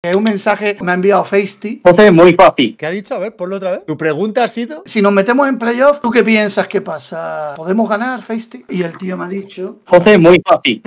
Un mensaje me ha enviado Feisty. José, muy fácil. ¿Qué ha dicho? A ver, ponlo otra vez. Tu pregunta ha sido. Si nos metemos en playoff, ¿tú qué piensas que pasa? ¿Podemos ganar, Feisty? Y el tío me ha dicho. José, muy fácil.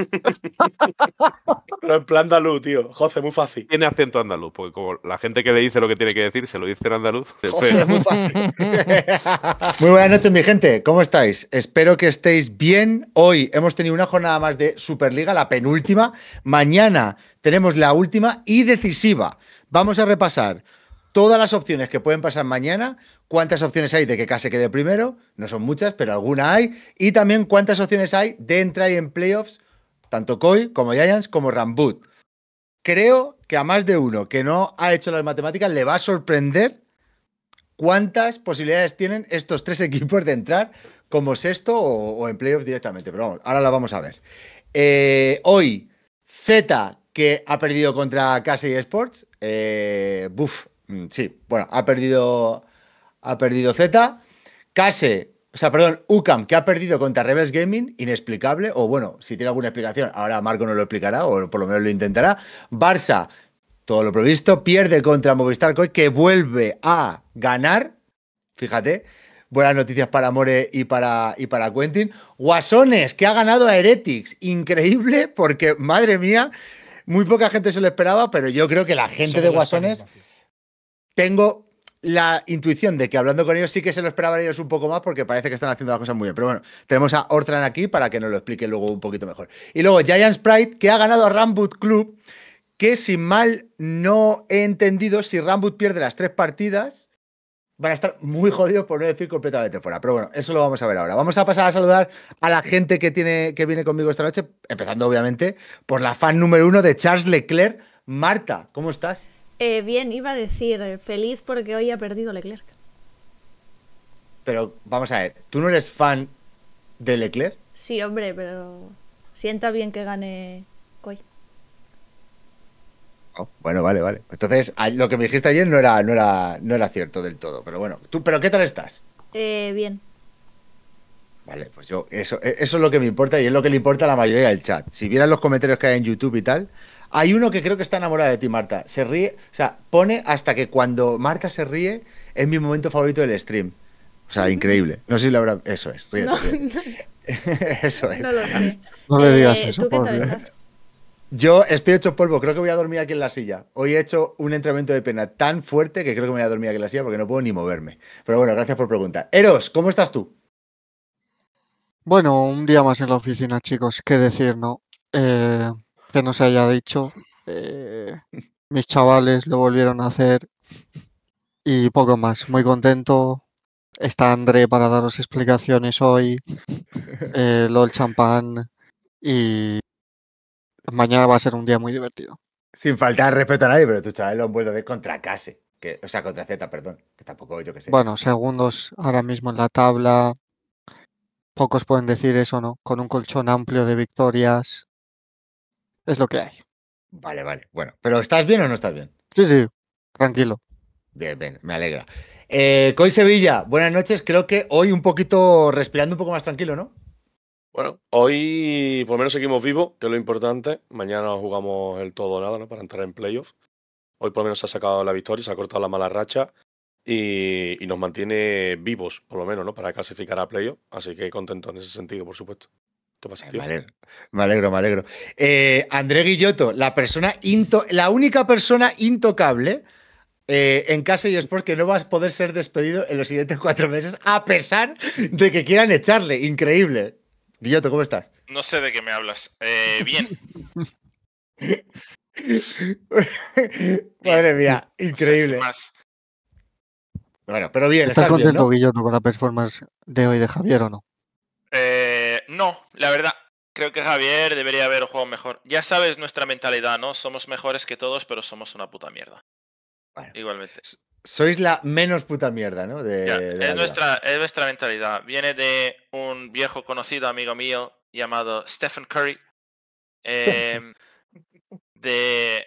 Pero en plan andaluz, tío. José, muy fácil. Tiene acento andaluz, porque como la gente que le dice lo que tiene que decir se lo dice en andaluz. José, muy fácil. muy buenas noches, mi gente. ¿Cómo estáis? Espero que estéis bien. Hoy hemos tenido una jornada más de Superliga, la penúltima. Mañana tenemos la última y decisiva. Vamos a repasar todas las opciones que pueden pasar mañana, cuántas opciones hay de que Case quede primero, no son muchas, pero alguna hay, y también cuántas opciones hay de entrar en playoffs, tanto Koi como Giants como Rambut. Creo que a más de uno que no ha hecho las matemáticas le va a sorprender cuántas posibilidades tienen estos tres equipos de entrar como sexto o, en playoffs directamente. Pero vamos, ahora la vamos a ver. Eh, hoy, Z que ha perdido contra Casey Sports. Eh, buf, mm, sí, bueno, ha perdido, ha perdido Z. Case, o sea, perdón, UCAM, que ha perdido contra Rebels Gaming, inexplicable, o bueno, si tiene alguna explicación, ahora Marco nos lo explicará, o por lo menos lo intentará. Barça, todo lo previsto, pierde contra Movistar que vuelve a ganar, fíjate, buenas noticias para More y para, y para Quentin. Guasones, que ha ganado a Heretics, increíble, porque, madre mía, muy poca gente se lo esperaba, pero yo creo que la gente de Guasones. Tengo la intuición de que hablando con ellos sí que se lo esperaban ellos un poco más porque parece que están haciendo las cosas muy bien. Pero bueno, tenemos a Ortran aquí para que nos lo explique luego un poquito mejor. Y luego Giant Sprite, que ha ganado a Rambut Club, que si mal no he entendido, si Rambut pierde las tres partidas, van a estar muy jodidos por no decir completamente fuera. Pero bueno, eso lo vamos a ver ahora. Vamos a pasar a saludar a la gente que, tiene, que viene conmigo esta noche, empezando obviamente por la fan número uno de Charles Leclerc. Marta, ¿cómo estás? Eh, bien, iba a decir eh, feliz porque hoy ha perdido Leclerc. Pero vamos a ver, ¿tú no eres fan de Leclerc? Sí, hombre, pero sienta bien que gane. Oh, bueno, vale, vale. Entonces, lo que me dijiste ayer no era, no era, no era cierto del todo. Pero bueno, ¿tú, pero qué tal estás? Eh, bien. Vale, pues yo, eso, e, eso es lo que me importa y es lo que le importa a la mayoría del chat. Si vieran los comentarios que hay en YouTube y tal, hay uno que creo que está enamorado de ti, Marta. Se ríe, o sea, pone hasta que cuando Marta se ríe es mi momento favorito del stream. O sea, increíble. No sé si lo habrá. Eso es. eso es. No lo sé. No le digas eh, eso. ¿Tú qué tal estás? Yo estoy hecho polvo, creo que voy a dormir aquí en la silla. Hoy he hecho un entrenamiento de pena tan fuerte que creo que me voy a dormir aquí en la silla porque no puedo ni moverme. Pero bueno, gracias por preguntar. Eros, ¿cómo estás tú? Bueno, un día más en la oficina, chicos. ¿Qué decir, no? Eh, que no se haya dicho. Eh, mis chavales lo volvieron a hacer y poco más. Muy contento. Está André para daros explicaciones hoy. Eh, LOL champán y mañana va a ser un día muy divertido. Sin faltar respeto a nadie, pero tu chaval lo han vuelto de contra Case. Que, o sea, contra Z, perdón. Que tampoco yo que sé. Bueno, segundos ahora mismo en la tabla. Pocos pueden decir eso, ¿no? Con un colchón amplio de victorias. Es lo que hay. Vale, vale. Bueno, ¿pero estás bien o no estás bien? Sí, sí. Tranquilo. Bien, bien, me alegra. Eh, Coy Sevilla, buenas noches. Creo que hoy un poquito respirando un poco más tranquilo, ¿no? Bueno, hoy por lo menos seguimos vivos, que es lo importante. Mañana jugamos el todo o nada, ¿no? Para entrar en playoffs. Hoy por lo menos se ha sacado la victoria, se ha cortado la mala racha y, nos mantiene vivos, por lo menos, ¿no? Para clasificar a playoffs. Así que contento en ese sentido, por supuesto. ¿Qué pasa, tío? Me alegro, me alegro. Me alegro. Eh, André Guillotto, la persona la única persona intocable eh, en casa y Sport que no va a poder ser despedido en los siguientes cuatro meses, a pesar de que quieran echarle. Increíble. Guilloto, ¿cómo estás? No sé de qué me hablas. Eh, bien. Madre mía, increíble. Bueno, pero bien. ¿Estás, contento, Guilloto, con la performance de hoy de Javier o no? Eh, no, la verdad. Creo que Javier debería haber jugado mejor. Ya sabes nuestra mentalidad, ¿no? Somos mejores que todos, pero somos una puta mierda. Igualmente. Sois la menos puta mierda, ¿no? es, nuestra, es nuestra mentalidad. Viene de un viejo conocido amigo mío llamado Stephen Curry. Em, de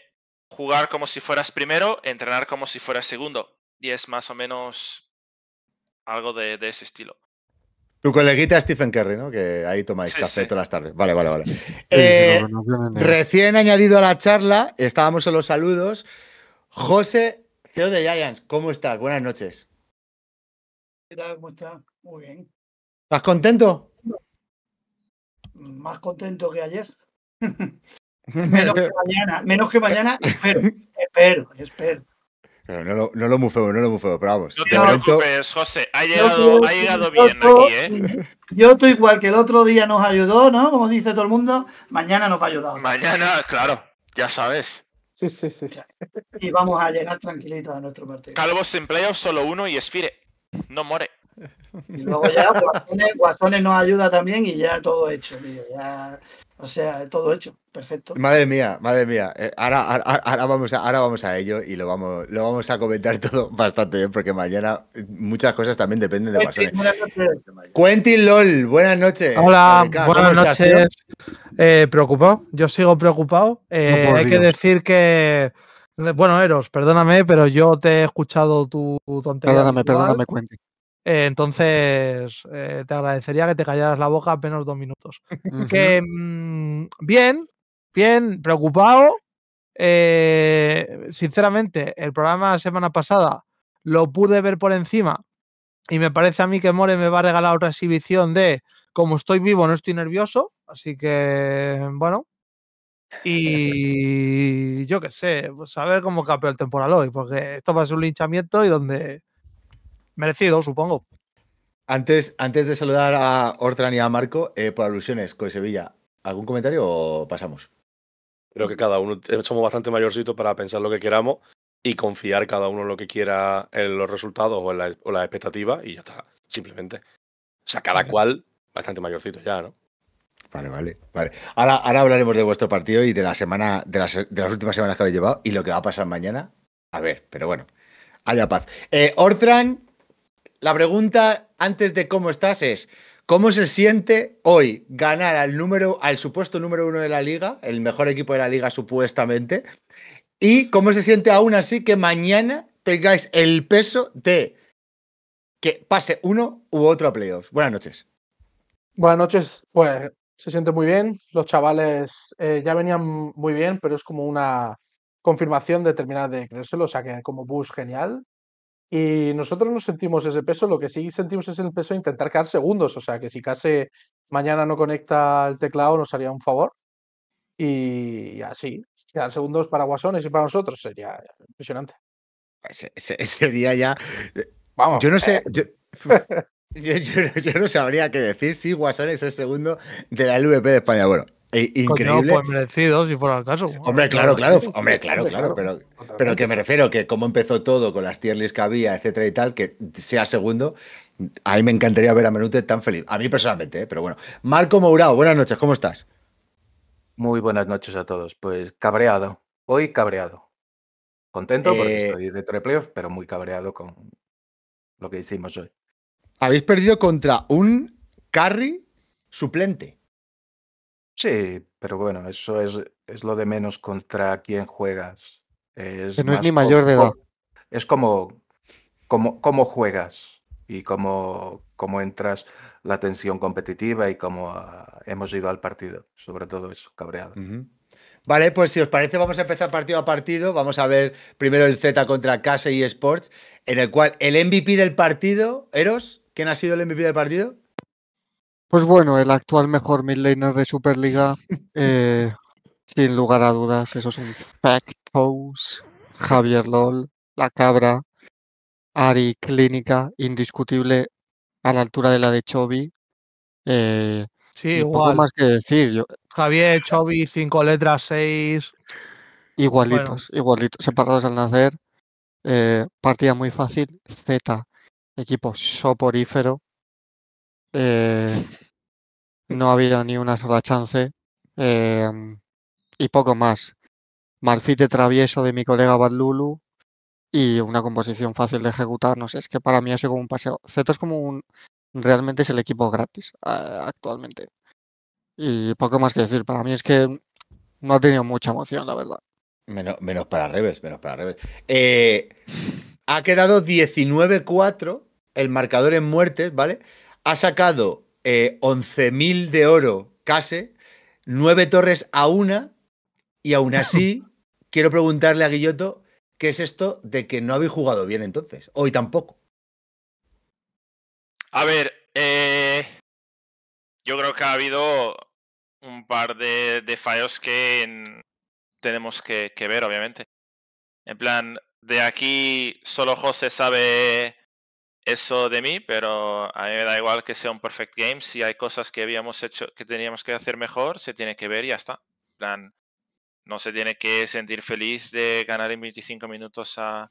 jugar como si fueras primero, entrenar como si fueras segundo. Y es más o menos algo de, ese estilo. Tu coleguita Stephen Curry, ¿no? Que ahí tomáis café todas las tardes. Vale, vale, vale. Eh, recién añadido a la charla, estábamos en los saludos José, CEO de Giants, ¿cómo estás? Buenas noches. ¿Qué tal? ¿Cómo está? Muy bien. ¿Estás contento? Más contento que ayer. Menos que mañana. Menos que mañana. Espero. Espero. Espero. Pero no lo, no lo mufemos, no lo mufemos, pero vamos. No te momento- preocupes, José. Ha llegado, ha llegado bien aquí, ¿eh? Yo estoy igual que el otro día nos ayudó, ¿no? Como dice todo el mundo, mañana nos va a ayudar. Mañana, claro, ya sabes. Sí, sí, sí. Y vamos a llegar tranquilitos a nuestro partido. Calvos playoffs, solo uno y Esfire. No more. Y luego ya Guasones, Guasones nos ayuda también y ya todo hecho, tío. Ya, o sea, todo hecho. Perfecto. Madre mía, madre mía. Eh, ahora, ahora, ahora vamos a, ahora vamos a ello y lo vamos, lo vamos a comentar todo bastante bien porque mañana muchas cosas también dependen de Quentin, buenas noches. Quentin LOL, buenas noches. Hola, Amica, ¿cómo buenas noches. Eh, preocupado, yo sigo preocupado. Eh, hay que decir que, bueno, Eros, perdóname, pero yo te he escuchado tu, tu tontería. Perdóname, habitual. perdóname, Cuente. Eh, entonces, eh, te agradecería que te callaras la boca apenas dos minutos. Que mm, bien, bien, preocupado. Eh, sinceramente, el programa la semana pasada lo pude ver por encima y me parece a mí que More me va a regalar otra exhibición de como estoy vivo, no estoy nervioso. Así que, bueno. Y yo qué sé, pues a ver cómo capeo el temporal hoy, porque esto va a ser un linchamiento y donde merecido, supongo. Antes, antes de saludar a Ortran y a Marco, eh, por alusiones con Sevilla, ¿algún comentario o pasamos? Creo que cada uno eh, somos bastante mayorcitos para pensar lo que queramos y confiar cada uno en lo que quiera en los resultados o en la- o las expectativas y ya está, simplemente. O sea, cada cual bastante mayorcito ya, ¿no? Vale, vale, vale. Ahora, ahora hablaremos de vuestro partido y de la semana, de las, de las últimas semanas que habéis llevado y lo que va a pasar mañana. A ver, pero bueno, haya paz. Eh, Ortran, la pregunta antes de cómo estás es: ¿cómo se siente hoy ganar al número, al supuesto número uno de la liga, el mejor equipo de la liga supuestamente? ¿Y cómo se siente aún así que mañana tengáis el peso de que pase uno u otro a playoffs? Buenas noches. Buenas noches, pues se siente muy bien. Los chavales eh, ya venían muy bien, pero es como una confirmación de terminar de creérselo, o sea que como bus genial. Y nosotros no sentimos ese peso, lo que sí sentimos es el peso de intentar quedar segundos, o sea que si Case mañana no conecta el teclado nos haría un favor. Y así, quedar segundos para Guasones y para nosotros sería impresionante. Se- se- sería ya. Vamos, Yo no sé. eh, Yo, yo- yo- yo no sabría qué decir si Guasón es el segundo de la LVP de España. Bueno, e- coño, increíble. pues merecido, si fuera el caso. Hombre, claro, claro, hombre, claro, claro, claro. pero, pero que me refiero que como empezó todo con las tier lists que había, etcétera y tal, que sea segundo, a mí me encantaría ver a Menute tan feliz. A mí personalmente, ¿eh? pero bueno. Marco Mourao, buenas noches, ¿cómo estás? Muy buenas noches a todos. Pues cabreado. Hoy cabreado. Contento Eh, porque estoy de playoff, pero muy cabreado con lo que hicimos hoy. Habéis perdido contra un carry suplente. Sí, pero bueno, eso es, es lo de menos contra quién juegas. Es Que no es ni mayor de co- edad. Es como, como cómo juegas y cómo, cómo entras la tensión competitiva y cómo ah, hemos ido al partido. Sobre todo eso, cabreado. Vale, pues si os parece, vamos a empezar partido a partido. Vamos a ver primero el Z contra y Sports, en el cual el MVP del partido, Eros, ¿quién ha sido el MVP del partido? Pues bueno, el actual mejor midlaner de Superliga, eh, sin lugar a dudas, eso es un factos. Javier LOL, La Cabra, Ari Clínica, indiscutible a la altura de la de Chovy. eh, Sí, y poco igual. más que decir, yo, Javier, Chovy, cinco letras, seis. igualitos, igualitos, separados al nacer. eh, partida muy fácil, Z, equipo soporífero. eh, no había ni una sola chance. em, y poco más. Malfite travieso de mi colega Badlulu y una composición fácil de ejecutar. No sé, es que para mí ha sido como un paseo. Z es como un. Realmente es el equipo gratis actualmente. Y poco más que decir. Para mí es que no ha tenido mucha emoción, la verdad. Menos, menos para Reves, menos para Reves. Eh, ha quedado 19-4 el marcador en muertes, ¿vale? Ha sacado eh, 11.000 de oro Case, 9 torres a una, y aún así quiero preguntarle a Guilloto ¿qué es esto de que no habéis jugado bien entonces? Hoy tampoco. A ver, eh, yo creo que ha habido un par de, de fallos que en- tenemos que, que ver, obviamente. En plan, de aquí solo José sabe eso de mí, pero a mí me da igual que sea un perfect game. Si hay cosas que habíamos hecho, que teníamos que hacer mejor, se tiene que ver y ya está. Plan, no se tiene que sentir feliz de ganar en 25 minutos a,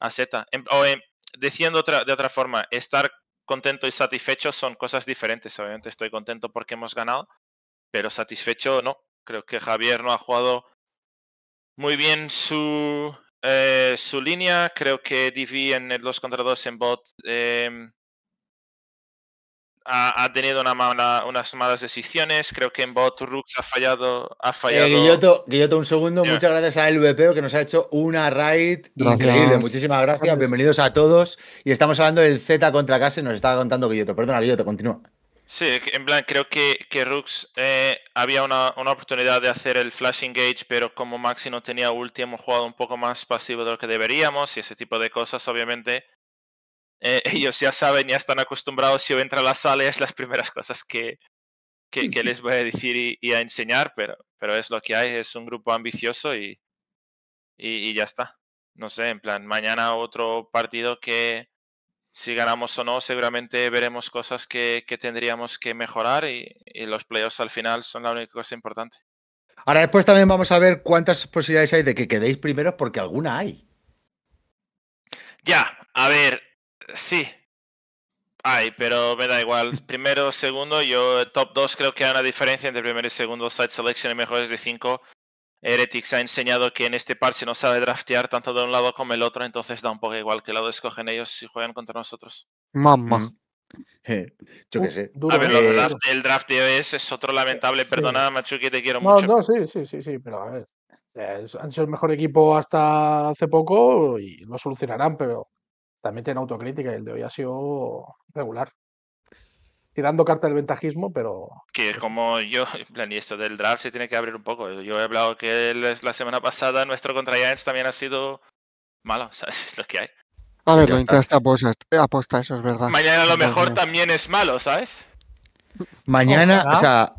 a Z. O en- diciendo otra, de otra forma, estar contento y satisfecho son cosas diferentes. Obviamente estoy contento porque hemos ganado, pero satisfecho no. Creo que Javier no ha jugado muy bien su, eh, su línea. Creo que DV en el 2 contra 2 en bot em, ha, ha tenido una mala- unas malas decisiones. Creo que en bot Rux ha fallado. Ha Eh, fallado. Guilloto, Guilloto, un segundo. Muchas gracias a LVP que nos ha hecho una raid Gracias. increíble. Muchísimas gracias. Gracias. Bienvenidos a todos. Y estamos hablando del Z contra Case. Nos estaba contando Guilloto. Perdona, Guilloto, continúa. Sí, en plan, creo que, que Rux eh, había una, una oportunidad de hacer el flash engage, pero como Maxi no tenía ulti, hemos jugado un poco más pasivo de lo que deberíamos y ese tipo de cosas, obviamente. eh, ellos ya saben, ya están acostumbrados. Si yo entro a la sala, es las primeras cosas que, que, les voy a decir y, y a enseñar, pero, pero es lo que hay. Es un grupo ambicioso y, y, y ya está. No sé, en plan, mañana otro partido que, si ganamos o no, seguramente veremos cosas que, que tendríamos que mejorar y, y los playoffs al final son la única cosa importante. Ahora después también vamos a ver cuántas posibilidades hay de que quedéis primeros, porque alguna hay. Ya, a ver, sí. Hay, pero me da igual. Primero, segundo, yo top 2 creo que hay una diferencia entre primero y segundo. Side selection y mejores de 5. Heretics ha enseñado que en este parche no sabe draftear tanto de un lado como el otro, entonces da un poco igual qué lado escogen ellos si juegan contra nosotros. Mamá. Mm. Eh, Yo qué sé. duro, A ver, Eh, draft- el draft de es, es otro lamentable. Sí. Perdona, Machuki, te quiero No, mucho. no, sí, sí, sí, sí, pero a ver. es- han sido el mejor equipo hasta hace poco y lo solucionarán, pero también tienen autocrítica y el de hoy ha sido regular. Tirando carta del ventajismo, pero Que Eso. como yo, en plan, y esto del draft se tiene que abrir un poco. Yo he hablado que la semana pasada nuestro contra Giants también ha sido malo, ¿sabes? Es lo que hay. A ver, lo está. hincaste aposta, eso es verdad. Mañana a lo mejor también es malo, ¿sabes? Mañana, Ojalá. o sea,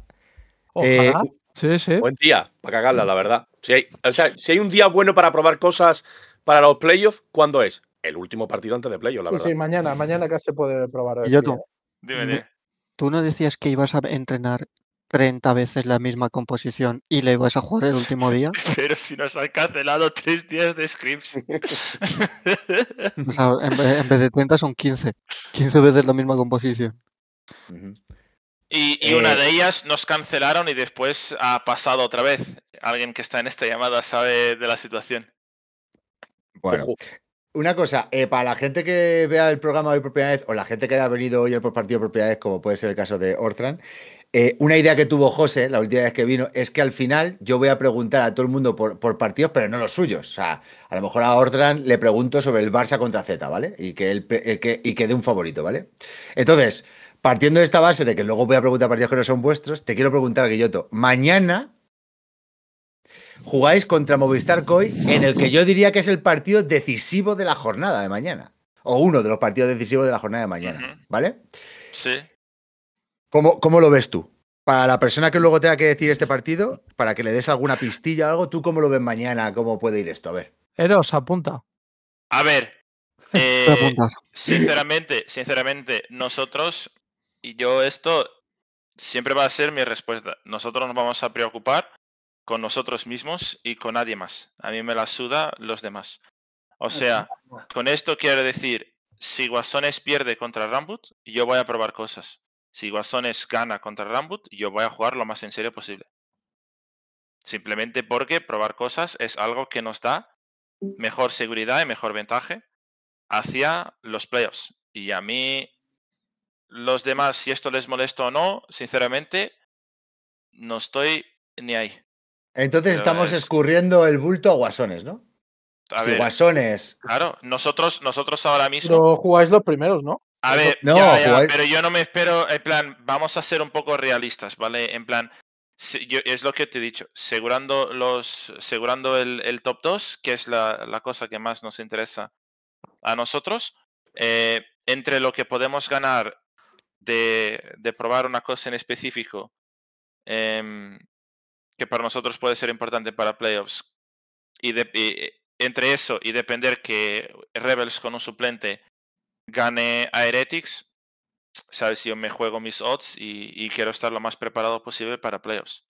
eh, ojalá. Sí, sí. Buen día, para cagarla, la verdad. Si hay, o sea, si hay un día bueno para probar cosas para los playoffs, ¿cuándo es? El último partido antes de playoffs, la Sí, verdad. sí, mañana, mañana casi se puede probar. Y el yo tú. Dime, Me- dime. ¿Tú no decías que ibas a entrenar 30 veces la misma composición y le ibas a jugar el último día? Pero si nos han cancelado tres días de scripts. O sea, en vez, en vez de 30 son 15. 15 veces la misma composición. y, y una Eh, de ellas nos cancelaron y después ha pasado otra vez. Alguien que está en esta llamada sabe de la situación. bueno. Ojo. Una cosa, eh, para la gente que vea el programa hoy por primera vez o la gente que haya venido hoy al partido por primera vez, como puede ser el caso de Ortran, eh, una idea que tuvo José la última vez que vino es que al final yo voy a preguntar a todo el mundo por, partidos, pero no los suyos. O sea, a lo mejor a Ortran le pregunto sobre el Barça contra Z, ¿vale? Y que, él eh, que, y que dé un favorito, ¿vale? Entonces, partiendo de esta base de que luego voy a preguntar partidos que no son vuestros, te quiero preguntar, Guilloto, mañana jugáis contra Movistar Coy en el que yo diría que es el partido decisivo de la jornada de mañana. O uno de los partidos decisivos de la jornada de mañana. ¿vale? Sí. ¿Cómo, ¿Cómo lo ves tú? Para la persona que luego tenga que decir este partido, para que le des alguna pistilla o algo, ¿tú cómo lo ves mañana? ¿Cómo puede ir esto? A ver. Eros, apunta. A ver. Eh. Sinceramente, sinceramente, nosotros y yo esto siempre va a ser mi respuesta. Nosotros nos vamos a preocupar con nosotros mismos y con nadie más. A mí me la suda los demás. O sea, con esto quiero decir, si Guasones pierde contra Rambut, yo voy a probar cosas. Si Guasones gana contra Rambut, yo voy a jugar lo más en serio posible. Simplemente porque probar cosas es algo que nos da mejor seguridad y mejor ventaja hacia los playoffs. Y a mí, los demás, si esto les molesta o no, sinceramente, no estoy ni ahí. Entonces Pero estamos es- escurriendo el bulto a Guasones, ¿no? A si ver, Guasones. claro, nosotros, nosotros ahora mismo. Pero jugáis los primeros, ¿no? A ver, No, ya, ya, jugáis- pero yo no me espero, en plan, vamos a ser un poco realistas, ¿vale? En plan, yo- es lo que te he dicho. Segurando, los, segurando el, el top 2, que es la, la cosa que más nos interesa a nosotros, eh, entre lo que podemos ganar de, de probar una cosa en específico, em, que para nosotros puede ser importante para playoffs, y, de- y- entre eso y depender que Rebels con un suplente gane a Heretics, sabes, yo me juego mis odds y, y quiero estar lo más preparado posible para playoffs.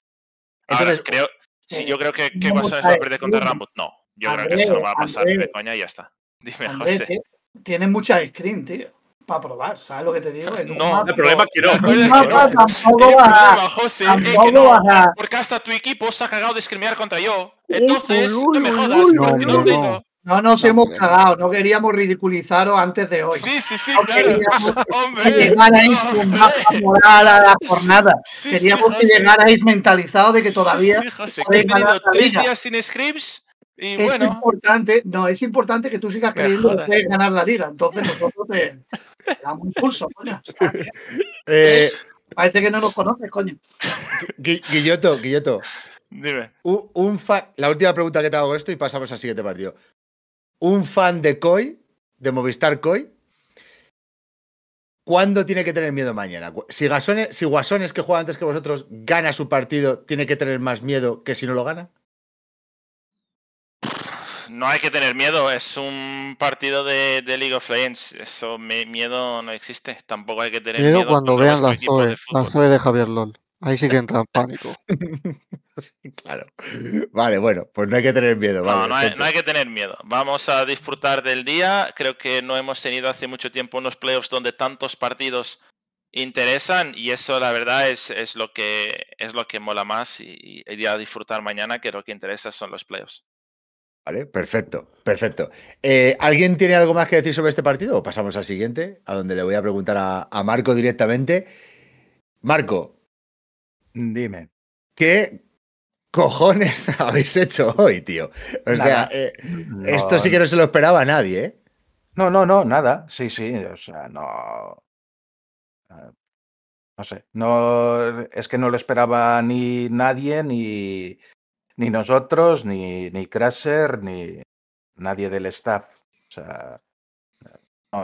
Ahora, Entonces, creo, sí, eh, yo creo que, que Guasones va a perder contra screen. Rambut. No, yo creo que eso no va a pasar de André, coña y ya está. Dime, Andrés, José. tienes muchas screens, tío, para probar, ¿sabes lo que te digo? En un No, mapa- El problema es que no. Que no. mapa El tampoco vas a- problema, José, que tampoco no. vas a- Porque hasta tu equipo se ha cagado de discriminar contra yo. Entonces, no me jodas, porque no, no no, tengo. No nos No, hemos hombre. cagado, no queríamos ridiculizaros antes de hoy. Sí, sí, sí, No claro. Hombre. que llegarais con hombre. baja moral a la jornada. Sí, sí, Queríamos que José. llegarais mentalizados de que todavía Sí, José, que he tenido tres días sin scripts y es bueno. importante, no, es importante que tú sigas creyendo que puedes ganar la liga. Entonces nosotros te, te damos impulso, coño. Eh, parece que no nos conoces, coño. Gui- Guilloto, Guilloto, Dime. un, un fan. La última pregunta que te hago con esto y pasamos al siguiente partido. Un fan de Koi, de Movistar Koi, ¿cuándo tiene que tener miedo mañana? Si, Gasones, si Guasones, que juega antes que vosotros, gana su partido, ¿tiene que tener más miedo que si no lo gana? No hay que tener miedo, es un partido de, de League of Legends. Eso, me- miedo no existe. Tampoco hay que tener miedo. Miedo cuando vean la Zoe, de la. Zoe de Javier LOL. Ahí sí que entra en pánico. Claro. Vale, bueno, pues no hay que tener miedo. No, vale, no hay, perfecto. no hay que tener miedo. Vamos a disfrutar del día. Creo que no hemos tenido hace mucho tiempo unos playoffs donde tantos partidos interesan y eso la verdad es, es lo que es lo que mola más y, y a disfrutar mañana que lo que interesa son los playoffs. Vale, perfecto, perfecto. Eh, ¿Alguien tiene algo más que decir sobre este partido? O pasamos al siguiente, a donde le voy a preguntar a, a Marco directamente. Marco, Dime. ¿qué cojones habéis hecho hoy, tío? O sea, eh, No, esto sí que no se lo esperaba a nadie, ¿eh? No, no, no, nada. Sí, sí, o sea, no. eh, No sé, no, es que no lo esperaba ni nadie, ni, ni nosotros, ni, ni Crasher, ni nadie del staff. O sea,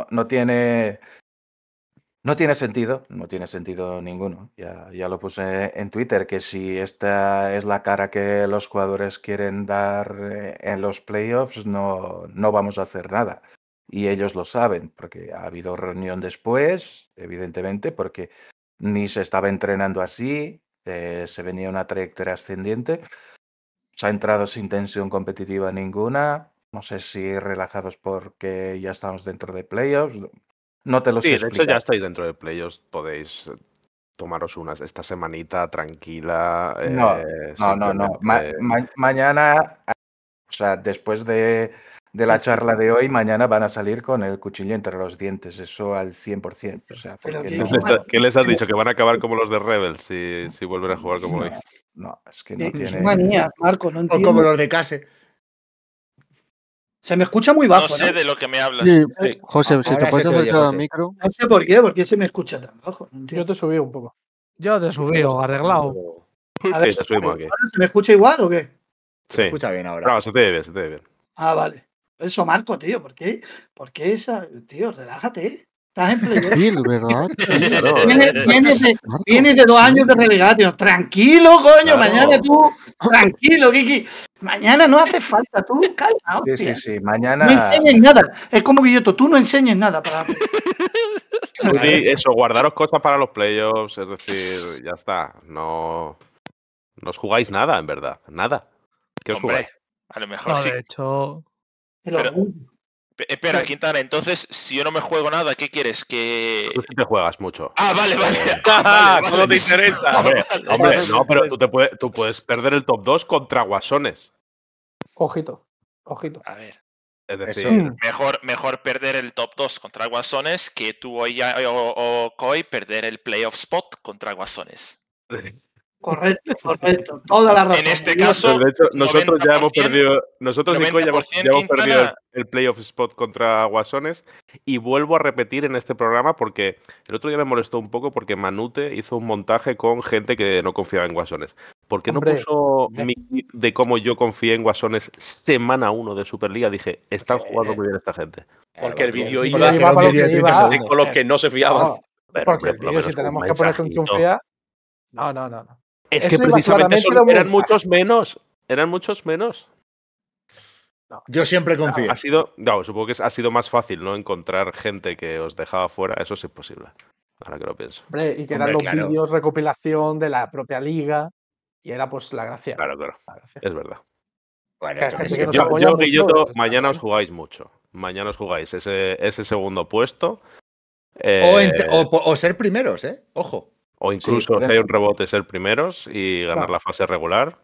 no, tiene, no tiene sentido, no tiene sentido ninguno. Ya, ya lo puse en Twitter, que si esta es la cara que los jugadores quieren dar eh, en los playoffs, no, no vamos a hacer nada. Y ellos lo saben, porque ha habido reunión después, evidentemente, porque ni se estaba entrenando así, eh, se venía una trayectoria ascendiente, se ha entrado sin tensión competitiva ninguna, no sé si relajados porque ya estamos dentro de playoffs, no te lo Sí, sé de hecho ya estáis dentro de playoffs, podéis eh, tomaros unas esta semanita tranquila. No, eh, No, no, no. Ma- simplemente- ma- mañana, o sea, después de, de la charla de hoy, mañana van a salir con el cuchillo entre los dientes, eso al 100%. O sea, no, ¿Qué les, ha- qué les has dicho? ¿Que van a acabar como los de Rebels si, si vuelven a jugar como hoy? no, no, es que no tiene. manía, Marco, no O entiendo. como los de Case. Se me escucha muy No bajo, ¿no? sé de lo que me hablas. Sí, Sí. José, si Ahora te se puedes acercar al micro. No sé por qué, porque se me escucha tan bajo. no Yo te subí un poco. Yo te subí, o arreglado. A ver, Sí, te subimos aquí. ¿ahora ¿Se me escucha igual o qué? Sí. Escucha bien ahora. Claro, se te ve bien, se te ve bien. Ah, vale. Eso, Marco, tío, ¿por qué? ¿Por qué esa? Tío, relájate. Estás en playoff. ¿verdad? Vienes, vienes de, Marco, vienes de dos años de relegation. Tranquilo, coño. Claro. Mañana tú. Tranquilo, Kiki. Mañana no hace falta. Tú, calma, Sí, hostia. sí, sí. No Mañana. enseñes nada. Es como Guilloto, tú no enseñes nada para. Pues sí, eso, guardaros cosas para los playoffs, es decir, ya está. No, no os jugáis nada, en verdad. Nada. ¿Qué os jugáis? Hombre, a lo mejor No, sí. de hecho, Pero, Espera, Quintana, entonces, si yo no me juego nada, ¿qué quieres? Que. Tú sí te juegas mucho. Ah, vale, vale. Ah, vale, Todo vale. te interesa. Hombre, no, pero tú, te puedes, tú puedes perder el top 2 contra Guasones. Ojito, ojito. A ver. Es decir, Eso. Mejor, mejor perder el top 2 contra Guasones que tú o, o, o Koi perder el playoff spot contra Guasones. Correcto, correcto. Toda la razón. En este caso, Pues de hecho, nosotros ya hemos 90%, perdido. Nosotros, Nico, ya hemos, ya hemos 90% perdido el, playoff spot contra Guasones. Y vuelvo a repetir en este programa porque el otro día me molestó un poco porque Manute hizo un montaje con gente que no confiaba en Guasones. ¿Por qué no puso mi clip de cómo yo confié en Guasones semana 1 de Superliga? Dije, están jugando muy bien esta gente. Porque el vídeo iba iba un para lo vídeo que de iba. 30 de segundos. con los que no se fiaban. No, porque el vídeo, si tenemos que poner con confía. No, no, no. no. Es Eso que precisamente son- eran mensaje. muchos menos. Eran muchos menos. Yo siempre confío. Ha sido, no, supongo que ha sido más fácil, ¿no? Encontrar gente que os dejaba fuera. Eso es imposible. Ahora que lo pienso. Hombre, y que eran Hombre, los claro. vídeos recopilación de la propia liga. Y era pues la gracia. Claro, claro. La gracia. Es verdad. Bueno, Que yo que Yo, yo, está mañana os jugáis mucho. Mañana os jugáis ese, ese segundo puesto. Eh, o ser primeros, ¿eh? Ojo. O incluso Sí, si hay un rebote, ser primeros y ganar Claro. la fase regular.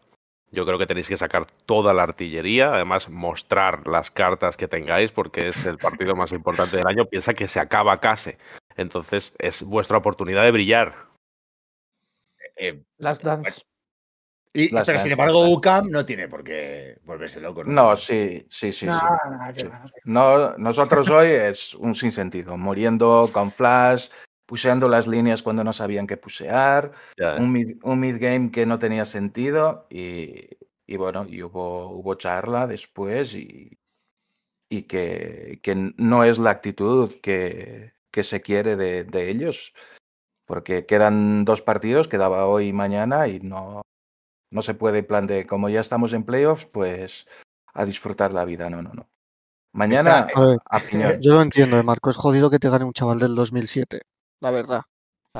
Yo creo que tenéis que sacar toda la artillería, además mostrar las cartas que tengáis, porque es el partido más importante del año. Piensa que se acaba casi. Entonces es vuestra oportunidad de brillar. Eh, Las dance. y, Las pero sin embargo, UCAM no tiene por qué volverse loco. No, sí, sí, sí. No, nosotros hoy es un sinsentido, muriendo con flash, puseando las líneas cuando no sabían qué pusear, ¿eh? un mid, un mid-game que no tenía sentido y, y bueno, y hubo, hubo charla después y, y que, que no es la actitud que, que se quiere de, de ellos, porque quedan dos partidos, quedaba hoy y mañana y no, no se puede en plan de, como ya estamos en playoffs, pues a disfrutar la vida, no, no, no. Mañana A ver, a piñón. yo lo entiendo, eh, Marco. Es jodido que te gane un chaval del 2007. La verdad.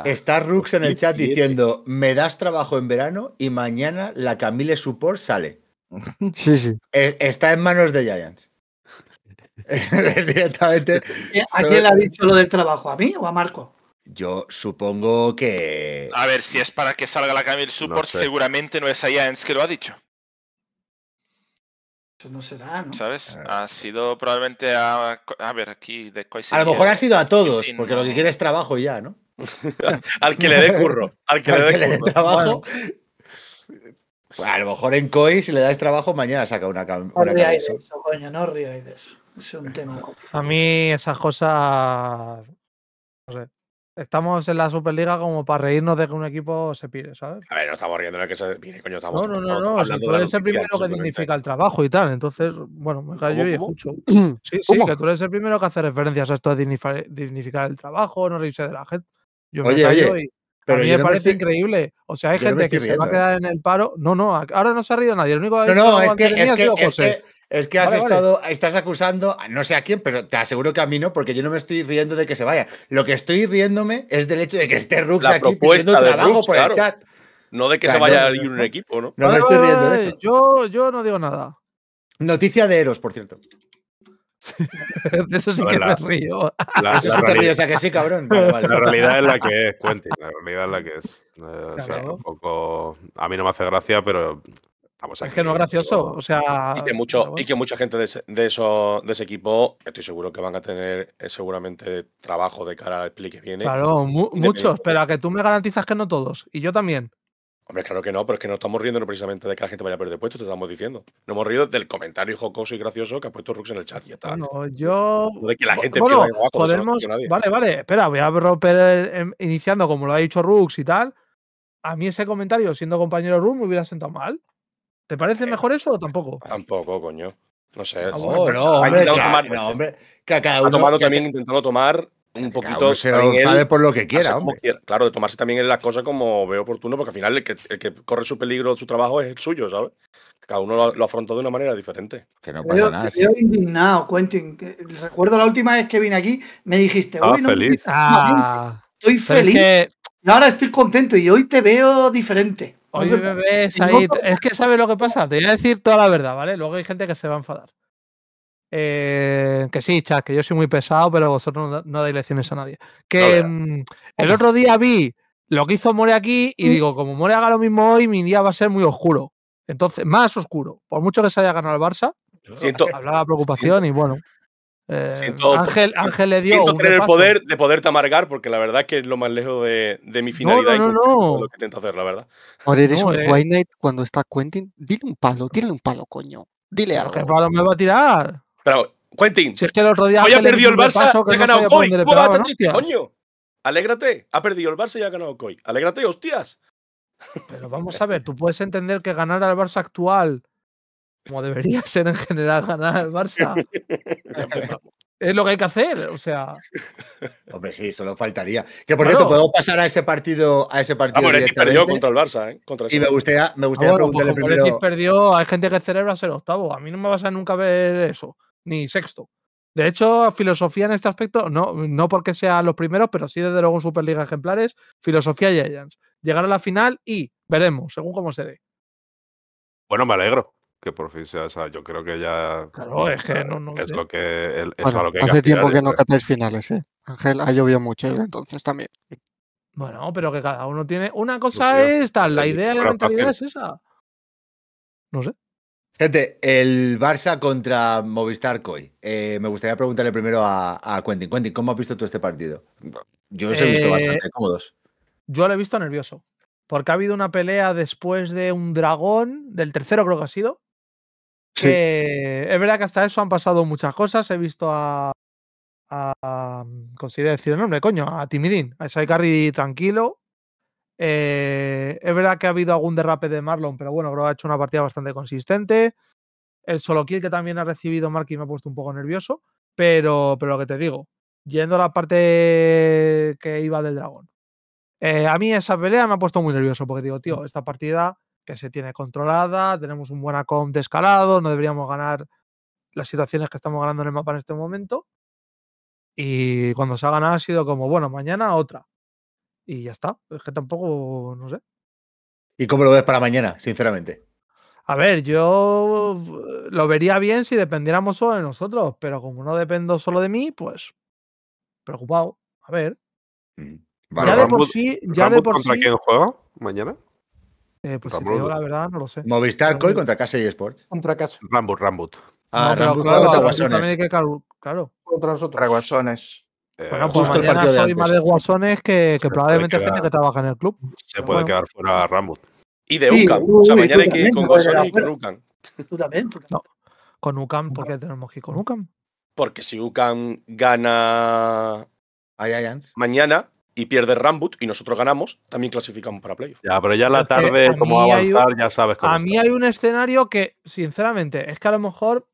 Está Rux en el chat 17. diciendo: Me das trabajo en verano y mañana la Camille Support sale. Sí, sí. Eh, Está en manos de Giants. Directamente. ¿A quién le ha dicho lo del trabajo? ¿A mí o a Marco? Yo supongo que. A ver, si es para que salga la Camille Support, sé. seguramente no es Giants que lo ha dicho, Eso no será, ¿no? ¿sabes? Ah. Ha sido probablemente a... A ver, aquí de A lo mejor ha sido a todos, porque lo que no. quiere es trabajo y ya, ¿no? Al que le dé curro. Al que le Al que dé le dé curro. trabajo. Pues a lo mejor en COI, si le das trabajo, mañana saca una, cam- No una ríais de eso, coño, no ríais de eso. Es un tema. A mí esas cosas. No sé. Estamos en la Superliga como para reírnos de que un equipo se pire, ¿sabes? A ver, no estamos riendo de que se viene, coño. Estamos No, no, no, no. Si tú eres el primero que dignifica el trabajo y tal. Entonces, bueno, me callo y cómo? escucho. Sí, sí, ¿Cómo? que tú eres el primero que hace referencias a esto de dignificar el trabajo, no reírse de la gente. Yo me Oye, callo oye, y pero a mí me no me parece estoy- increíble. O sea, hay yo no me gente que estoy se va a riendo, quedar en el paro. No, no, ahora no se ha rido nadie. El único que No, no, es que, es que, es que, es que has Vale, vale. estado, estás acusando, a no sé a quién, pero te aseguro que a mí no, porque yo no me estoy riendo de que se vaya. Lo que estoy riéndome es del hecho de que esté Rux La aquí pidiendo trabajo Rux, por claro. el chat. No de que O sea, se vaya no, a ir un equipo, ¿no? No me estoy riendo de eso. Yo, yo no digo nada. Noticia de Eros, por cierto. De eso sí que la- me río. La, Eso la sí te realidad- ríes, a que sí, cabrón. Vale, vale. La realidad es la que es, Quentin. La realidad es la que es. Eh, o sea, Claro. tampoco- a mí no me hace gracia, pero Es que no es gracioso. O sea. Y que, mucho, bueno. y que mucha gente de ese, de, eso, de ese equipo, estoy seguro que van a tener eh, seguramente trabajo de cara al split que viene. Claro, mu- muchos, pero a que tú me garantizas que no todos. Y yo también. Hombre, claro que no, pero es que no estamos riendo precisamente de que la gente vaya a perder puestos, te estamos diciendo. No hemos rido del comentario jocoso y gracioso que ha puesto Rux en el chat y está. Bueno, yo. De que la gente bueno, abajo, no podemos. nadie. Vale, vale. Espera, voy a romper em- iniciando como lo ha dicho Rux y tal. A mí ese comentario, siendo compañero Rux, me hubiera sentado mal. ¿Te parece mejor eso o tampoco? Tampoco, coño. No sé. Ah, No, no, Ha hombre, claro, tomar- no, hombre, que a cada ha uno, tomado que- también, intentando tomar un poquito. se enfade por lo que quiera, hombre. quiera. Claro, de tomarse también las cosas como veo oportuno, porque al final el que, el que corre su peligro, su trabajo es el suyo, ¿sabes? Cada uno lo, lo afronta de una manera diferente. Que no pasa veo, nada. te sí. veo indignado, Quentin. que- Recuerdo la última vez que vine aquí, me dijiste, Estaba "Uy, no me feliz. nada, Ah, estoy pero es feliz. que Y ahora estoy contento y hoy te veo diferente. Hoy me ves no ahí. Es que sabes lo que pasa. Te voy a decir toda la verdad, ¿vale? Luego hay gente que se va a enfadar. Eh, que sí, chat, que yo soy muy pesado, pero vosotros no, no dais lecciones a nadie. Que mm, el otro día vi lo que hizo More aquí y digo, como More haga lo mismo hoy, mi día va a ser muy oscuro. Entonces, más oscuro. Por mucho que se haya ganado el Barça, Siento, hablaba preocupación y bueno. Eh, Siento- Ángel, Ángel le dio. Siento un tener el poder de poderte amargar, porque la verdad es que es lo más lejos de, de mi finalidad no, y no, no. con lo que intento hacer, la verdad. Ahora eres No, un eh. White Knight cuando está Quentin. Dile un palo, dile un palo, coño. Dile Pero ¿Qué algo. palo me va a tirar? Pero, Quentin, Si es que el otro día. hoy ha perdido el Barça y ha ganado por Coy. dónde le ¿Cómo vas a pegaban estar triste, hostias. coño? Alégrate, ha perdido el Barça y ha ganado Coy. Alégrate, hostias. Pero vamos a ver, tú puedes entender que ganar al Barça actual, como debería ser en general ganar al Barça, es lo que hay que hacer. O sea, Hombre, sí, solo faltaría. Que por Claro. cierto, podemos pasar a ese partido, a ese partido perdió contra el Barça, ¿eh? Contra Y me gustaría, me ah, gustaría bueno, pues preguntarle primero. perdió, hay gente que celebra ser octavo. A mí no me vas a nunca ver eso, ni sexto. De hecho, filosofía en este aspecto, no, no porque sean los primeros, pero sí desde luego en Superliga ejemplares, filosofía Giants. Llegar a la final y veremos, según cómo se dé. Bueno, me alegro que por fin sea esa. Yo creo que ya Claro, es que no, no es sé. lo que el- es Bueno, a lo que hay que hace tiempo que no catáis finales, ¿eh? Ángel, ha llovido mucho ¿eh? entonces también. Bueno, pero que cada uno tiene. Una cosa es tal, la idea y la mentalidad es esa. No sé. Gente, el Barça contra Movistar Coy. Eh, me gustaría preguntarle primero a, a Quentin. Quentin, ¿cómo has visto tú este partido? Yo os he visto Eh, bastante cómodos. Yo lo he visto nervioso. Porque ha habido una pelea después de un dragón, del tercero creo que ha sido. Que es verdad que hasta eso han pasado muchas cosas. He visto a. a decir el nombre, coño, a Timidín, a Saikari tranquilo. Eh, es verdad que ha habido algún derrape de Marlon, pero bueno, creo que ha hecho una partida bastante consistente. El solo kill que también ha recibido Marky me ha puesto un poco nervioso. Pero, pero lo que te digo, yendo a la parte que iba del dragón. Eh, a mí esa pelea me ha puesto muy nervioso porque digo, tío, esta partida que se tiene controlada, tenemos un buen comp de escalado, no deberíamos ganar las situaciones que estamos ganando en el mapa en este momento. Y cuando se ha ganado ha sido como, bueno, mañana otra. Y ya está. Es que tampoco, no sé. ¿Y cómo lo ves para mañana, sinceramente? A ver, yo eh, lo vería bien si dependiéramos solo de nosotros, pero como no dependo solo de mí, pues preocupado. A ver. Mm, ya vale. de por sí, ya de ¿Rambut por contra sí. quién juega mañana? Eh, pues si te digo la verdad, no lo sé. Movistar Coy contra Casa y Sports. Contra casa. Rambut, Rambut. Ah, No, Rambut claro, contra Guasones. que claro. Contra nosotros. Reguasones. Eh, Bueno, pues justo el mañana partido de soy más de guasones que, probablemente gente quedar- que trabaja en el club. se puede bueno. quedar fuera Rambut. Y de Sí, uy, o sea, mañana hay que ir con Guasones y con Ucan. Tú también. tú también. No. Con UCAM, ¿por qué tenemos que ir con UCAM? Porque si Ucan gana mañana y pierde Rambut y nosotros ganamos, también clasificamos para playoff. Ya, pero ya la tarde, a como mí va a hay un- avanzar, ya sabes cómo A mí está. hay un escenario que, sinceramente, es que a lo mejor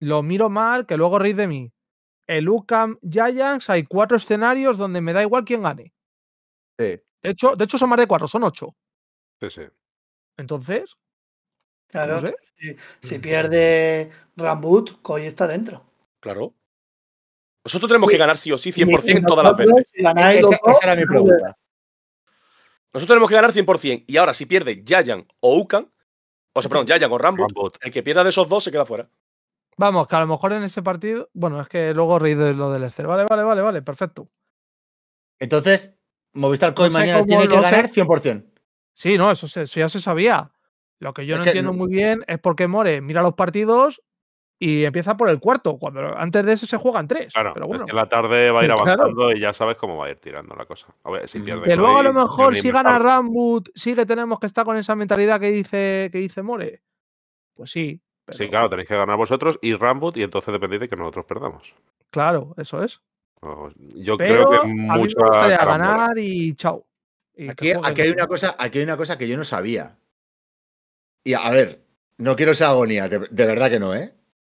lo miro mal, que luego reís de mí. El UCAM Giants hay cuatro escenarios donde me da igual quién gane. Sí. De hecho, de hecho son más de cuatro, son ocho. Sí, sí. Entonces, Claro, no sé. si, si pierde Rambut, Coy está dentro. Claro. Nosotros tenemos que ganar sí o sí, Y 100% nosotros, todas las veces. Esa, era mi pregunta. Nosotros tenemos que ganar 100%. Y ahora, si pierde Yayan o Ucan, o sea, perdón, Yayan o Rambut. el que pierda de esos dos se queda fuera. Vamos, que a lo mejor en ese partido. Bueno, es que luego reís de lo del Esther. Vale, vale, vale, vale, perfecto. Entonces, Movistar Coy No sé mañana tiene que lo sé. ganar 100%. Sí, no, eso, se- eso ya se sabía. Lo que yo Es no que entiendo no- muy bien es por qué More mira los partidos y empieza por el cuarto, cuando antes de ese se juegan tres. Claro, pero bueno. es que la tarde va a ir Claro. avanzando y ya sabes cómo va a ir tirando la cosa. A ver, si Mm. pierde Que luego a lo mejor si gana. Rambut, sí que tenemos que estar con esa mentalidad que dice, que dice More. Pues sí. Sí, pero- claro, tenéis que ganar vosotros y Rambut y entonces dependéis de que nosotros perdamos. Claro, eso es. O- Yo Pero creo que me gustaría ganar y chao. Y Aquí, aquí hay una cosa, aquí hay una cosa que yo no sabía. Y a, a ver, no quiero ser agonía, de, de verdad que no, ¿eh?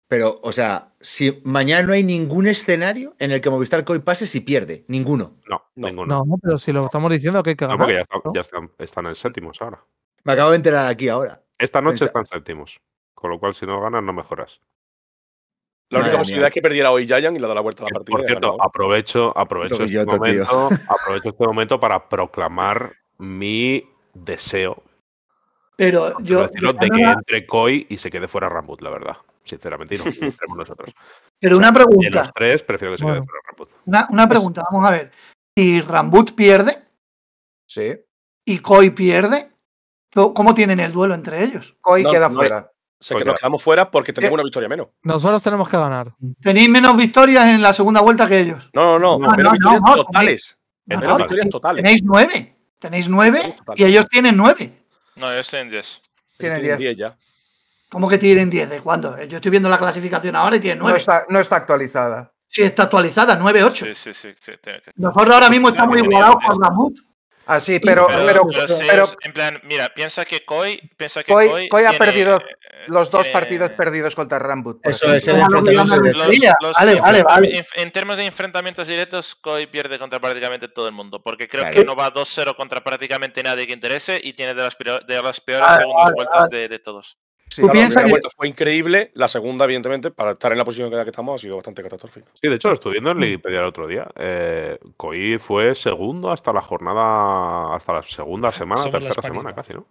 Pero, o sea, si mañana no hay ningún escenario en el que Movistar Coy pase si pierde, ninguno. No, No. ninguno. No, pero si lo estamos diciendo que hay que No, ganar. porque ya, están, ¿no? ya están, están en séptimos ahora. Me acabo de enterar aquí ahora. Esta noche Pensa- están séptimos. Con lo cual, si no ganas, no mejoras. La única Madre posibilidad mía. es que perdiera hoy Yayan y le da la vuelta a la partida. Por cierto, aprovecho, aprovecho, este momento, aprovecho este momento para proclamar mi deseo Pero yo. de que entre Koi y se quede fuera Rambut, la verdad. Sinceramente, y no entremos nosotros. pero una De los pregunta. tres, prefiero que se Bueno. quede fuera Rambut. Una, una pregunta, vamos a ver. Si Rambut pierde Sí. y Coy pierde, ¿cómo tienen el duelo entre ellos? Coy No, queda no hay- fuera. sé Pues que nos quedamos fuera porque tenemos Eh, una victoria menos. Nosotros tenemos que ganar. Tenéis menos victorias en la segunda vuelta que ellos. No, no, no, No, menos no, victorias totales. En Menos total. victorias totales. Tenéis nueve. Tenéis nueve y ellos tienen nueve. No, yo estoy en 10. Tiene Tienen 10. ya. ¿Cómo que tienen diez? ¿De cuándo? Yo estoy viendo la clasificación ahora y tienen No nueve. está, no está actualizada. Sí, está actualizada, nueve, ocho. Sí, sí, sí. tiene Nosotros ahora mismo estamos igualados diez. con Ramut. Ah, sí, pero, Pero, pero, pero sí, pero es- en plan, mira, piensa que Koi, piensa que Koi- Koi, Koi ha tiene, perdido eh, los dos tiene- partidos perdidos contra Rambut. por Eso es el. En, términos de enfrentamientos directos, Koi pierde contra prácticamente todo el mundo, porque creo que no va 2-0 contra prácticamente nadie que interese y tiene de las, peor- de las peores Vale, segundas vale, vueltas vale. de, de todos. Sí, Tú Claro, la piensas primera que- vuelta fue increíble. La segunda, evidentemente, para estar en la posición en la que estamos, ha sido bastante catastrófica. Sí, de hecho, lo estuve viendo en Wikipedia el otro día. Eh, Koi fue segundo hasta la jornada, hasta la segunda semana, Somos tercera semana casi, ¿no?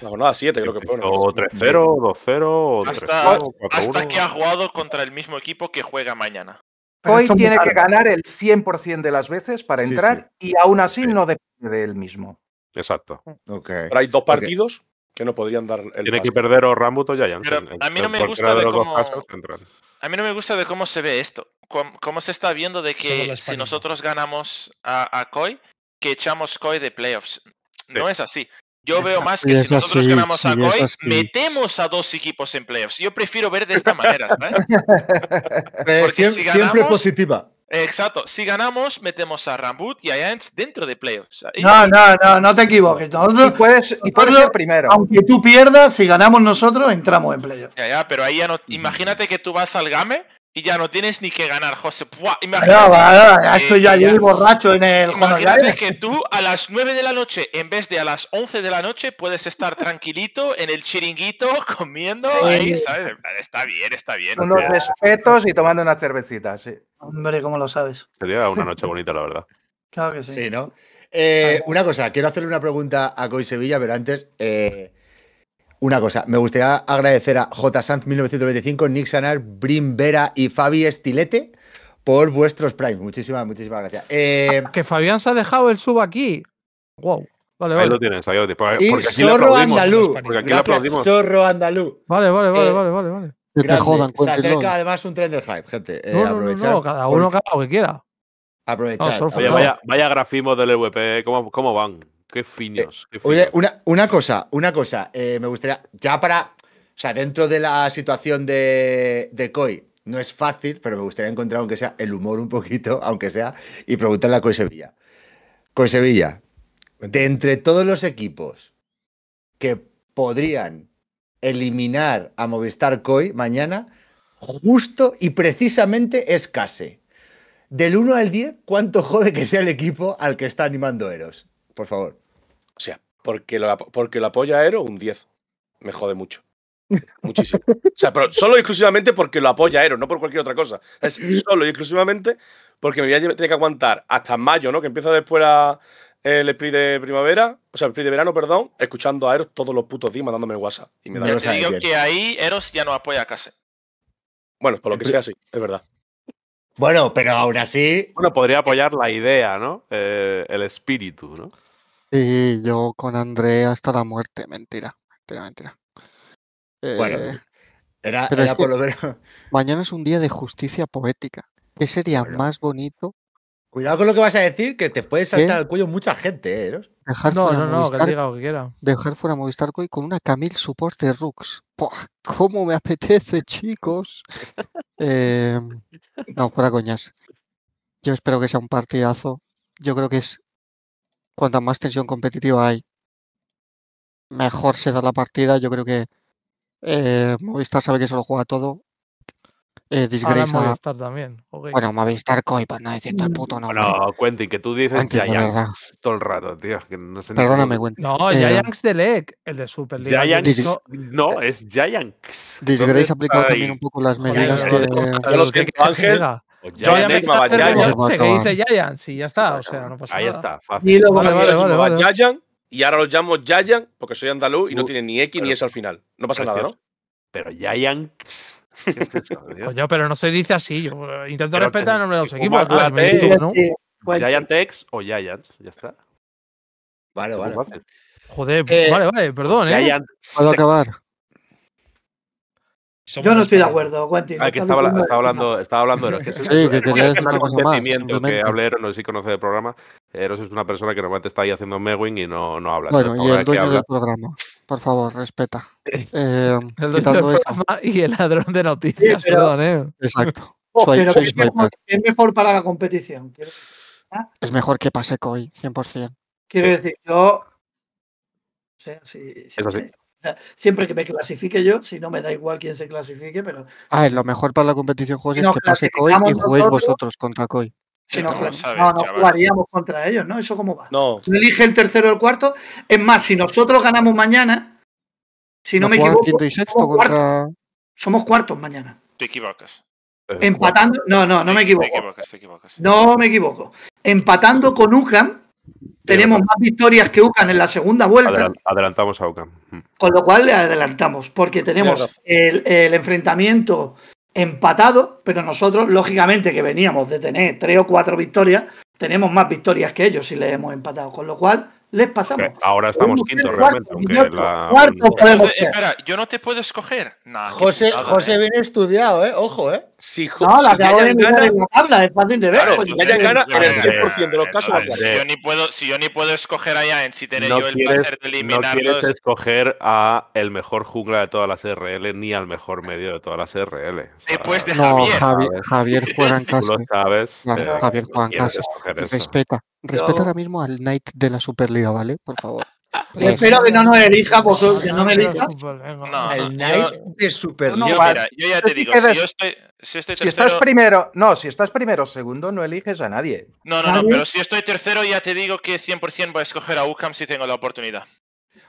La jornada 7, creo que fue. O 3-0, 2-0, o Hasta, 3-0, hasta 4-1. que ha jugado contra el mismo equipo que juega mañana. Muy tiene que ganar el 100% de las veces para Sí, entrar y aún así no depende de él mismo. Exacto. Ok. Pero hay dos partidos que no podrían dar el Tiene pase. que perder o Rambut o Giants. Pero a mí no me gusta de cómo- casos entran. A mí no me gusta de cómo se ve esto. Cómo, cómo se está viendo de que si nosotros ganamos a, a Koi, que echamos Koi de playoffs. No es así. Yo veo más Sí, que si nosotros así, ganamos a sí, es Koi, metemos a dos equipos en playoffs. Yo prefiero ver de esta manera, ¿sabes? Porque si siempre ganamos- positiva. Exacto. Si ganamos, metemos a Rambut y a Giants dentro de playoffs. Y- No, no, no, no te equivoques. Y Nosotros, puedes, y puedes nosotros, ser primero. aunque tú pierdas, si ganamos nosotros, entramos en playoff. Ya, ya, pero ahí ya no. Imagínate que tú vas al Game y ya no tienes ni que ganar, José. No, imagínate, estoy eh, allí ya- borracho en el Imagínate que tú a las 9 de la noche, en vez de a las 11 de la noche, puedes estar tranquilito en el chiringuito comiendo ahí, ¿sabes? Está bien, está bien. Unos respetos y tomando una cervecita, sí. Hombre, ¿cómo lo sabes? Sería una noche bonita, la verdad. Claro que sí. Sí, ¿no? Eh, una cosa, quiero hacerle una pregunta a Coy Sevilla, pero antes, eh, una cosa. Me gustaría agradecer a J. Sanz 1995, Nick Sanar, Brim Vera y Fabi Estilete por vuestros primes. Muchísimas, muchísimas gracias. Eh, Que Fabián se ha dejado el sub aquí. Wow. Vale, Ahí vale. lo tienes, ahí lo tienes. Porque, y aquí Zorro. Andalú. Porque aquí Gracias. Zorro Andalú. Vale, vale, vale, Eh, vale, vale, vale. Que te Grande. jodan, Se acerca además un tren del hype, gente. Eh, No, no, no, aprovechar. no, cada uno que haga lo que quiera. Aprovechar. No, solo Oye, aprovechar. vaya, vaya grafismos del EVP, ¿cómo, cómo van? Qué finos. qué Oye, finos. una, una cosa, una cosa. eh, me gustaría, ya para, o sea, dentro de la situación de, de Koi, no es fácil, pero me gustaría encontrar, aunque sea, el humor un poquito, aunque sea, y preguntarle a Koi Sevilla. Koi Sevilla, de entre todos los equipos que podrían eliminar a Movistar Koi mañana, justo y precisamente es Case. Del 1 al 10, ¿cuánto jode que sea el equipo al que está animando Eros? Por favor. O sea, porque lo, porque lo apoya Aero, un 10. Me jode mucho. Muchísimo. O sea, pero solo y exclusivamente porque lo apoya Aero, no por cualquier otra cosa. Es solo y exclusivamente porque me voy a tener que aguantar hasta mayo, ¿no? Que empieza después el split de primavera, o sea, el split de verano, perdón, escuchando a Eros todos los putos días mandándome el WhatsApp. Y me da lo Te digo bien. que ahí Eros ya no apoya a Case. Bueno, por lo que sea, sí, es verdad. Bueno, pero aún así. Bueno, podría apoyar la idea, ¿no? Eh, el espíritu, ¿no? Sí, yo con Andrea hasta la muerte. Mentira, mentira, mentira. Bueno, Eh, Era, pero era es que- por lo menos. mañana es un día de justicia poética. ¿Qué sería Bueno. más bonito Cuidado con lo que vas a decir, que te puede saltar al cuello mucha gente, ¿eh? Dejar No, fuera no, no, que Movistar, él diga lo que quiera. dejar fuera Movistar Coin con una Camille Support de Rooks? ¡Buah! ¿Cómo me apetece, chicos? Eh, no, fuera coñas. Yo espero que sea un partidazo. Yo creo que es cuanta más tensión competitiva hay, mejor será la partida. Yo creo que eh, Movistar sabe que se lo juega todo. Eh, Ahora también. Bueno, Movistar Coin, para no decirte el puto nombre. Bueno, Quentin, que tú dices Quentin, de verdad. Giants todo el rato, tío. Que no sé ni Perdóname, Gwen. No, Eh, Giants de LEC, el de Superliga. Giants. Dis- No, es Giants. Disgrace ha aplicado también un poco las medidas no, que. no, no, Yo pero lo ¿qué siento, quieres que Ángel. Diga? O Yo ya Giants, me llamaba que dice Giants y ya está, o sea, no pasa Ahí nada. está, Y fácil. luego- Vale, vale, vale, y ahora lo llamo Yayan porque soy andaluz y no Uh, tiene ni X ni S al final. No pasa nada, ¿no? Pero Giants. ¿Qué es eso, tío? Coño, pero no se dice así. Yo eh, intento Pero respetar el nombre de los equipos. Ah, tú, ¿no? Sí, pues, Giant X o Giants, ya está. Vale, vale. fácil. Joder, Eh, vale, vale, perdón, ¿eh? Giants. ¿Puedo acabar? Somos Yo no los estoy de acuerdo, Quentin. Ah, que estaba, estaba de- hablando, estaba hablando Eros. Que es, Sí, es- que es una cosa más, acontecimiento que hable Eros, no sé si conoce el programa. Eros es una persona que normalmente está ahí haciendo Mewing y no, no habla. Bueno, y el que dueño habla- del programa, por favor, respeta. Eh, El dueño del eso, programa y el ladrón de noticias, pero- perdón, ¿eh? exacto. Oh, Soy, pero soy que es mejor, que es mejor para la competición. Quiero, Es mejor que pase Koi, 100%. quiero Sí. decir, yo. O sea, si, si Es así. siempre que me clasifique yo, si no me da igual quién se clasifique, pero Ah, lo mejor para la competición, José, es que pase Koi y juguéis vosotros contra Koi. si no, no jugaríamos contra ellos, ¿no? ¿Eso cómo va? No, elige el tercero o el cuarto. Es más, si nosotros ganamos mañana, si no, me equivoco, quinto y sexto somos cuartos, contra. somos cuartos mañana. Te equivocas. Empatando. No, no, no me Te equivoco. equivocas, te equivocas. No me equivoco. Empatando con UCAM, tenemos más victorias que UCAM en la segunda vuelta, adelan- adelantamos a Ocam. Mm. con lo cual le adelantamos, porque tenemos el, el enfrentamiento empatado, pero nosotros, lógicamente, que veníamos de tener tres o cuatro victorias, tenemos más victorias que ellos si les hemos empatado, con lo cual les pasamos. Que ahora estamos ser realmente. Aunque nosotros, la, cuartos podemos espera, yo no te puedo escoger. Nah, José, putada, José eh. viene estudiado, ¿eh? Ojo, ¿eh? si, No, la si acabo de gana, en la tabla, es fácil de ver. Claro, pues, si Giant gana, en el Eh, 100% de los casos va a entonces, pasar. si yo ni puedo, si yo ni puedo escoger a Giant, si tener no yo el quieres, placer de no eliminarlos. quieres escoger a el mejor jungla de todas las RL ni al mejor medio de todas las RL. O sea, Después de No, Javier. Javier, Javier juega en Tú casa. lo sabes. Claro, eh, Javier no juega en casa. Respeta. Respeta Yo- ahora mismo al Knight de la Superliga, ¿vale? Por favor. Espero que no nos elija, vosotros, que no me elija. No, no, El yo- Knight de Super No, yo, va- mira, yo ya te digo, si yo estoy, si estoy Si tercero, estás primero, no, si estás primero o segundo, no eliges a nadie. no, no, no, pero si estoy tercero ya te digo que 100% voy a escoger a UCAM si tengo la oportunidad.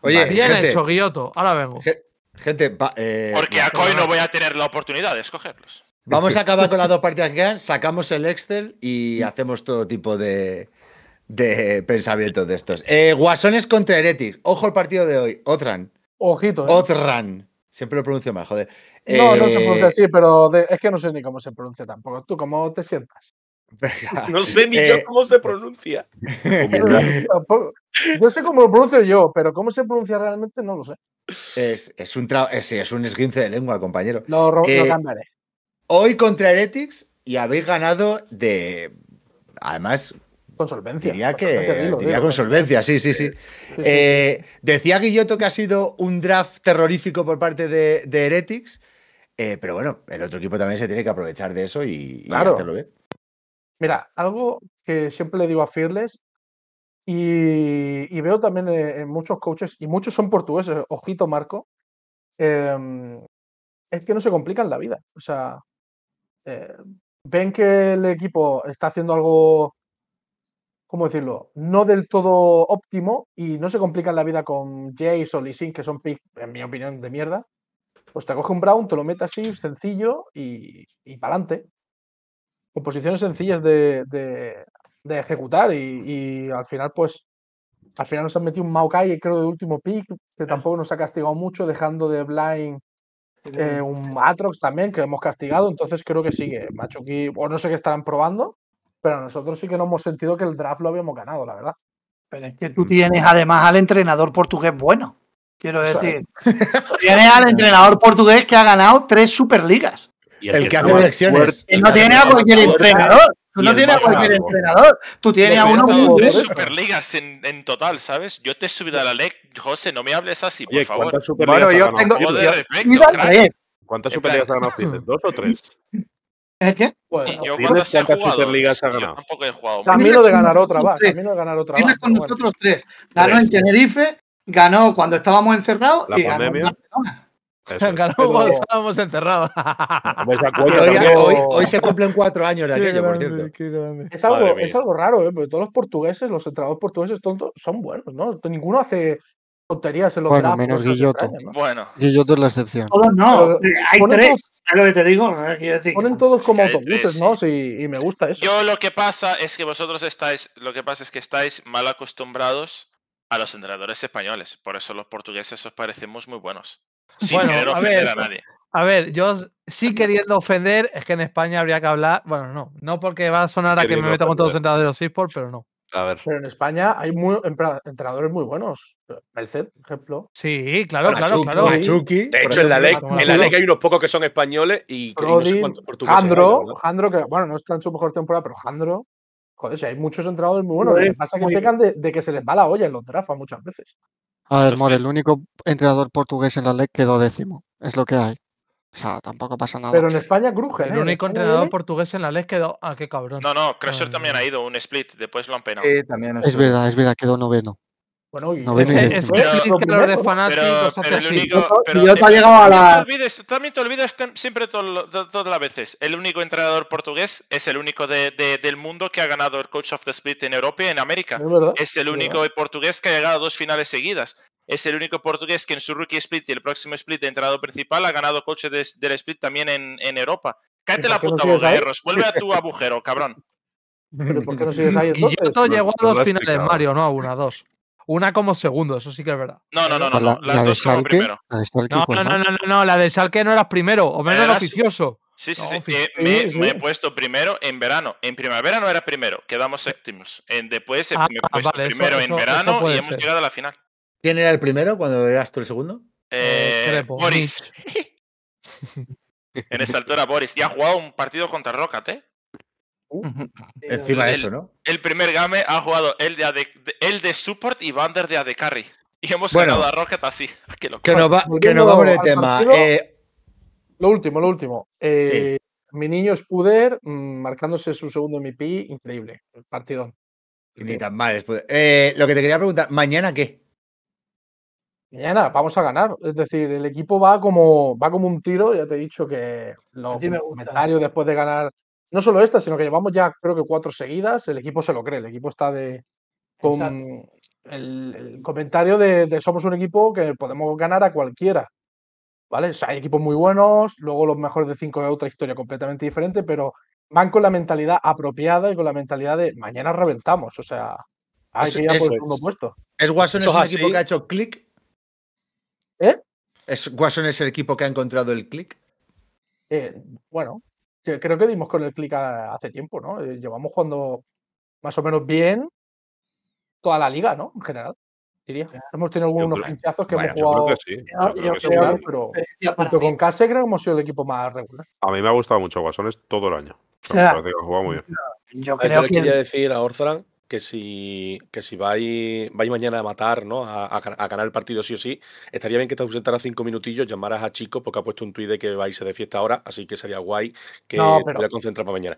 Oye, Bien gente, hecho, Guilloto. Ahora vengo. ge- gente, va- eh, Porque a Koi no voy a tener la oportunidad de escogerlos. vamos a acabar con las dos partidas que quedan, sacamos el Excel y hacemos todo tipo de, de pensamientos de estos. Eh, Guasones contra Heretics. Ojo el partido de hoy. Otran. Ojito, ¿eh? Otran. Siempre lo pronuncio mal, joder. No, no se Eh, pronuncia así, pero de- es que no sé ni cómo se pronuncia tampoco. ¿Tú cómo te sientas? venga. No sé ni Eh, yo cómo se pronuncia. Yo sé cómo lo pronuncio yo, pero cómo se pronuncia realmente no lo sé. Es, es un tra- es, es un esguince de lengua, compañero. Lo, lo Eh, cambiaré. Hoy contra Heretics y habéis ganado de. Además, Con solvencia. diría que solvencia, dilo, diría con solvencia, sí, sí, sí. Sí, sí, Eh, decía Guilloto que ha sido un draft terrorífico por parte de, de Heretics, eh, pero bueno, el otro equipo también se tiene que aprovechar de eso y, y Claro. hacerlo bien. Mira, algo que siempre le digo a Fearless y, y veo también eh, en muchos coaches, y muchos son portugueses, ojito Marco, em, es que no se complican la vida. O sea, eh, ven que el equipo está haciendo algo, ¿cómo decirlo? No del todo óptimo y no se complican la vida con Jace o Lee Sin, que son picks, en mi opinión, de mierda. Pues te coge un Brown, te lo mete así, sencillo y, y para adelante. Con posiciones sencillas de, de- de ejecutar y, y al final, pues, al final nos han metido un Maokai, creo, de último pick, que tampoco nos ha castigado mucho, dejando de blind eh, un Atrox también, que hemos castigado. Entonces creo que sí, que Machuki, o no sé qué estarán probando, pero nosotros sí que no hemos sentido que el draft lo habíamos ganado, la verdad. Pero es que tú tienes además al entrenador portugués bueno. Quiero decir, tú tienes al entrenador portugués que ha ganado tres Superligas. Y El que hace elecciones. fuerte- Y no tiene a cualquier entrenador. Tú no tienes a cualquier bravo. entrenador. Tú tienes a uno Tres superligas en, en total, ¿sabes? Yo te he subido a la LEC, José, no me hables así, por Oye, favor. ¿cuántas superligas Bueno, yo ganado tengo-. ¿Cuántas superligas ha ganado? ¿Dos o tres? ¿Es qué? Pues, ¿Y yo Fearless, cuántas he ¿cuántas jugado? ha yo tampoco he jugado. camino de ganar otra, va. Camino de ganar otra. Tienes con bueno. nosotros tres. Ganó Tres. en Tenerife, ganó cuando estábamos encerrados La y ganó en. Barcelona. Eso. Ganamos Pero- cuando estábamos encerrados. Hoy, hoy- hoy se cumplen cuatro años de aquello, por cierto. Es algo, es algo raro, ¿eh? porque todos los portugueses, los entrenadores portugueses tontos, son buenos, ¿no? Ninguno hace tonterías en los Bueno, menos Guilloto. extrañas, ¿no? Bueno, Guilloto es la excepción. Todos no. Pero Hay ponen tres. todos- Es lo que te digo. eh, Quiero decir, Ponen todos como autobuses, tres, ¿no? sí. Y me gusta eso. yo lo que pasa es que vosotros estáis, lo que pasa es que estáis mal acostumbrados a los entrenadores españoles. Por eso los portugueses os parecemos muy buenos. Sin Bueno, querer a ofender ver, a nadie. A ver, yo sí queriendo ofender, es que en España habría que hablar. Bueno, no, no porque va a sonar a que me meto con todos los entrenadores de los eSports, pero no. A ver. Pero en España hay muy, entrenadores muy buenos. Melcet, por ejemplo. Sí, claro, claro, claro. Machuki, De hecho, en la, ley, en la ley hay unos pocos que son españoles y, y no sé cuántos portugueses. Jandro. Jandro, que bueno, no está en su mejor temporada, pero Jandro. Joder, si hay muchos entrenadores muy buenos. Lo que pasa es que pecan de, de que se les va la olla en los drafts muchas veces. A ver, More, el único entrenador portugués en la LEC quedó décimo. Es lo que hay. O sea, tampoco pasa nada. Pero en España crujen. El ¿eh? Único entrenador portugués en la LES quedó. Ah, qué cabrón. No, no, Crusher Ah, también no. ha ido un split, después lo han penado. Sí, también Es verdad, es verdad, quedó noveno. Bueno, y Noveno y Pero- split lo que los de. Fnatic, Pero, el así. único. Pero yo te ha llegado a también la- te olvides, también te olvides tem- siempre to- todas las veces. El único entrenador portugués es el único de- de- del mundo que ha ganado el Coach of the Split en Europa y en América. Es verdad. Es el es único portugués que ha llegado a dos finales seguidas. Es el único portugués que en su rookie split y el próximo split de entrenador principal ha ganado coche de- del split también en, en Europa. Cállate la no puta sigues boca? Erros. Vuelve a tu agujero, cabrón. Pero ¿por qué no sigues ahí entonces? Llegó a no dos finales, explicado. Mario, no a una, a dos. Una como segundo, eso sí que es verdad. No, no, no, no. la, no. la Las dos como primero. la de Schalke No, no, no, no, no, no, la de Schalke no eras primero, o menos Eras- oficioso. Sí, sí, No, eh, sí, me, sí. me he puesto primero en verano. En primavera no era primero, quedamos séptimos. En, después Ah, me he puesto vale, primero eso- en eso verano y hemos ser. llegado a la final. ¿Quién era el primero cuando eras tú el segundo? Eh, Eh, Boris. en esa altura, Boris. Y ha jugado un partido contra Rocket, ¿eh? Encima de el- eso, ¿no? El primer game ha jugado el de, AD el de support y Vander de AD Carry. Y hemos Bueno. ganado a Rocket así. Que nos, va, que nos vamos de tema. partido, Eh, Lo último, lo último. Eh, Mi niño Spuder mm, marcándose su segundo MVP, increíble. El partido. ni tan mal. Eh, lo que te quería preguntar, ¿mañana qué? Mañana vamos a ganar. Es decir, el equipo va como, va como un tiro. Ya te he dicho que los comentarios después de ganar, no solo esta, sino que llevamos ya creo que cuatro seguidas. El equipo se lo cree. El equipo está de con el, el comentario de, de somos un equipo que podemos ganar a cualquiera. ¿Vale? O sea, hay equipos muy buenos, luego los mejores de cinco de otra historia completamente diferente, pero van con la mentalidad apropiada y con la mentalidad de mañana reventamos. O sea, hay que ir a por el segundo es. puesto. ¿Es Watson Eso es un es equipo que ha hecho clic? ¿Eh? ¿Es, ¿Watson es el equipo que ha encontrado el clic? Eh, bueno, creo que dimos con el clic a- hace tiempo, ¿no? Eh, llevamos jugando más o menos bien toda la liga, ¿no? En general, diría. Hemos tenido algunos pinchazos que bueno, hemos Yo creo jugado que sí. Yo creo que sí. pero junto con Case creo que hemos sido el equipo más regular. A mí me ha gustado mucho Guasones todo el año. O sea, me Ya. parece que ha jugado muy bien. Yo creo le que quería decir a Orthran que si, que si vais, vais mañana a matar, ¿no? A, a gan- a ganar el partido sí o sí, estaría bien que te ausentaras cinco minutillos, llamaras a Chico, porque ha puesto un tuit de que vais de fiesta ahora, así que sería guay que No, te voy a concentrar para mañana.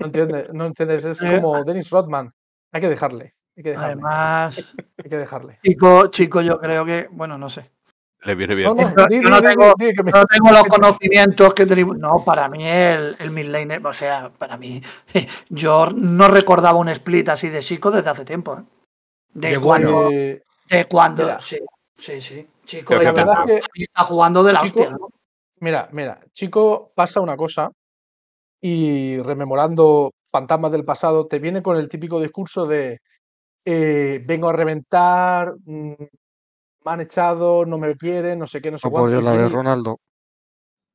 No entiendes, no entiendes, es como Dennis Rodman. Hay que dejarle, hay que dejarle, además, hay que dejarle. chico, chico, yo creo que, bueno, no sé. Le viene bien. No, Yo- tengo- No los conocimientos que tenemos. No, para mí el, el mid laner, o sea, para mí, yo no recordaba un split así de chico desde hace tiempo. ¿eh? De, De cuando, bueno. De cuando, Mira. sí, sí, sí. Chico la está, verdad es que está jugando de la Chico- hostia, ¿no? Mira, mira, chico, pasa una cosa y rememorando fantasmas del pasado, te viene con el típico discurso de eh, vengo a reventar, mm, me han echado, no me quieren, no sé qué, no sé Apoyo cuánto. la de Ronaldo.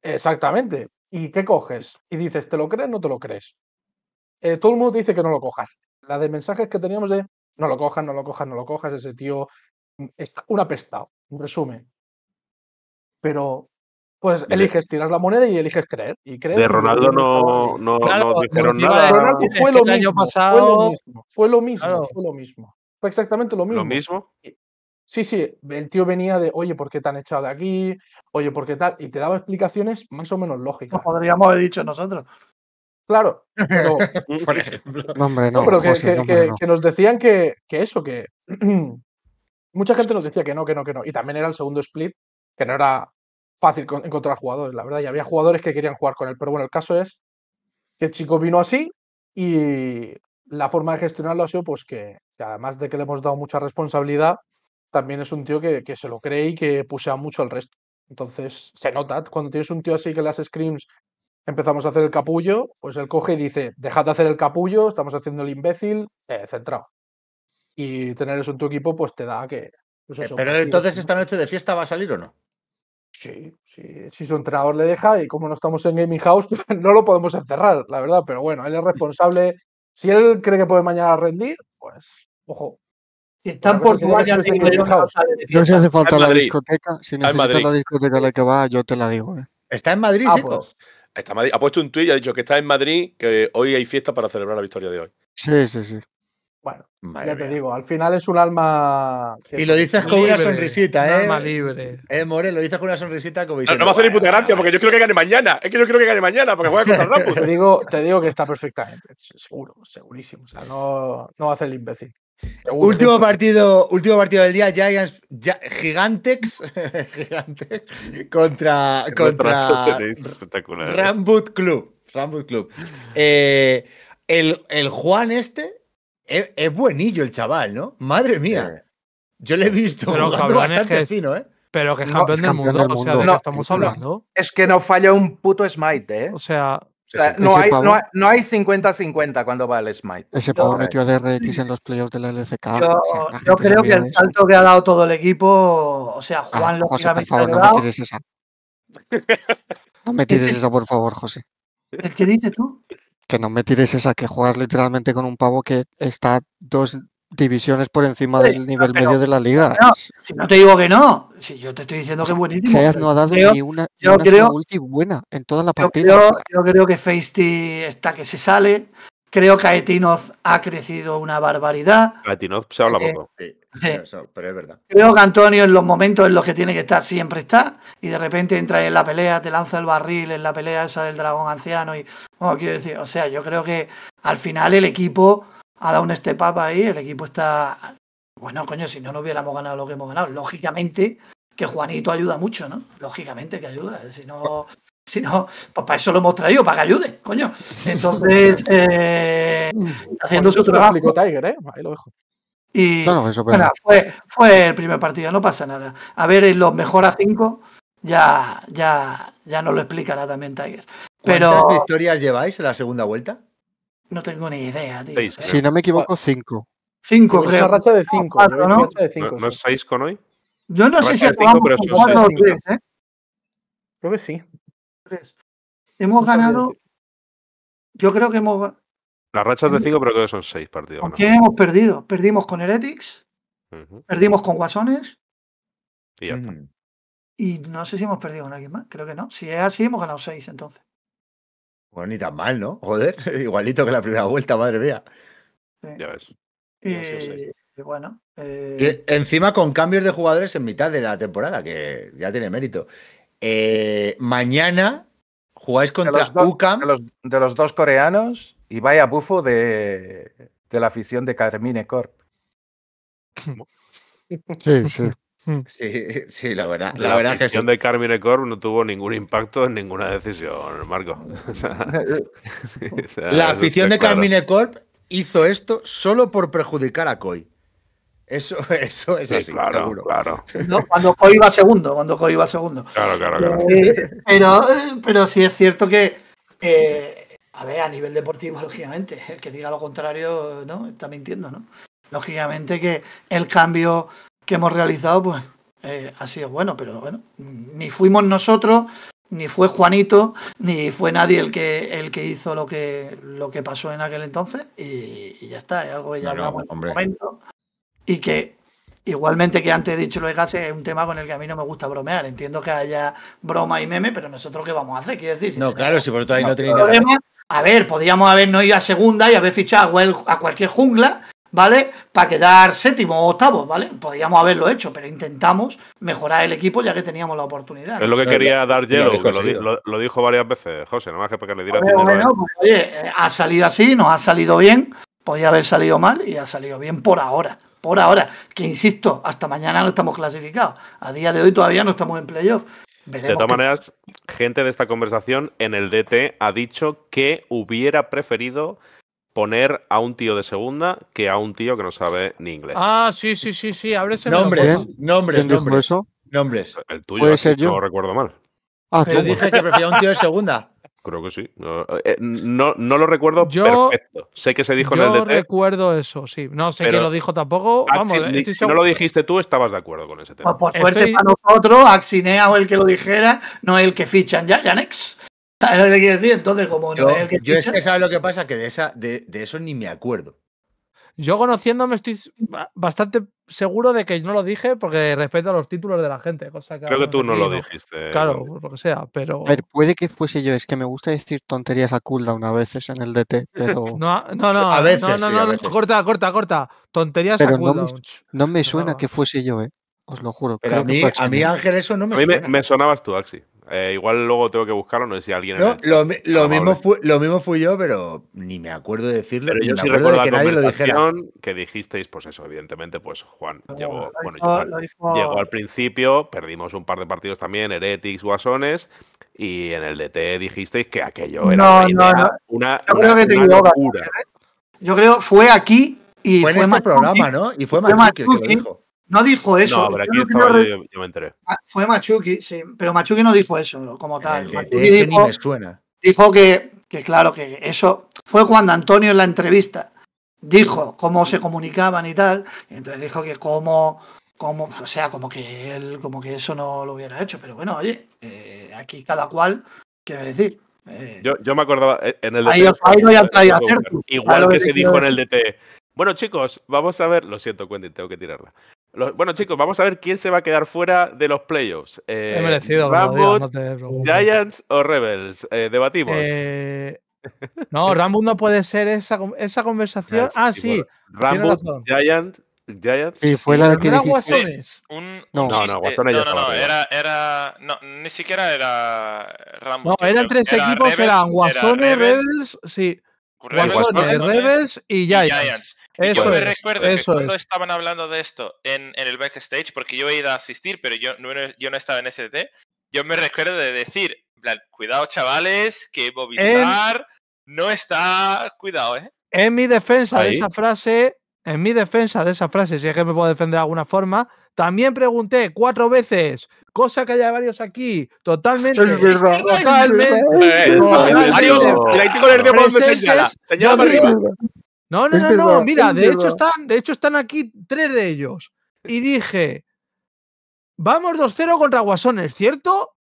Exactamente. ¿Y qué coges? Y dices, ¿te lo crees o no te lo crees? Eh, todo el mundo te dice que no lo cojas. La de mensajes que teníamos de no lo cojas, no lo cojas, no lo cojas, ese tío está un apestado, en resumen. Pero, pues De- eliges tirar la moneda y eliges creer. Y crees De Ronaldo no, no, Claro, no dijeron nada. Ronaldo fue lo el año mismo, fue pasado- lo mismo, fue lo mismo, Claro. fue lo mismo. Fue exactamente lo mismo. Lo mismo. Sí, sí, el tío venía de, oye, ¿por qué te han echado de aquí? Oye, ¿por qué tal? Y te daba explicaciones más o menos lógicas. Lo podríamos haber dicho nosotros. Claro, pero, Por ejemplo. No, hombre, no, no, pero que, José, que- no, hombre, que- no. que nos decían que, que eso, que mucha gente nos decía que no, que no, que no. Y también era el segundo split, que no era fácil con- encontrar jugadores, la verdad. Y había jugadores que querían jugar con él. Pero bueno, el caso es que el chico vino así y la forma de gestionarlo ha sido pues que, que además de que le hemos dado mucha responsabilidad, también es un tío que, que se lo cree y que pusea mucho al resto. Entonces, se nota, cuando tienes un tío así que las scrims empezamos a hacer el capullo, pues él coge y dice, dejad de hacer el capullo, estamos haciendo el imbécil, eh, centrado. Y tener eso en tu equipo, pues te da que... pues eso, Pero entonces esta noche de fiesta va a salir o no? Sí, sí, si su entrenador le deja y como no estamos en Gaming House, no lo podemos encerrar, la verdad, pero bueno, él es responsable. Si él cree que puede mañana rendir, pues, ojo. Si está en Portugal, ya te no fiesta. hace falta la Madrid. discoteca, si necesitas Madrid. la discoteca a la que va, yo te la digo. ¿eh? Está en Madrid, Ah, pues, Está en Madrid. Ha puesto un tuit y ha dicho que está en Madrid, que hoy hay fiesta para celebrar la victoria de hoy. Sí, sí, sí. bueno, Madre ya te digo, al final es un alma. Y lo dices con una sonrisita, un ¿eh? alma libre. Eh, More, lo dices con una sonrisita como No, diciendo. no me hace ni "Bueno, puta gracia, porque yo creo que gane mañana. Es que yo creo que gane mañana, porque juega contra el Te digo, te digo que está perfectamente. se- Seguro, segurísimo. O sea, no, no va a hacer el imbécil. Último partido, último partido del día, Giants, Gigantex, Gigantex contra, contra espectacular. ¿eh? Rambut Club. Rambut Club. Eh, el, el Juan este es, es buenillo el chaval, ¿no? Madre mía. Yo le he visto Pero, jugando cabrón, es bastante que- fino, ¿eh? Pero que es No, campeón es del campeón mundo. del O sea, mundo. ¿de No, qué estamos hablando? Es que no falla un puto smite, ¿eh? O sea, sea, no, hay, pavo- no, hay, no hay 50-50 cuando va el smite. Ese pavo Yo- metió a DRX en los playoffs de la LCK. Yo, o sea, la yo gente se creo que el eso. salto que ha dado todo el equipo, o sea, Ah, Juan José, por lógicamente ha favor, no me tires esa. No me tires esa, por favor, José. ¿El que dices tú? Que no me tires esa, que juegas literalmente con un pavo que está dos divisiones por encima Sí, del nivel pero- medio de la liga. no, Si no te digo que no, si yo te estoy diciendo que es buenísimo. Seas no ha dado creo- ni una, ni yo una sola creo- ulti buena en toda la Yo partida. creo, yo creo que Feisty está que se sale. Creo que Aetinoz ha crecido una barbaridad. A Tinov se habla Eh, poco. Sí, Sí. eso, pero es verdad. Creo que Antonio en los momentos en los que tiene que estar siempre está. Y de repente entra en la pelea, te lanza el barril en la pelea esa del dragón anciano. Y bueno, quiero decir, o sea, yo creo que al final el equipo ha dado un step up ahí. El equipo está. Bueno, coño, si no, no hubiéramos ganado lo que hemos ganado. Lógicamente que Juanito ayuda mucho, ¿no? Lógicamente que ayuda. Si no, si no, pues para eso lo hemos traído, para que ayude, coño. Entonces, eh, haciendo Bonito su trabajo. Tiger, ¿eh? Ahí lo dejo. Y No, no, eso es bueno, fue, fue el primer partido, no pasa nada. A ver, en los mejor a cinco, ya, ya, ya nos lo explicará también Tiger. Pero ¿Cuántas victorias lleváis en la segunda vuelta? No tengo ni idea, tío. Seis, Si no me equivoco, cinco. Cinco, Es creo. una racha de 5. cuatro, ¿no? racha de ¿No, 5. ¿No es 6 con hoy? Yo no sé si cinco, acabamos pero con o seis, tres, ¿eh? Creo que sí. Tres. Hemos ganado, yo creo que hemos... Las rachas de 5, pero creo que son 6 partidos. ¿Con ¿no? quién hemos perdido? Perdimos con Heretics, perdimos con Guasones Y ya está. Mm. y no sé si hemos perdido con alguien más, creo que no. Si es así, hemos ganado seis entonces. Bueno, ni tan mal, ¿no? Joder, igualito que la primera vuelta, madre mía. Sí. Ya ves. Y, bueno, eh, Y encima con cambios de jugadores en mitad de la temporada, que ya tiene mérito. Eh, mañana jugáis De contra los, dos- UCAM. de los- de los dos coreanos y vaya bufo de, de la afición de Carmine Corp. Sí, sí. Sí, sí, la verdad, La, la verdad que sí. afición de Carmine Corp no tuvo ningún impacto en ninguna decisión, Marco. O sea, o sea, La afición de claro. Carmine Corp hizo esto solo por perjudicar a Koi. Eso, eso es Sí, así, claro, seguro. claro, no, cuando Koi iba segundo, cuando Koi iba segundo. claro, claro, claro. Eh, pero, pero sí es cierto que, eh, a ver, a nivel deportivo, lógicamente, el que diga lo contrario, ¿no? Está mintiendo, ¿no? Lógicamente que el cambio que hemos realizado, pues, eh, ha sido bueno, pero bueno, ni fuimos nosotros, ni fue Juanito, ni fue nadie el que el que hizo lo que lo que pasó en aquel entonces, y, y ya está, es algo que ya No, no, hablamos en momento, y que Igualmente que antes he dicho lo de Gase es un tema con el que a mí no me gusta bromear. Entiendo que haya broma y meme, pero nosotros qué vamos a hacer, quiero decir. si No, claro, si vosotros ahí no tenéis nada. problema, a ver, podíamos habernos ido a segunda y haber fichado a cualquier jungla, ¿vale? Para quedar séptimo o octavo, ¿vale? Podíamos haberlo hecho, pero intentamos mejorar el equipo ya que teníamos la oportunidad. Es lo que quería dar lo Yellow, que lo, dijo varias veces, José, nada más que para que le diera Pero dinero bueno, pues, oye, eh, ha salido así, nos ha salido bien, podía haber salido mal y ha salido bien por ahora. Por ahora, que insisto, hasta mañana no estamos clasificados. A día de hoy todavía no estamos en playoff. De todas maneras, gente de esta conversación en el DT ha dicho que hubiera preferido poner a un tío de segunda que a un tío que no sabe ni inglés. Ah, sí, sí, sí, sí. Ábrese Nombres, nombres, ¿Quién dijo nombres. eso? Nombres. el tuyo, puede ser si no yo. recuerdo mal. Ah, Yo tú. dije que prefería un tío de segunda. Creo que sí. No, eh, no, no lo recuerdo Yo- perfecto. Sé que se dijo en Yo el DT. recuerdo eso, sí. No sé Pero- quién lo dijo tampoco. Vamos, si, ni- estoy si no lo dijiste tú, estabas de acuerdo con ese tema. Pues por suerte Estoy- para nosotros, Axinea o el que lo dijera, no el que fichan ya, Yanex. ¿Sabes lo que quiero decir? Entonces, como no Yo, es el que yo es que sabes lo que pasa, que de esa, de, de eso ni me acuerdo. Yo conociéndome estoy bastante seguro de que no lo dije porque respeto a los títulos de la gente. Cosa que Creo que tú no lo dijiste. Claro, Wendy. por lo que sea, pero. A ver, puede que fuese yo, es que me gusta decir tonterías a cooldown a veces en el DT, pero No, no, no, A veces no, no, sí, no, no, veces. corta, corta, corta. Tonterías a no me- cooldown. no me No, suena no. que fuese yo, ¿eh? Os lo juro. Pero a creo mí, a mí ¿eh? Ángel, eso no me A mí me sonabas tú, Axi. Eh, igual luego tengo que buscarlo, no sé si alguien. No, lo, mismo fui, lo mismo fui yo, pero ni me acuerdo de decirlo. Pero yo me sí acuerdo recuerdo de que la nadie lo dijera. que dijisteis, pues eso, evidentemente, pues Juan llegó, Lo bueno, llegó, al- lo hizo- llegó al principio, perdimos un par de partidos también, Heretics, Guasones, y en el DT dijisteis que aquello era No, una, no, idea, no. una, Yo una- creo que te una locura. Yo creo fue aquí y Fue en fue este programa, ¿no? Y fue Fue el que lo dijo. No dijo eso. No, pero Yo aquí que estaba yo yo, yo, yo me enteré. Ah, Fue Machuki, sí, pero Machuki no dijo eso como tal. El Machuki que ni dijo, me suena. dijo que, que, claro, que eso fue cuando Antonio en la entrevista dijo cómo se comunicaban y tal, y entonces dijo que cómo, cómo, o sea, como que él, como que eso no lo hubiera hecho, pero bueno, oye, eh, aquí cada cual, quiero decir. eh, Yo, yo me acordaba eh, en el DT. Ahí ahí no eh, traído eh, Igual que que se dijo en el DT. Bueno, chicos, vamos a ver. Lo siento, Quentin, tengo que tirarla. Bueno, chicos, vamos a ver quién se va a quedar fuera de los playoffs. Eh, He merecido que me lo digas, Rambut, no te preocupes. Giants o Rebels. Eh, debatimos. Eh, no, Rambo no puede ser esa, esa conversación. Ah, sí. Rambo, razón. Giant, Giants. Sí, fue la que no era dijiste. Guasones. Un, No. un No, no, no, era, era, no, ni siquiera era Rambo. No, eran tres era equipos, Rebels, eran era Guasones, Rebels, sí. Rebels, Guasones, Rebels y y Giants. Eso yo me es, recuerdo que cuando es. estaban hablando de esto en, en el backstage, porque yo he ido a asistir, pero yo no, yo no estaba en SDT, yo me recuerdo de decir, en plan, cuidado chavales, que Movistar no está, cuidado, ¿eh? En mi defensa de esa frase, en mi defensa de esa frase, si es que me puedo defender de alguna forma, también pregunté cuatro veces, cosa que haya varios aquí, totalmente, Es verdad, totalmente, Varios, el dedo por donde señala. Señala para arriba. No, no, Es no, no, verdad, mira, de hecho están, de hecho están aquí tres de ellos. Y dije, vamos 2-0 contra Guasones, ¿cierto?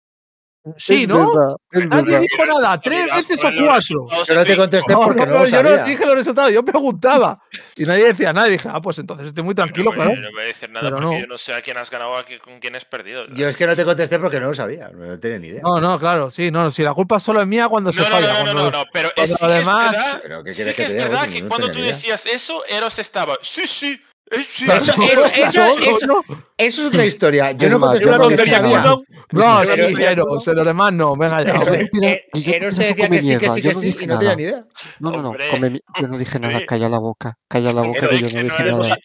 Sí, Es ¿no? verdad, es Nadie verdad. dijo nada, tres veces o cuatro. Yo no te contesté porque no, no, lo yo no dije los resultados, yo preguntaba. Y nadie decía nada. Y dije, ah, pues entonces estoy muy tranquilo, no, claro. voy- no voy a decir nada Pero porque no. yo no sé a quién has ganado o con quién has perdido. Yo es que no te contesté porque no lo sabía. No tenía ni idea. No, no, claro, sí, no, si la culpa solo es mía cuando se No, no, falla. no, no, no, no, pero es, sí que es verdad, Pero ¿qué sí que es verdad Yo que cuando tú decías eso, Eros estaba, sí, sí, sí. Eso- No, eso- no, eso- no, eso- no, Eso es otra historia. Yo no más, contesté Una porque tontería, sabía. cooldown. No, los demás no, venga ya. Eh, Eros te decía que sí, que sí, que no sí, dije y no tenía nada. ni idea. No, no, no, mi- yo no dije nada, calla la boca, calla la boca que yo no dije nada.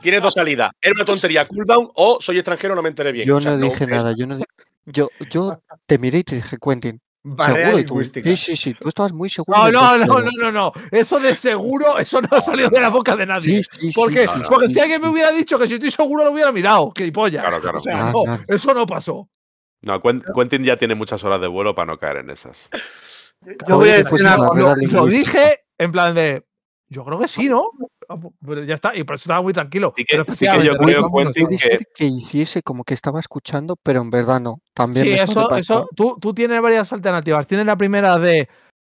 Tienes dos salidas. ¿Era una tontería cooldown o soy extranjero no me enteré bien? Yo no dije nada, yo no yo, yo te miré y te dije, Quentin, Barrera seguro y tú. lingüística. Sí, sí, sí, tú estabas muy seguro. No, no, no, 2-0. no, no, no. Eso de seguro, eso no ha salido de la boca de nadie. Sí, sí, sí, Porque, sí, porque sí, si alguien sí. me hubiera dicho que si estoy seguro lo hubiera mirado, que pollas. Claro, claro. O sea, Ah, no, claro. eso no pasó. No, Quen- Quentin ya tiene muchas horas de vuelo para no caer en esas. Yo voy a decir Lo, dije en plan de. Yo creo que sí, ¿no? Ah, Pero ya está, y por eso estaba muy tranquilo. Sí que- Pero sí que yo creo, que- ser que hiciese como que estaba escuchando, pero en verdad no. También Sí, eso, eso tú, tú tienes varias alternativas. Tienes la primera de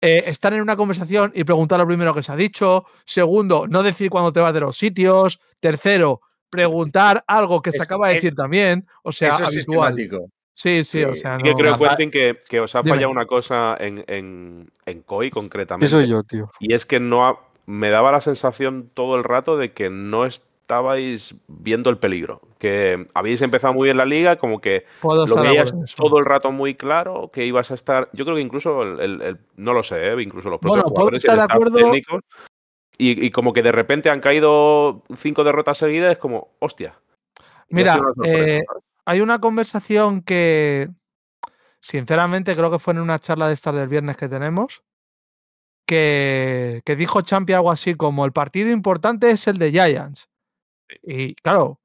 eh, estar en una conversación y preguntar lo primero que se ha dicho. Segundo, no decir cuando te vas de los sitios. Tercero, preguntar algo que se Es- acaba de es- decir también. O sea, Eso es habitual. sistemático. Sí, sí, o sea, no- creo, Apa- Quentin, que, que os ha Dime. fallado una cosa en, en, en COI concretamente. Eso yo, tío. Y es que no ha- me daba la sensación todo el rato de que no estabais viendo el peligro. Que habéis empezado muy bien la liga, como que puedo lo veías todo el rato muy claro, que ibas a estar. Yo creo que incluso, el, el- el- no lo sé, ¿eh? incluso los propios Bueno, jugadores estar de acuerdo. técnico, y, y como que de repente han caído cinco derrotas seguidas, es como, hostia. Mira, una eh, hay una conversación que, sinceramente, creo que fue en una charla de estas del viernes que tenemos, que, que dijo Champi algo así como el partido importante es el de Giants. Y claro,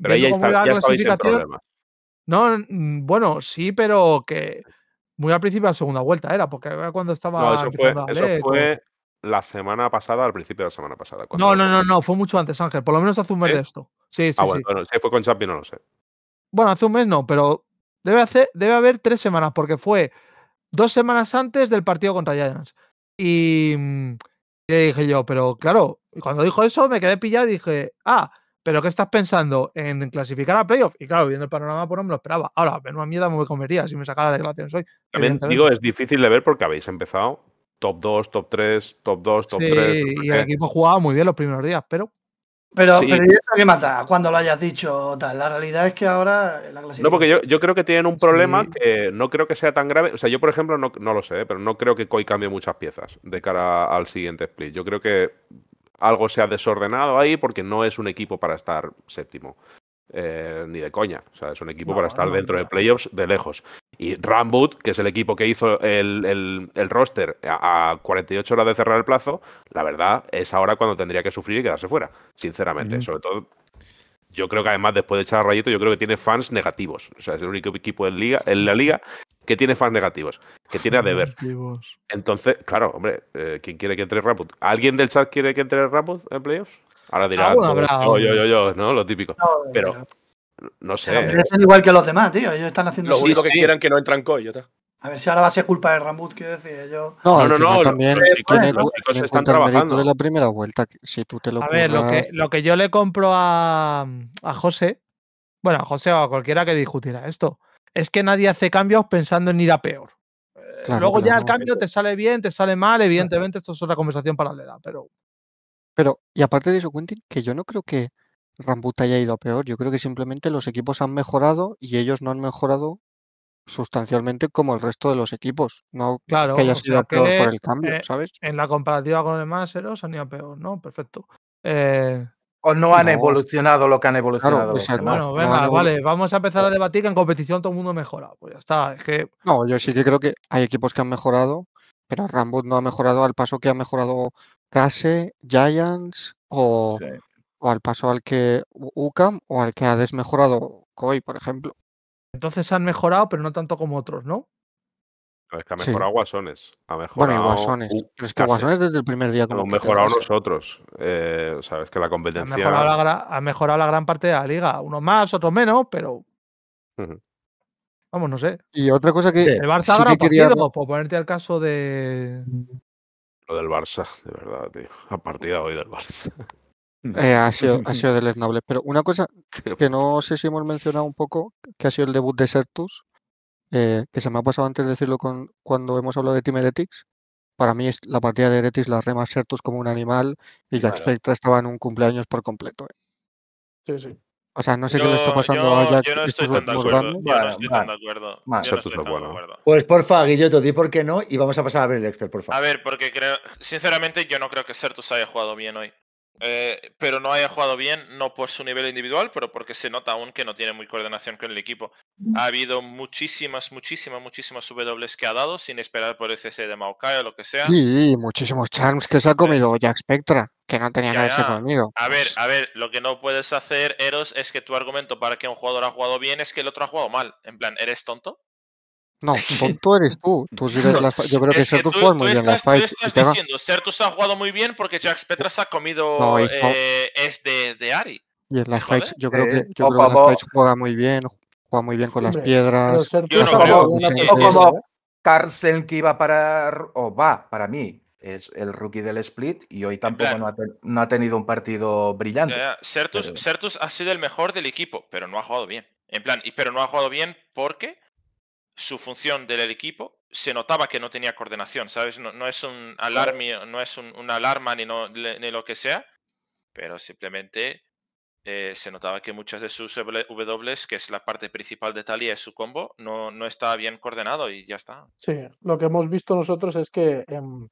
Pero está- la ya clasificación, no, bueno, sí, pero que muy al principio de la segunda vuelta era, porque era cuando estaba No, eso fue, eso fue la semana pasada, al principio de la semana pasada. No, no, no, no, fue mucho antes, Ángel, por lo menos hace un mes ¿Sí? de esto. Sí, sí, Ah, sí. bueno, bueno, si fue con Champi, no lo sé. Bueno, hace un mes no, pero debe, hacer, debe haber tres semanas, porque fue dos semanas antes del partido contra Giants. Y mm, le dije yo, pero claro, Y cuando dijo eso me quedé pillado y dije, ah, pero ¿qué estás pensando? ¿En clasificar a playoff? Y claro, viendo el panorama, pues no me lo esperaba. Ahora, menuda mierda me comería si me sacara las declaraciones hoy. También digo, es difícil de ver porque habéis empezado top 2, top 3, top 2, top Sí, 3. y el equipo jugaba muy bien los primeros días, pero Pero, Sí. pero ¿y eso qué mata? Cuando lo hayas dicho tal. La realidad es que ahora la clasificación. No, porque yo, yo creo que tienen un problema Sí. que no creo que sea tan grave. O sea, yo, por ejemplo, no, no lo sé, ¿eh? pero no creo que Koi cambie muchas piezas de cara al siguiente split. Yo creo que algo se ha desordenado ahí porque no es un equipo para estar séptimo. eh, ni de coña. O sea, es un equipo No, para estar no, dentro no. de playoffs de lejos. Y Ramboot, que es el equipo que hizo el, el- el roster a, a 48 horas de cerrar el plazo, la verdad es ahora cuando tendría que sufrir y quedarse fuera, sinceramente. Sobre todo yo creo que además después de echar a Rayito, yo creo que tiene fans negativos. O sea, es el único equipo en, liga, en la liga que tiene fans negativos, que tiene a deber. Entonces, claro, hombre, eh, ¿quién quiere que entre Rapid? ¿Alguien del chat quiere que entre Rapid en playoffs? Ahora dirá, yo, yo, yo, ¿no? Lo típico. No, Pero, no sé. igual que los demás, tío. Ellos están haciendo. Lo Sí, único que sí. quieran que no entran COI. A ver si ahora va a ser culpa de Rambut, quiero decir. Yo. No, No, no, no, también los chicos- tiene, tiene están trabajando. de la primera vuelta. que Si tú te lo A ver, lo que, lo que yo le compro a, a José, bueno, a José o a cualquiera que discutiera esto, es que nadie hace cambios pensando en ir a peor. Eh, Claro, Luego ya el cambio te sale bien, te sale mal, evidentemente esto es otra conversación paralela, pero Pero, y aparte de eso, Quentin, que yo no creo que Rambut haya ido a peor. Yo creo que simplemente los equipos han mejorado y ellos no han mejorado sustancialmente como el resto de los equipos. No claro, que haya o sido sea a peor por el cambio, eh, ¿sabes? en la comparativa con el más Eros han ido a peor, ¿no? Perfecto. Eh, O no han No. evolucionado lo que han evolucionado bueno, no venga, vale, vamos a empezar a debatir que en competición todo el mundo mejora. Pues ya está, es que No, yo sí que creo que hay equipos que han mejorado, pero Rambut no ha mejorado al paso que ha mejorado Case, Giants o, Sí. O al paso al que UCAM o al que ha desmejorado Koi, por ejemplo. entonces han mejorado, pero no tanto como otros, ¿no? Es que ha Sí. mejorado Guasones. Ha Bueno, mejorado. y Guasones. Pero es que. Guasones desde el primer día como Hemos mejorado nosotros. Eh, Sabes que la Han competencia. mejorado, la, gra- han mejorado la gran parte de la liga. Unos más, otros menos, pero vamos, no sé. Y otra cosa que. El Barça sí ha que quería... partidos, por ponerte al caso de. Lo del Barça, de verdad, tío. A partir de hoy del Barça. Eh, ha sido, ha sido deleznable. Pero una cosa que no sé si hemos mencionado un poco, que ha sido el debut de Sertus, eh, que se me ha pasado antes de decirlo con, cuando hemos hablado de Team Heretics. Para mí es la partida de Heretics la rema Sertus como un animal y Jack Claro. Spectra estaba en un cumpleaños por completo. eh. Sí, sí. O sea, no sé qué le está pasando yo- a Jack yo no estoy tan de acuerdo. Yo no Vale, estoy tan de acuerdo. Pues porfa, Guilloto, di por qué no y vamos a pasar a ver el Excel, porfa. A ver, porque creo, sinceramente, yo no creo que Sertus haya jugado bien hoy. Eh, pero no haya jugado bien, no por su nivel individual, pero porque se nota aún que no tiene muy coordinación con el equipo. Ha habido muchísimas, muchísimas, muchísimas W que ha dado sin esperar por el CC de Maokai o lo que sea. Sí, muchísimos charms que se ha comido Jack Spectra, que no tenía que haberse comido. A ver, a ver, lo que no puedes hacer, Eros, es que tu argumento para que un jugador ha jugado bien es que el otro ha jugado mal. En plan, ¿eres tonto? No, tonto eres tú. Tú sí No, las Yo creo que Es que Sertus tú, juega tú muy bien las estás, tú fights. y estás diciendo, Sertus ha jugado muy bien porque Jack Petra se ha comido No, eh, es de, de Ari. Y en las fights, yo creo Sí, que, yo creo que las fights juega muy bien, juega muy bien con las piedras. Yo no creo como ¿eh? Carlsen que iba para, o va, para mí, es el rookie del split y hoy tampoco no, ha te- no ha tenido un partido brillante. Sertus, Pero- Sertus ha sido el mejor del equipo, pero no ha jugado bien. En plan, y- pero no ha jugado bien porque su función del equipo se notaba que no tenía coordinación, ¿sabes? No, no es un alarmi, no es un- una alarma ni, no, ni lo que sea, pero simplemente eh, se notaba que muchas de sus W, que es la parte principal de Talia, es su combo, no, no estaba bien coordinado y ya está. Sí, lo que hemos visto nosotros es que en,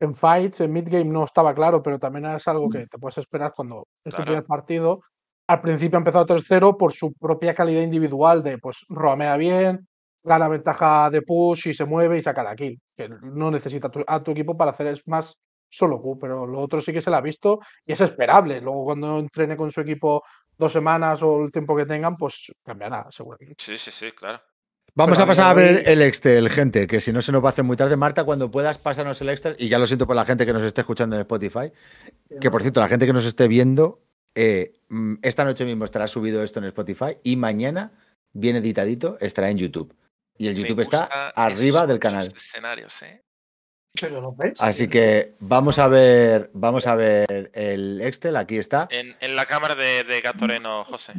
en fights, en midgame no estaba claro, pero también es algo que te puedes esperar cuando es tu Claro. primer partido. Al principio ha empezado 3-0 por su propia calidad individual de pues roamea bien, gana ventaja de push y se mueve y saca la kill. Que no necesita tu- a tu equipo para hacer es más solo Q, pero lo otro sí que se la ha visto y es esperable. Luego cuando entrene con su equipo dos semanas o el tiempo que tengan, pues cambiará, seguro. sí. Sí, sí, claro. Vamos Pero a pasar a ver el Excel, gente, que si no se nos va a hacer muy tarde. Marta, cuando puedas, pasarnos el Excel. Y ya lo siento por la gente que nos esté escuchando en Spotify. Que por cierto, la gente que nos esté viendo, eh, mm, esta noche mismo estará subido esto en Spotify y mañana, bien editadito, estará en YouTube. Y el YouTube está arriba del canal. escenarios, ¿eh? Pero lo ves. Así que vamos a ver, vamos a ver el Excel, aquí está. En, en la cámara de, de Gatoreno, José.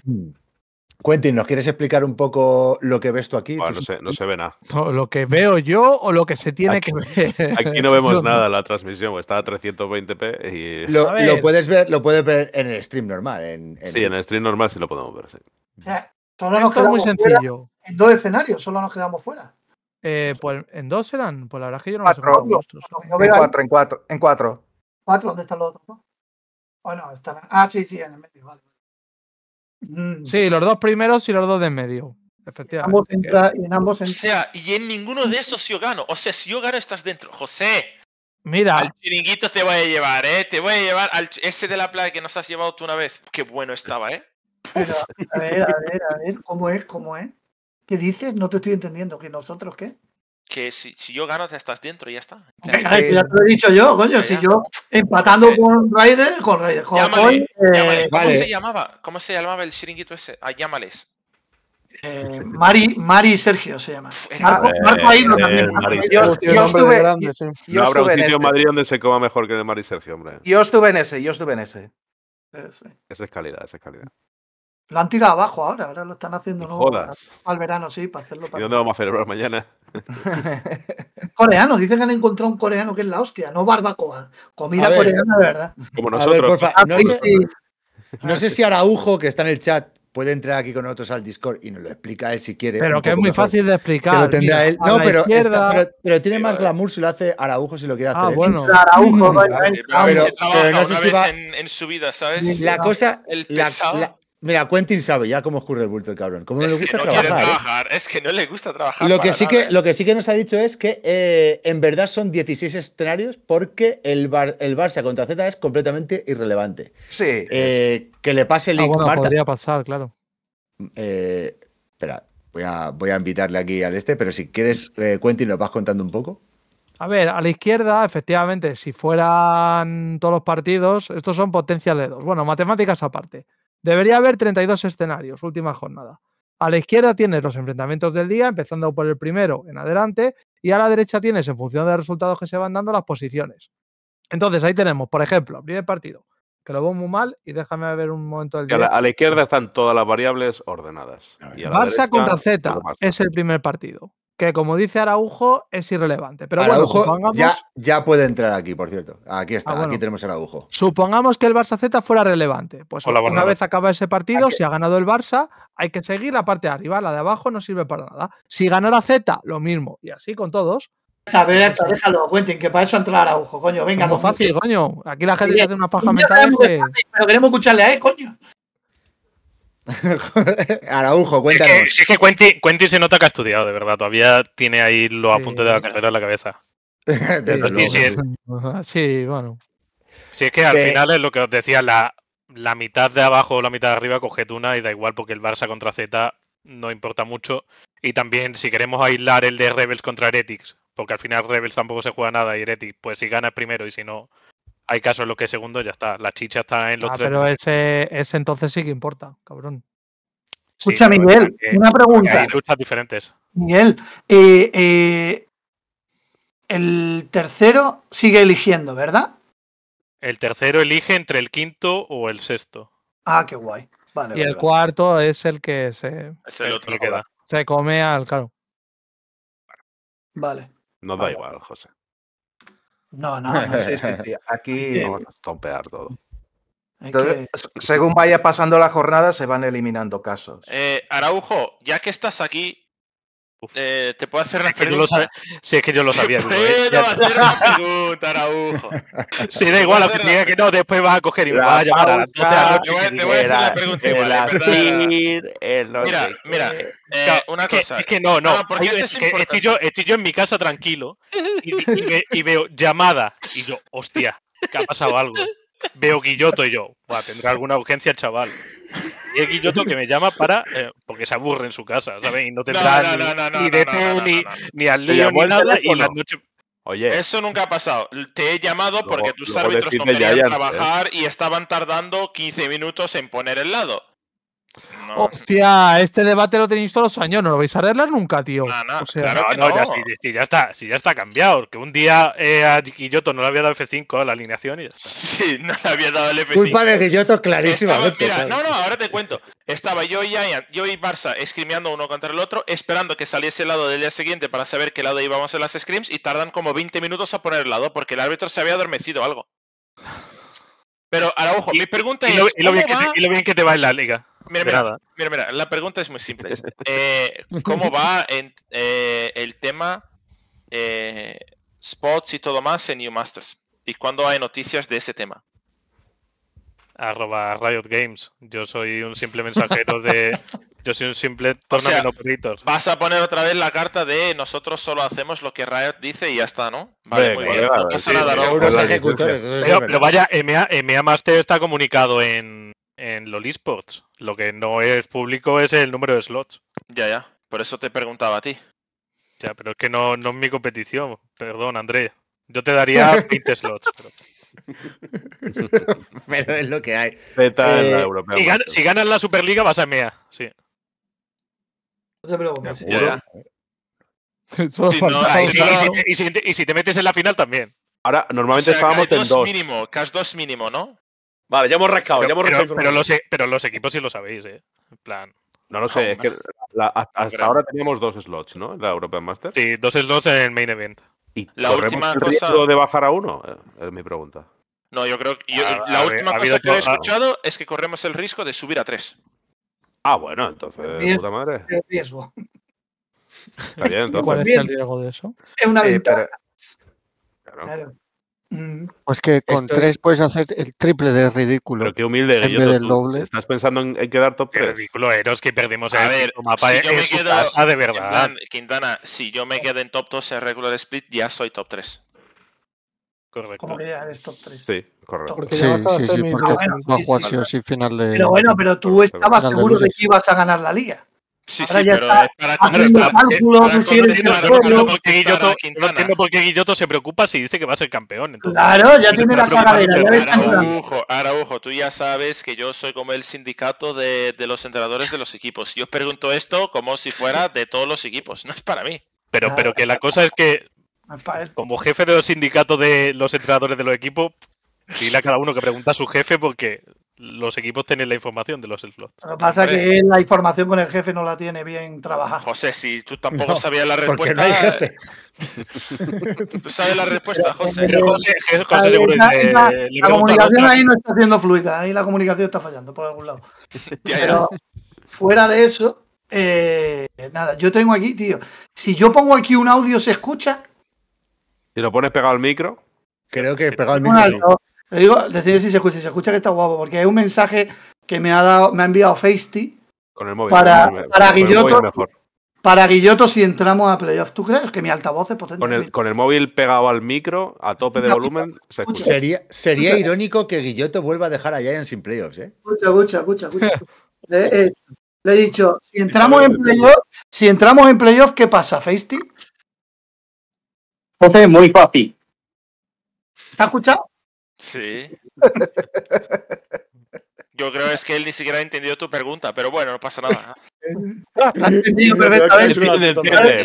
Quentin, ¿nos quieres explicar un poco lo que ves tú aquí? Tú no, se, no se ve nada. No, lo que veo yo o lo que se tiene Aquí- que ver. Aquí no vemos nada en la transmisión, está a 320p y. Lo, puedes ver, lo puedes ver en el stream normal. En, en- Sí, en el stream normal sí lo podemos ver. sí. O sea, solo nos Esto es muy quedamos fuera sencillo. en dos escenarios, solo nos quedamos fuera. Eh, pues en dos eran. Pues la verdad es que yo no los he Cuatro. jugado vuestros. Lo que yo En cuatro, en cuatro, en cuatro. cuatro, ¿dónde están los otros? dos? Oh, no, están. Ah, sí, sí, en el medio, vale. Mm, Sí, los dos primeros y los dos de en medio. Efectivamente. que- entra, y en ambos O sea, y en ninguno de esos yo gano. O sea, si yo gano, estás dentro. José, Mira, al chiringuito te voy a llevar, ¿eh? Te voy a llevar al ese de la playa que nos has llevado tú una vez. Qué bueno estaba, ¿eh? Pero, a ver, a ver, a ver, ¿cómo es? ¿Cómo es? ¿Qué dices? No te estoy entendiendo. ¿Que nosotros qué? Que si, si yo gano, te estás dentro y ya está. Venga, ya te lo he dicho yo, coño. Si Ya. yo empatando con Raider, con Raider, con Llámale, eh, llámale. ¿Cómo vale. se llamaba? ¿Cómo se llamaba el chiringuito ese? Ah, llámales. eh, Mari, Mari y Sergio se llama. Marco, Marco ha ido eh, también. Mari Yo, de estuve, grande, yo, sí. yo no habrá un estuve en sitio en. Madrid donde se coma mejor que en el Mar y Sergio, hombre. Yo estuve en ese, yo estuve en ese. Esa es calidad, esa es calidad. Lo han tirado abajo ahora, ahora lo están haciendo No nuevo al verano, sí, para hacerlo ¿Y para dónde vamos a celebrar mañana? Coreano, dicen que han encontrado un coreano que es la hostia, no barbacoa, comida ver. coreana de verdad. Como A ver, nosotros. porfa, Ah, no sé, sí. no sé si Araujo, que está en el chat, puede entrar aquí con nosotros al Discord y nos lo explica él si quiere. pero que es muy mejor. fácil de Que explicar. lo tendrá Mira, él. a No, la pero, está- pero, pero tiene más glamour si lo hace Araujo si lo quiere hacer. Ah, bueno. Araujo, Mm, pero- no sé si va- en, en su vida, ¿sabes? La cosa. El la- pesado. la- mira, Quentin sabe ya cómo escurre el bulto el cabrón. Cómo no es le que gusta no quiere trabajar. ¿eh? trabajar, es que no le gusta trabajar. Lo que, para sí nada, que, ¿eh? lo que sí que nos ha dicho es que eh, en verdad son 16 escenarios porque el, Bar- el Barça contra Z es completamente irrelevante. Sí. Eh, que le pase el Ah, link. bueno, Marta, podría pasar, claro. eh, espera, voy a, voy a invitarle aquí al este, pero si quieres, eh, Quentin, nos vas contando un poco. A ver, a la izquierda, efectivamente, si fueran todos los partidos, estos son potencias de dos. Bueno, matemáticas aparte. Debería haber 32 escenarios, última jornada. A la izquierda tienes los enfrentamientos del día, empezando por el primero en adelante, y a la derecha tienes, en función de los resultados que se van dando, las posiciones. Entonces, ahí tenemos, por ejemplo, primer partido, que lo veo muy mal, y déjame ver un momento del Que a, la, día. a la izquierda están todas las variables ordenadas. Y a la Barça derecha, contra Z es el primer partido, que como dice Araujo, es irrelevante. Pero bueno, Araujo supongamos... ya, ya puede entrar aquí, por cierto. Aquí está, Ah, bueno. aquí tenemos a Araujo. Supongamos que el Barça Z fuera relevante. Pues Hola, una vez acaba ese partido, Aquí- si ha ganado el Barça, hay que seguir la parte de arriba. La de abajo no sirve para nada. Si ganara Z, lo mismo. Y así con todos. A ver, déjalo, cuenten, que para eso entra Araujo, coño, venga. Con- fácil, coño. Aquí la gente se hace una paja mental. que Pero queremos escucharle a él, coño. Araujo, Es cuéntanos. que, si es que Quentin, Quentin se nota que ha estudiado, de verdad. Todavía tiene ahí los apuntes de la carrera en la cabeza. Sí, luego. sí, es- Sí, bueno. Si es que al Que- final es lo que os decía, la, la mitad de abajo o la mitad de arriba coged una y da igual porque el Barça contra Z no importa mucho. Y también si queremos aislar el de Rebels contra Heretics, porque al final Rebels tampoco se juega nada y Heretics, pues si gana es primero y si no hay casos en los que segundo, ya está. La chicha está en los Ah, tres. pero ese, ese entonces sí que importa, cabrón. Sí, Escucha, Miguel, que- una pregunta. Hay luchas diferentes. Miguel, eh, eh, el tercero sigue eligiendo, ¿verdad? El tercero elige entre el quinto o el sexto. Ah, qué guay. Vale, Y vale, el vale. cuarto es el que se, Es el el otro que queda. se come al. Claro. Vale. Nos da igual, José. No, no, no. Sí, sí, sí. Aquí, tompear todo. entonces, que- según vaya pasando la jornada, se van eliminando casos. Eh, Araujo, ya que estás aquí. Eh, te puedo hacer Si una es, que si es que yo lo sabía. Eh, puedo ya- hacer una pregunta, Araujo. Sí, da igual, aunque te diga que no, después vas a coger y me vas a llamar a las 12 de la Te noche. voy, a- y te voy a hacer la pregunta igual, eh. Mira, mira, eh, una es que- cosa. Es que no, no. Ah, porque este es que estoy, yo, estoy yo en mi casa tranquilo y, y ve- y veo llamada y yo, hostia, que ha pasado algo. Veo Guilloto y yo, "Buah, tendrá alguna urgencia el chaval. Y es Guilloto que me llama para. eh, porque se aburre en su casa, ¿sabes? Y no tendrá no, ni, no, no, no, ni no, DT, no, no, no, ni, no, no. ni al lío, ni nada. Y las noches. Oye, Eso nunca ha pasado. Te he llamado Luego- porque tus árbitros no querían ¿eh? trabajar y estaban tardando 15 minutos en poner el lado. No. Hostia, este debate lo tenéis todos los años, no lo vais a arreglar nunca, tío. No, no, O sea, claro que no, no. ya, sí, ya está, sí, ya está cambiado. Que un día eh, a Guilloto no le había dado F5 a la alineación y ya está. Sí, no le había dado el F5. Culpa de Guilloto Estaba- clarísimamente. mira, no, no, ahora te cuento. Estaba yo y yo y Barça escrimeando uno contra el otro, esperando que saliese el lado del día siguiente para saber qué lado íbamos en las scrims y tardan como 20 minutos a poner el lado porque el árbitro se había adormecido o algo. Pero Araujo, mi pregunta Y es, lo, y lo ¿cómo bien que va? te, y lo bien que te va en la liga. Mira, mira, nada. mira, mira, la pregunta es muy simple. Eh, ¿Cómo va en, eh, el tema eh, spots y todo más en New Masters? ¿Y cuándo hay noticias de ese tema? Arroba Riot Games. Yo soy un simple mensajero de. Yo soy un simple tournament operator. Vas a poner otra vez la carta de nosotros solo hacemos lo que Riot dice y ya está, ¿no? Vale, Venga, muy bien. No pasa sí, nada, sí, las ejecutores. Pero, pero vaya, EMEA, EMEA Master está comunicado en, en LoL Esports. Lo que no es público es el número de slots. Ya, ya. Por eso te preguntaba a ti. Ya, pero es que no, no es mi competición. Perdón, André. Yo te daría 20 slots. pero- Pero es lo que hay. Zeta en la Eh, europea. Si, gan- Masters. si ganas la Superliga vas a EMEA. Sí. No te preocupes. Ya, ya. No, y, si, una- y si te, y si te- y si te metes en la final también. Ahora, O normalmente sea, estábamos en 2 dos. mínimo, CAS 2 mínimo, ¿no? Vale, ya hemos rascado, ya Pero, hemos pero- rascado pero información. los, e- pero los equipos sí lo sabéis, ¿eh? En plan. No lo sé, es que la- hasta ahora teníamos dos slots, ¿no? En la European Masters. Sí, dos slots en el main event. ¿Y La corremos última el cosa- riesgo de bajar a uno? Eh, Es mi pregunta. No, yo creo que. yo- Ha- la ha- última ha cosa que he escuchado es que corremos el riesgo de subir a 3. Ah, bueno, entonces, puta madre. El riesgo. Está bien, ¿Cuál entonces. es el riesgo de eso? Es una Eh, ventaja. pero, Claro. claro. Mm. Pues que con Estoy- tres puedes hacer el triple de ridículo. Pero qué humilde, En vez del ¿tú doble. ¿Estás pensando en, en quedar top Qué 3? ridículo eros que perdimos A el ver, mapa si en, yo me quedo- casa, de En verdad. plan, Quintana, si yo me quedo en top 2 en regular split, ya soy top 3. Correcto. Como ya eres top 3. Sí, correcto. Porque Sí, sí, sí, porque bueno, sí, sí, sí o sí final de. Pero bueno, pero tú estabas de seguro de luces. que ibas a ganar la liga. Sí, Ahora sí, ya pero está es para haciendo contrastar- cálculos para de si eres contrastar- el Yo no entiendo pueblo. por qué conquistar Guilloto- no entiendo por qué Guilloto se preocupa si dice que va a ser campeón. Entonces. Claro, ya tiene la cantando. Araujo, Araujo, tú ya sabes que yo soy como el sindicato de, de los entrenadores de los equipos. Yo pregunto esto como si fuera de todos los equipos, no es para mí. Pero, pero que la cosa es que, como jefe de los sindicatos de los entrenadores de los equipos, dile a cada uno que pregunta a su jefe porque los equipos tienen la información de los slots. Lo que pasa es que la información con el jefe no la tiene bien trabajada. José, si tú tampoco No, sabías la respuesta. no hay jefe. Tú sabes la respuesta, José. Pero José, José seguro le- le la pregunta a comunicación ahí no está siendo fluida, ahí la comunicación está fallando por algún lado. Ya, ya. Pero fuera de eso, eh, nada, yo tengo aquí, tío, si yo pongo aquí un audio, ¿se escucha? Si lo pones pegado al micro, Creo que pegado Un micro. Te digo, decir si se escucha, si se escucha que está guapo, porque hay un mensaje que me ha dado, me ha enviado Feisty con el móvil. Para- con el- para con el móvil Guilloto, mejor. para Guilloto si entramos a playoff. ¿Tú crees que mi altavoz es potente? Con el, con el móvil pegado al micro, a tope de volumen, se escucha. Sería, sería irónico que Guilloto vuelva a dejar a Giants sin playoffs, ¿eh? Escucha, escucha, escucha, escucha. Le, he- le he dicho, si entramos en playoff, si entramos en playoff, ¿qué pasa, Feisty? José, muy fácil. ¿Te has escuchado? Sí. Yo creo es que él ni siquiera ha entendido tu pregunta, pero bueno, no pasa nada.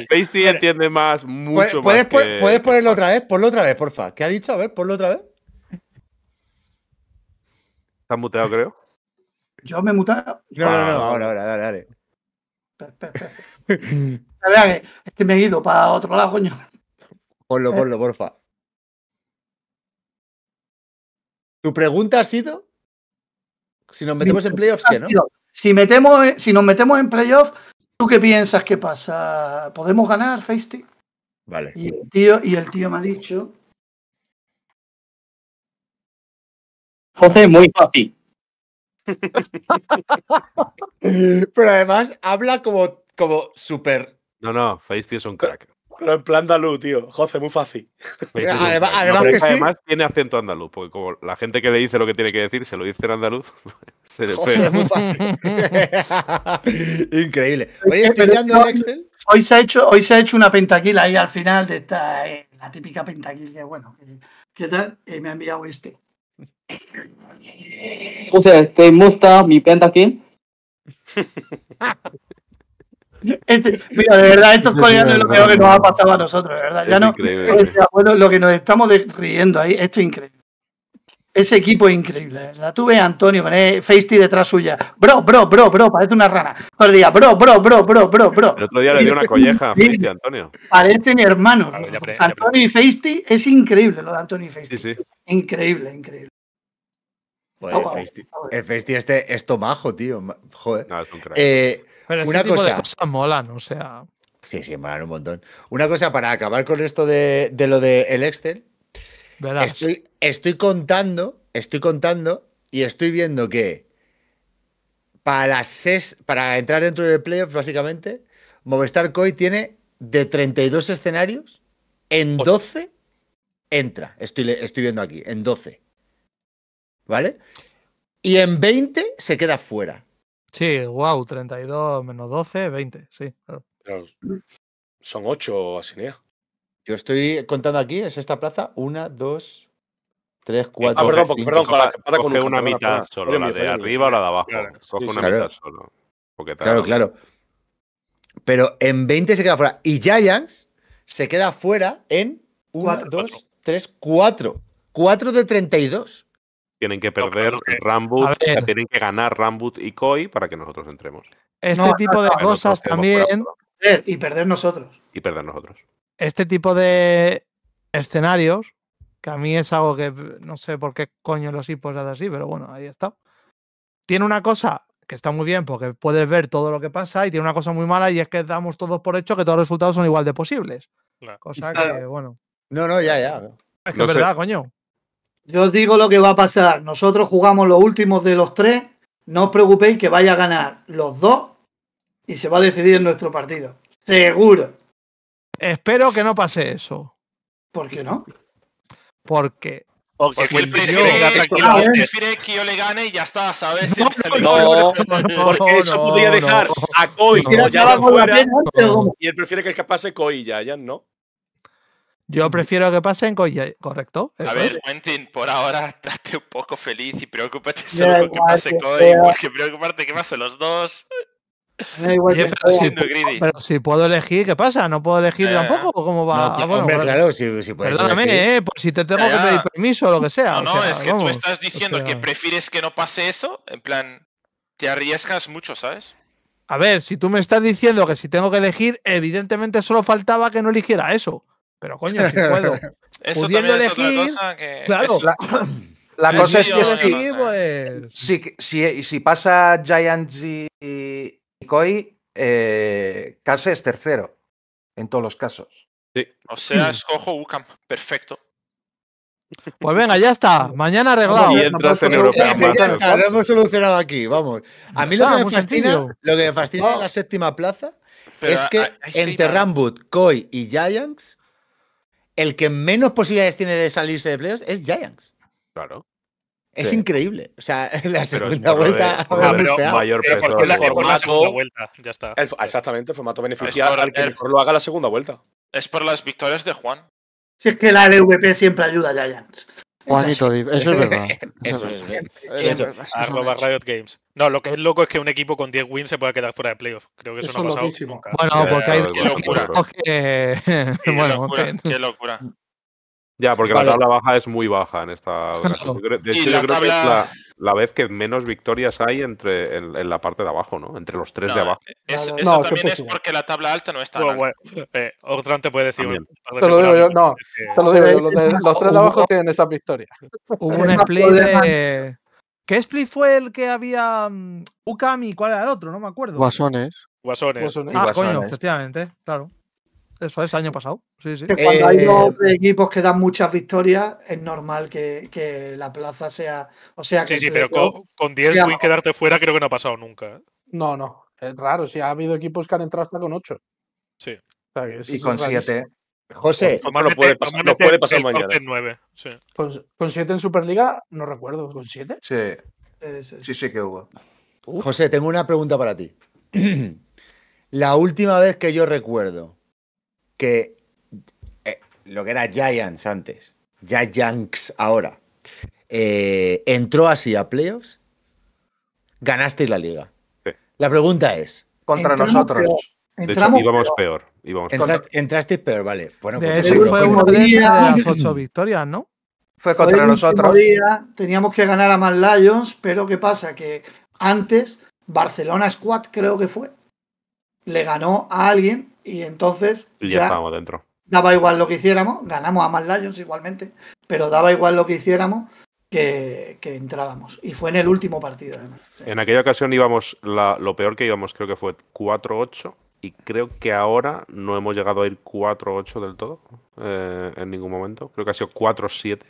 Pasty entiende más, mucho ¿Puedes, más. puedes, que- puedes ponerlo otra vez? Ponlo otra vez, porfa. ¿Qué ha dicho? A ver, ponlo otra vez. Está muteado, creo. Yo me he mutado. No, no, no, Ah, ahora, ahora, dale, dale. Espera, espera, espera. A ver, que- es que me he ido para otro lado, coño. Ponlo, ponlo, porfa. Tu pregunta ha sido: si nos metemos en playoffs, ¿qué no? Si, metemos, si nos metemos en playoff, ¿tú qué piensas que pasa? ¿Podemos ganar, Feisty? Vale. Y el tío, y el tío me ha dicho. José, muy fácil. Pero además habla como, como súper. No, no, Feisty es un crack. Pero en plan andaluz, tío. José, muy fácil. Además- que sí. tiene acento andaluz, porque como la gente que le dice lo que tiene que decir se lo dice en andaluz, se le pega. muy fácil. Increíble. Oye, estoy Pero mirando no- el Excel. Hoy se ha hecho, hoy se ha hecho una pentaquil ahí al final de esta, eh, la típica pentaquil que bueno, ¿qué tal? Eh, me ha enviado este. José, ¿te gusta mi pentakill? Este- mira, de verdad, estos coreanos es lo peor que nos ha pasado a nosotros, de verdad. Ya Es no, increíble. o sea, bueno, lo que nos estamos riendo ahí, esto es increíble. Ese equipo es increíble, verdad. Tú ves a Antonio con Feisty detrás suya. Bro, bro, bro, bro, parece una rana. Todo el día, bro, bro, bro, bro, bro, bro. El otro día le dio una colleja a Feisty a Antonio. Parecen hermanos. Claro, ya pre- ya Antonio y Feisty es increíble lo de Antonio y Feisty. Sí, sí. Increíble, increíble. El Festi este es tomajo, tío. Joder. No, es un crack. Eh, Pero una tipo de cosa. cosas molan, o sea. Sí, sí, molan un montón. Una cosa para acabar con esto de, de lo del Excel. Verás. Estoy, estoy contando, estoy contando y estoy viendo que para, las ses- para entrar dentro del playoff, básicamente, Movistar Coin tiene de 32 escenarios, en 12 entra. Estoy, estoy viendo aquí, en 12. ¿Vale? Y en 20 se queda fuera. Sí, wow, 32 menos 12, 20, sí. claro. Pero son ocho, Asinea. Yo estoy contando aquí, es esta plaza, una, dos, tres, cuatro. Ah, perdón, cinco, perdón, con la Coge- con una mitad perdona. solo, la de arriba o la de abajo. Claro, Coge sí, una sí. mitad Claro. solo. Porque Claro, claro. Pero en 20 se queda fuera. Y Giants se queda fuera en 1, Cuatro. 2, 3, 4. 4 de 32. Tienen que perder que- Rambut, o sea, tienen que ganar Rambut y Koi para que nosotros entremos. Este No, tipo de cosas también, Perder Y perder nosotros. Y perder nosotros. este tipo de escenarios, que a mí es algo que no sé por qué coño los hipos hacen así, pero bueno, ahí está. Tiene una cosa que está muy bien porque puedes ver todo lo que pasa y tiene una cosa muy mala y es que damos todos por hecho que todos los resultados son igual de posibles. Claro. Cosa que, bueno, No, no, ya, ya. es que No es sé. verdad, coño. Yo os digo lo que va a pasar. Nosotros jugamos los últimos de los tres. No os preocupéis que vaya a ganar los dos y se va a decidir nuestro partido. Seguro. Espero que no pase eso, ¿Por qué no? porque Porque Porque él el prefiere, que yo le gane y ya está, ¿sabes? No, No, no, porque eso no, podría no. dejar a Koi la fuera. Y él prefiere que pase Koi y Giants, ¿no? Yo prefiero que pasen con correcto. A ver. Quentin, por ahora date un poco feliz y preocúpate solo con que pase Koi, porque preocuparte que pasen los dos. Me da igual que siendo greedy. Pero si puedo elegir, ¿qué pasa? ¿No puedo elegir ya. tampoco? ¿O ¿Cómo va? No, Ah, claro, bueno, hombre, bueno, claro, si, si puedes Perdóname, elegir. ¿eh? Por si te tengo que pedir permiso o lo que sea. No, o no, sea, es que tú estás o diciendo que prefieres que no pase eso, en plan, te arriesgas mucho, ¿sabes? A ver, si tú me estás diciendo que si tengo que elegir, evidentemente solo faltaba que no eligiera eso. Pero coño, si puedo. Eso Pudiendo también es otra cosa que... claro. es- La, cosa sí, es que si, pues. si, si, si pasa Giants y, y Koi, eh, Case es tercero. En todos los casos. O sea, escojo UCAM. Perfecto. Pues venga, ya está. Mañana arreglado. Y entras puedo en que Ya está, lo hemos solucionado aquí, vamos. A mí lo Ah, que me fascina, sencillo. lo que me fascina de No. la séptima plaza Pero es que sí, entre. Rambut, Koi y Giants, el que menos posibilidades tiene de salirse de playoffs es Giants. Claro. Es Sí. increíble. O sea, la segunda vuelta mayor vuelta, ya está. El- exactamente, el formato beneficia por- al que el- mejor lo haga la segunda vuelta. Es por las victorias de Juan. Si es que la LVP siempre ayuda a Giants. Juanito, eso es verdad. Eso Eso es verdad. es eso. verdad, eso Arroba. Riot Games. No, lo que es loco es que un equipo con 10 wins se pueda quedar fuera de playoff. Creo que eso, Eso no ha es pasado loquísimo. nunca. Bueno, porque hay ya, locura. que. Qué bueno, locura, qué locura. Ya, porque Vale. la tabla baja es muy baja en esta ocasión. Yo creo- De Y hecho, la yo creo que es tabla- la, la vez que menos victorias hay entre en, en la parte de abajo, ¿no? Entre los tres de abajo. es- No, eso no, también es porque la tabla alta no está Bueno, bueno, eh, te puede decir. También. un par de Te lo digo yo, no. Te lo digo yo, los, de- los tres de abajo tienen esas victorias. Hubo un split de. ¿Qué split fue el que había mm, UCAM y cuál era el otro? No me acuerdo. Guasones. Guasones. Guasones. Y Ah, coño, efectivamente, claro. Eso es año pasado. Sí, sí. Que cuando hay Eh, dos equipos que dan muchas victorias, es normal que, que la plaza sea. O sea, que Sí, sí, pero con, con 10 sea quedarte fuera creo que no ha pasado nunca. ¿eh? No, no. Es raro. Si ha habido equipos que han entrado hasta con ocho. Sí. O sea, Y con rarísimo. siete. José, Esto no puede pasar, no puede pasar mañana. corte es 9. Sí. Con, con siete en Superliga, no recuerdo. ¿Con siete? Sí, es- es- sí, sí que hubo. José, tengo una pregunta para ti. La última vez que yo recuerdo que eh, lo que era Giants antes, Giants ahora, eh, entró así a playoffs, ganasteis la liga. Sí. La pregunta es. Contra Entramos nosotros. peor. De hecho, íbamos peor. peor. íbamos peor. Entraste, entrasteis peor, vale. Bueno, De pues hecho, fue una de, de las ocho victorias, ¿no? Fue contra nosotros. día, teníamos que ganar a Mad Lions, pero ¿qué pasa? Que antes Barcelona Squad, creo que fue, le ganó a alguien y entonces Y ya ya estábamos dentro. daba igual lo que hiciéramos, ganamos a Mad Lions igualmente, pero daba igual lo que hiciéramos que, que entrábamos. Y fue en el último partido, además. Sí. En aquella ocasión íbamos, la- lo peor que íbamos creo que fue 4-8 y creo que ahora no hemos llegado a ir 4-8 del todo eh, en ningún momento. Creo que ha sido 4-7.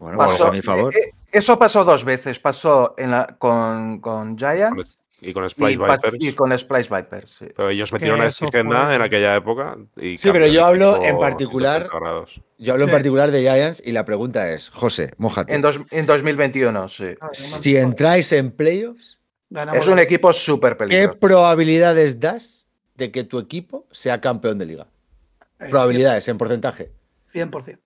Bueno, Pasó- a mi favor. eh, eh, eso pasó dos veces. Pasó en la, con, con Giant con- Y con Splice y, Vipers. y con Splice Vipers. sí. Pero ellos metieron Que a eso Exigenda fue- en aquella época. Y Sí, pero yo hablo en particular- 180 grados. Yo hablo en particular de Giants y la pregunta es, José, mójate. En, dos- en 2021, sí. Si entráis en playoffs, Ganamos Es un equipo súper ¿qué peligroso. probabilidades das de que tu equipo sea campeón de liga? eh, Probabilidades en porcentaje. 100%.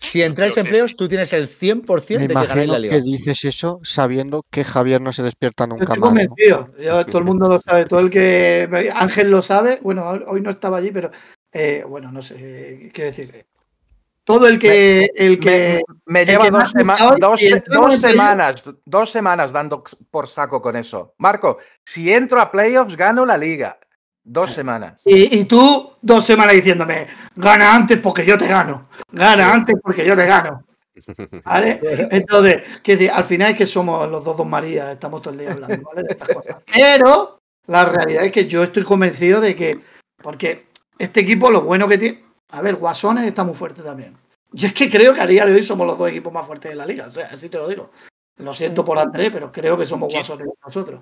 Si entráis en que playoffs, tú tienes el 100% Me de que ganáis la liga. que dices eso sabiendo que Javier no se despierta nunca más. ¿no? convencido. Yo- todo el mundo lo sabe. Todo el que. Ángel lo sabe. Bueno, hoy no estaba allí, pero. eh, bueno, no sé. Quiero decir. Todo el que. el que Me el lleva que dos, sema- dos, dos semanas, dos semanas dando por saco con eso. Marco, si entro a playoffs, gano la liga. Dos semanas. Y, y tú dos semanas diciéndome, gana antes porque yo te gano. Gana antes porque yo te gano. ¿Vale? Entonces, que decir, al final es que somos los dos Don María, estamos todo el día hablando, ¿vale? De estas cosas. Pero la realidad es que yo estoy convencido de que, porque este equipo, lo bueno que tiene, a ver, Guasones está muy fuerte también. Yo es que creo que a día de hoy somos los dos equipos más fuertes de la liga, o sea, así te lo digo. Lo siento por Andrés, pero creo que somos. Guasones nosotros.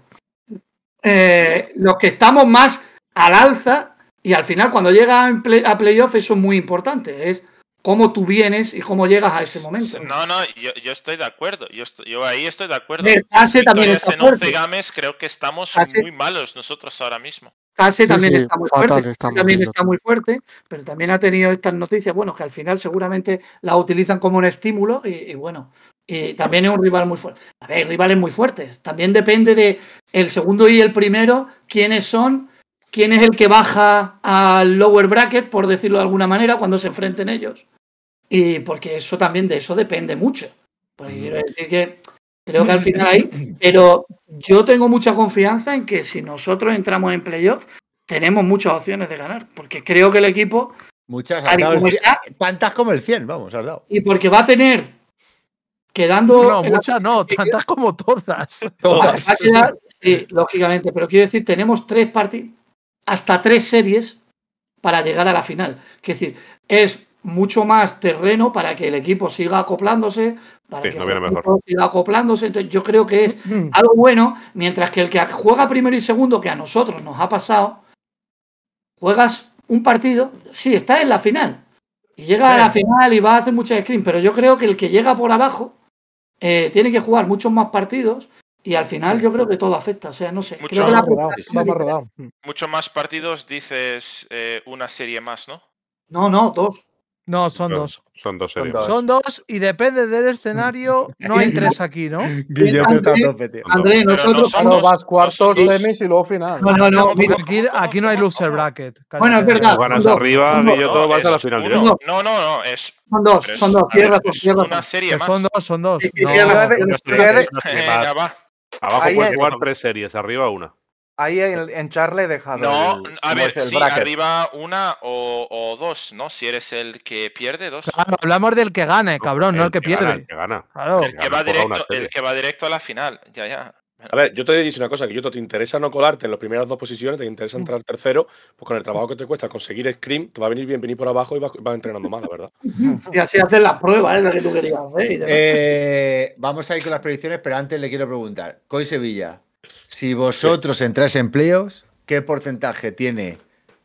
Eh, los que estamos más al alza y al final cuando llegas en play- a playoff eso es muy importante, es cómo tú vienes y cómo llegas a ese momento. No, no, yo, yo estoy de acuerdo. Yo, estoy- yo ahí estoy de acuerdo. Ver, Case también está en 11 fuerte. games creo que estamos Case- muy malos nosotros ahora mismo. Case Sí, también sí, está muy fatal fuerte, también viendo está muy fuerte, pero también ha tenido estas noticias, bueno, que al final seguramente la utilizan como un estímulo y, y bueno, y también es un rival muy fuerte. A ver, rivales muy fuertes. También depende de el segundo y el primero, quiénes son, quién es el que baja al lower bracket, por decirlo de alguna manera, cuando se enfrenten ellos. Y porque eso también de eso depende mucho. Porque quiero decir que creo que al final ahí, pero yo tengo mucha confianza en que si nosotros entramos en playoff, tenemos muchas opciones de ganar. Porque creo que el equipo, Muchas, has dado el como cien- está. tantas como el 100, vamos, has dado. y porque va a tener, quedando. No, muchas no, tantas como todas. va a quedar- sí, lógicamente, pero quiero decir, tenemos tres partidos, hasta tres series para llegar a la final. Es decir, es mucho más terreno para que el equipo siga acoplándose, para Sí, que no el equipo siga acoplándose. Entonces, yo creo que es algo bueno, mientras que el que juega primero y segundo, que a nosotros nos ha pasado, juegas un partido, sí, está en la final. Y llega a la final y va a hacer muchas screens, pero yo creo que el que llega por abajo eh, tiene que jugar muchos más partidos y al final yo creo que todo afecta. O sea, no sé. Mucho creo que la más rodado, rodado. Mucho más partidos, dices eh, una serie más, ¿no? No, no, dos. No, son No, dos. Son dos Son series. dos. Son dos y depende del escenario. No hay tres aquí, ¿no? Guillote está a André- tope, tío. André, Pero no nosotros. vas no cuartos, semis y luego final. No, no, no, mira, aquí, aquí no hay loser bracket. Bueno, es verdad. Tú ganas arriba, todo vas a la final. No, no, no, es, son dos, son dos. a Tienes ver, razón, es tienes una razón. serie Que más. son dos, son dos. Sí, sí, No, Abajo Ahí puedes hay- jugar tres series, arriba una. Ahí en, en Charlie he dejado. No, el- a ver, sí, bracket. arriba una o, o dos, ¿no? Si eres el que pierde, dos. Claro, hablamos del que gane, cabrón, no el que gana, pierde. el que gana. Claro. El que, Gana, va directo, el que va directo a la final. Ya, ya. A ver, yo te he dicho una cosa, que yo te interesa no colarte en las primeras dos posiciones, te interesa entrar tercero, pues con el trabajo que te cuesta conseguir scream, te va a venir bien venir por abajo y vas, vas entrenando más, la verdad. Y así haces las pruebas, esa que tú querías. Eh, vamos a ir con las predicciones, pero antes le quiero preguntar, Coy Sevilla, si vosotros entráis en playoffs, ¿qué porcentaje tiene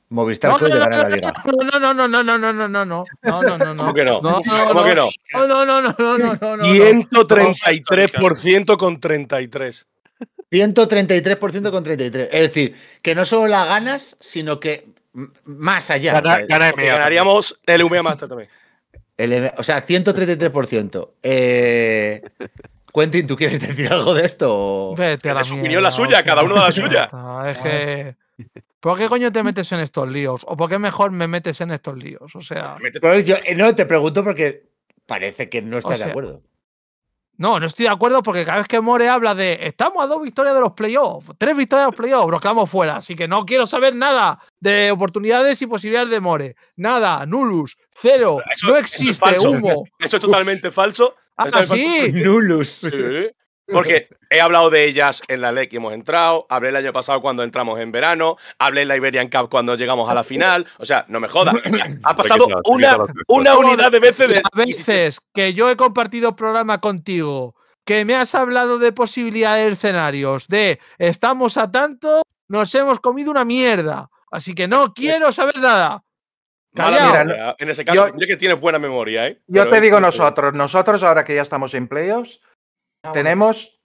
Movistar No, Coy no, de no, ganar no, la liga? no, no, no, no, no, no, no, no, no, no, no, no, no. ¿Cómo que no? No, no, ¿Cómo que no? No, no, no, no, no, no, no, no. 133% con 33. 133% con 33. Es decir, que no solo la ganas, sino que más allá. Gana, gana ganaríamos el UMEA Master también. El- o sea, 133%. Eh, Quentin, ¿tú quieres decir algo de esto? o- Vete a la su opinión la suya, o cada uno da la suya. Es que. ¿Por qué coño te metes en estos líos? ¿O por qué mejor me metes en estos líos? O sea. Yo, eh, no, te pregunto porque parece que no estás sea, de acuerdo. No, no estoy de acuerdo porque cada vez que More habla de estamos a dos victorias de los playoffs, tres victorias de los playoffs, nos quedamos fuera. Así que no quiero saber nada de oportunidades y posibilidades de More. Nada, nulus, cero, Eso- no eso es existe, humo. Eso es totalmente falso. Ah, sí. Nulus. Sí, Porque he hablado de ellas en la LEC y hemos entrado, hablé el año pasado cuando entramos en verano, hablé en la Iberian Cup cuando llegamos a la final. O sea, no me jodas. Ha pasado una, una unidad de veces de. Las veces que yo he compartido programa contigo, que me has hablado de posibilidades de escenarios, de estamos a tanto, nos hemos comido una mierda. Así que no quiero saber nada. Mala Callao. memoria. en ese caso, Yo- yo que tienes buena memoria, ¿eh? Yo Pero te es- digo nosotros, nosotros ahora que ya estamos en playoffs, Ah, tenemos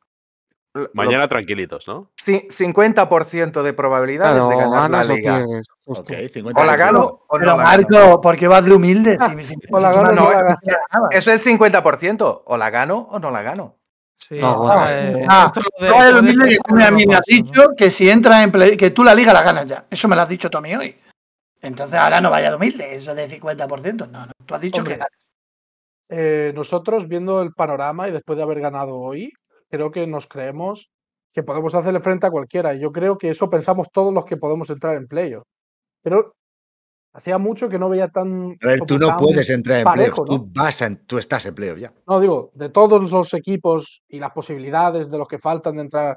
lo- Mañana tranquilitos, ¿no? ci- 50% de probabilidades Claro, de ganar la ganas o liga. pierdes. justo. Ok, 50 O la gano o Pero no la gano. Marco, ¿por qué vas de humilde? Si- si- O la si- gano o no no la la gano. gano. Es el 50%. O la gano o no la gano. Sí, No, o sí. eh, Ah, de- humilde que tú me- a mí me has dicho que si entras en play, que tú la liga la ganas ya. Eso me lo has dicho tú a mí hoy. Entonces ahora no vaya de humilde, eso de 50%. No, no. Tú has dicho Hombre, que ganas. Eh, nosotros, viendo el panorama y después de haber ganado hoy, creo que nos creemos que podemos hacerle frente a cualquiera. Y yo creo que eso pensamos todos los que podemos entrar en playoff. Pero hacía mucho que no veía tan. A ver, tú no puedes entrar en parejo, playoffs, ¿no? tú, vas a- tú estás en playoffs ya. No, digo, de todos los equipos y las posibilidades de los que faltan de entrar,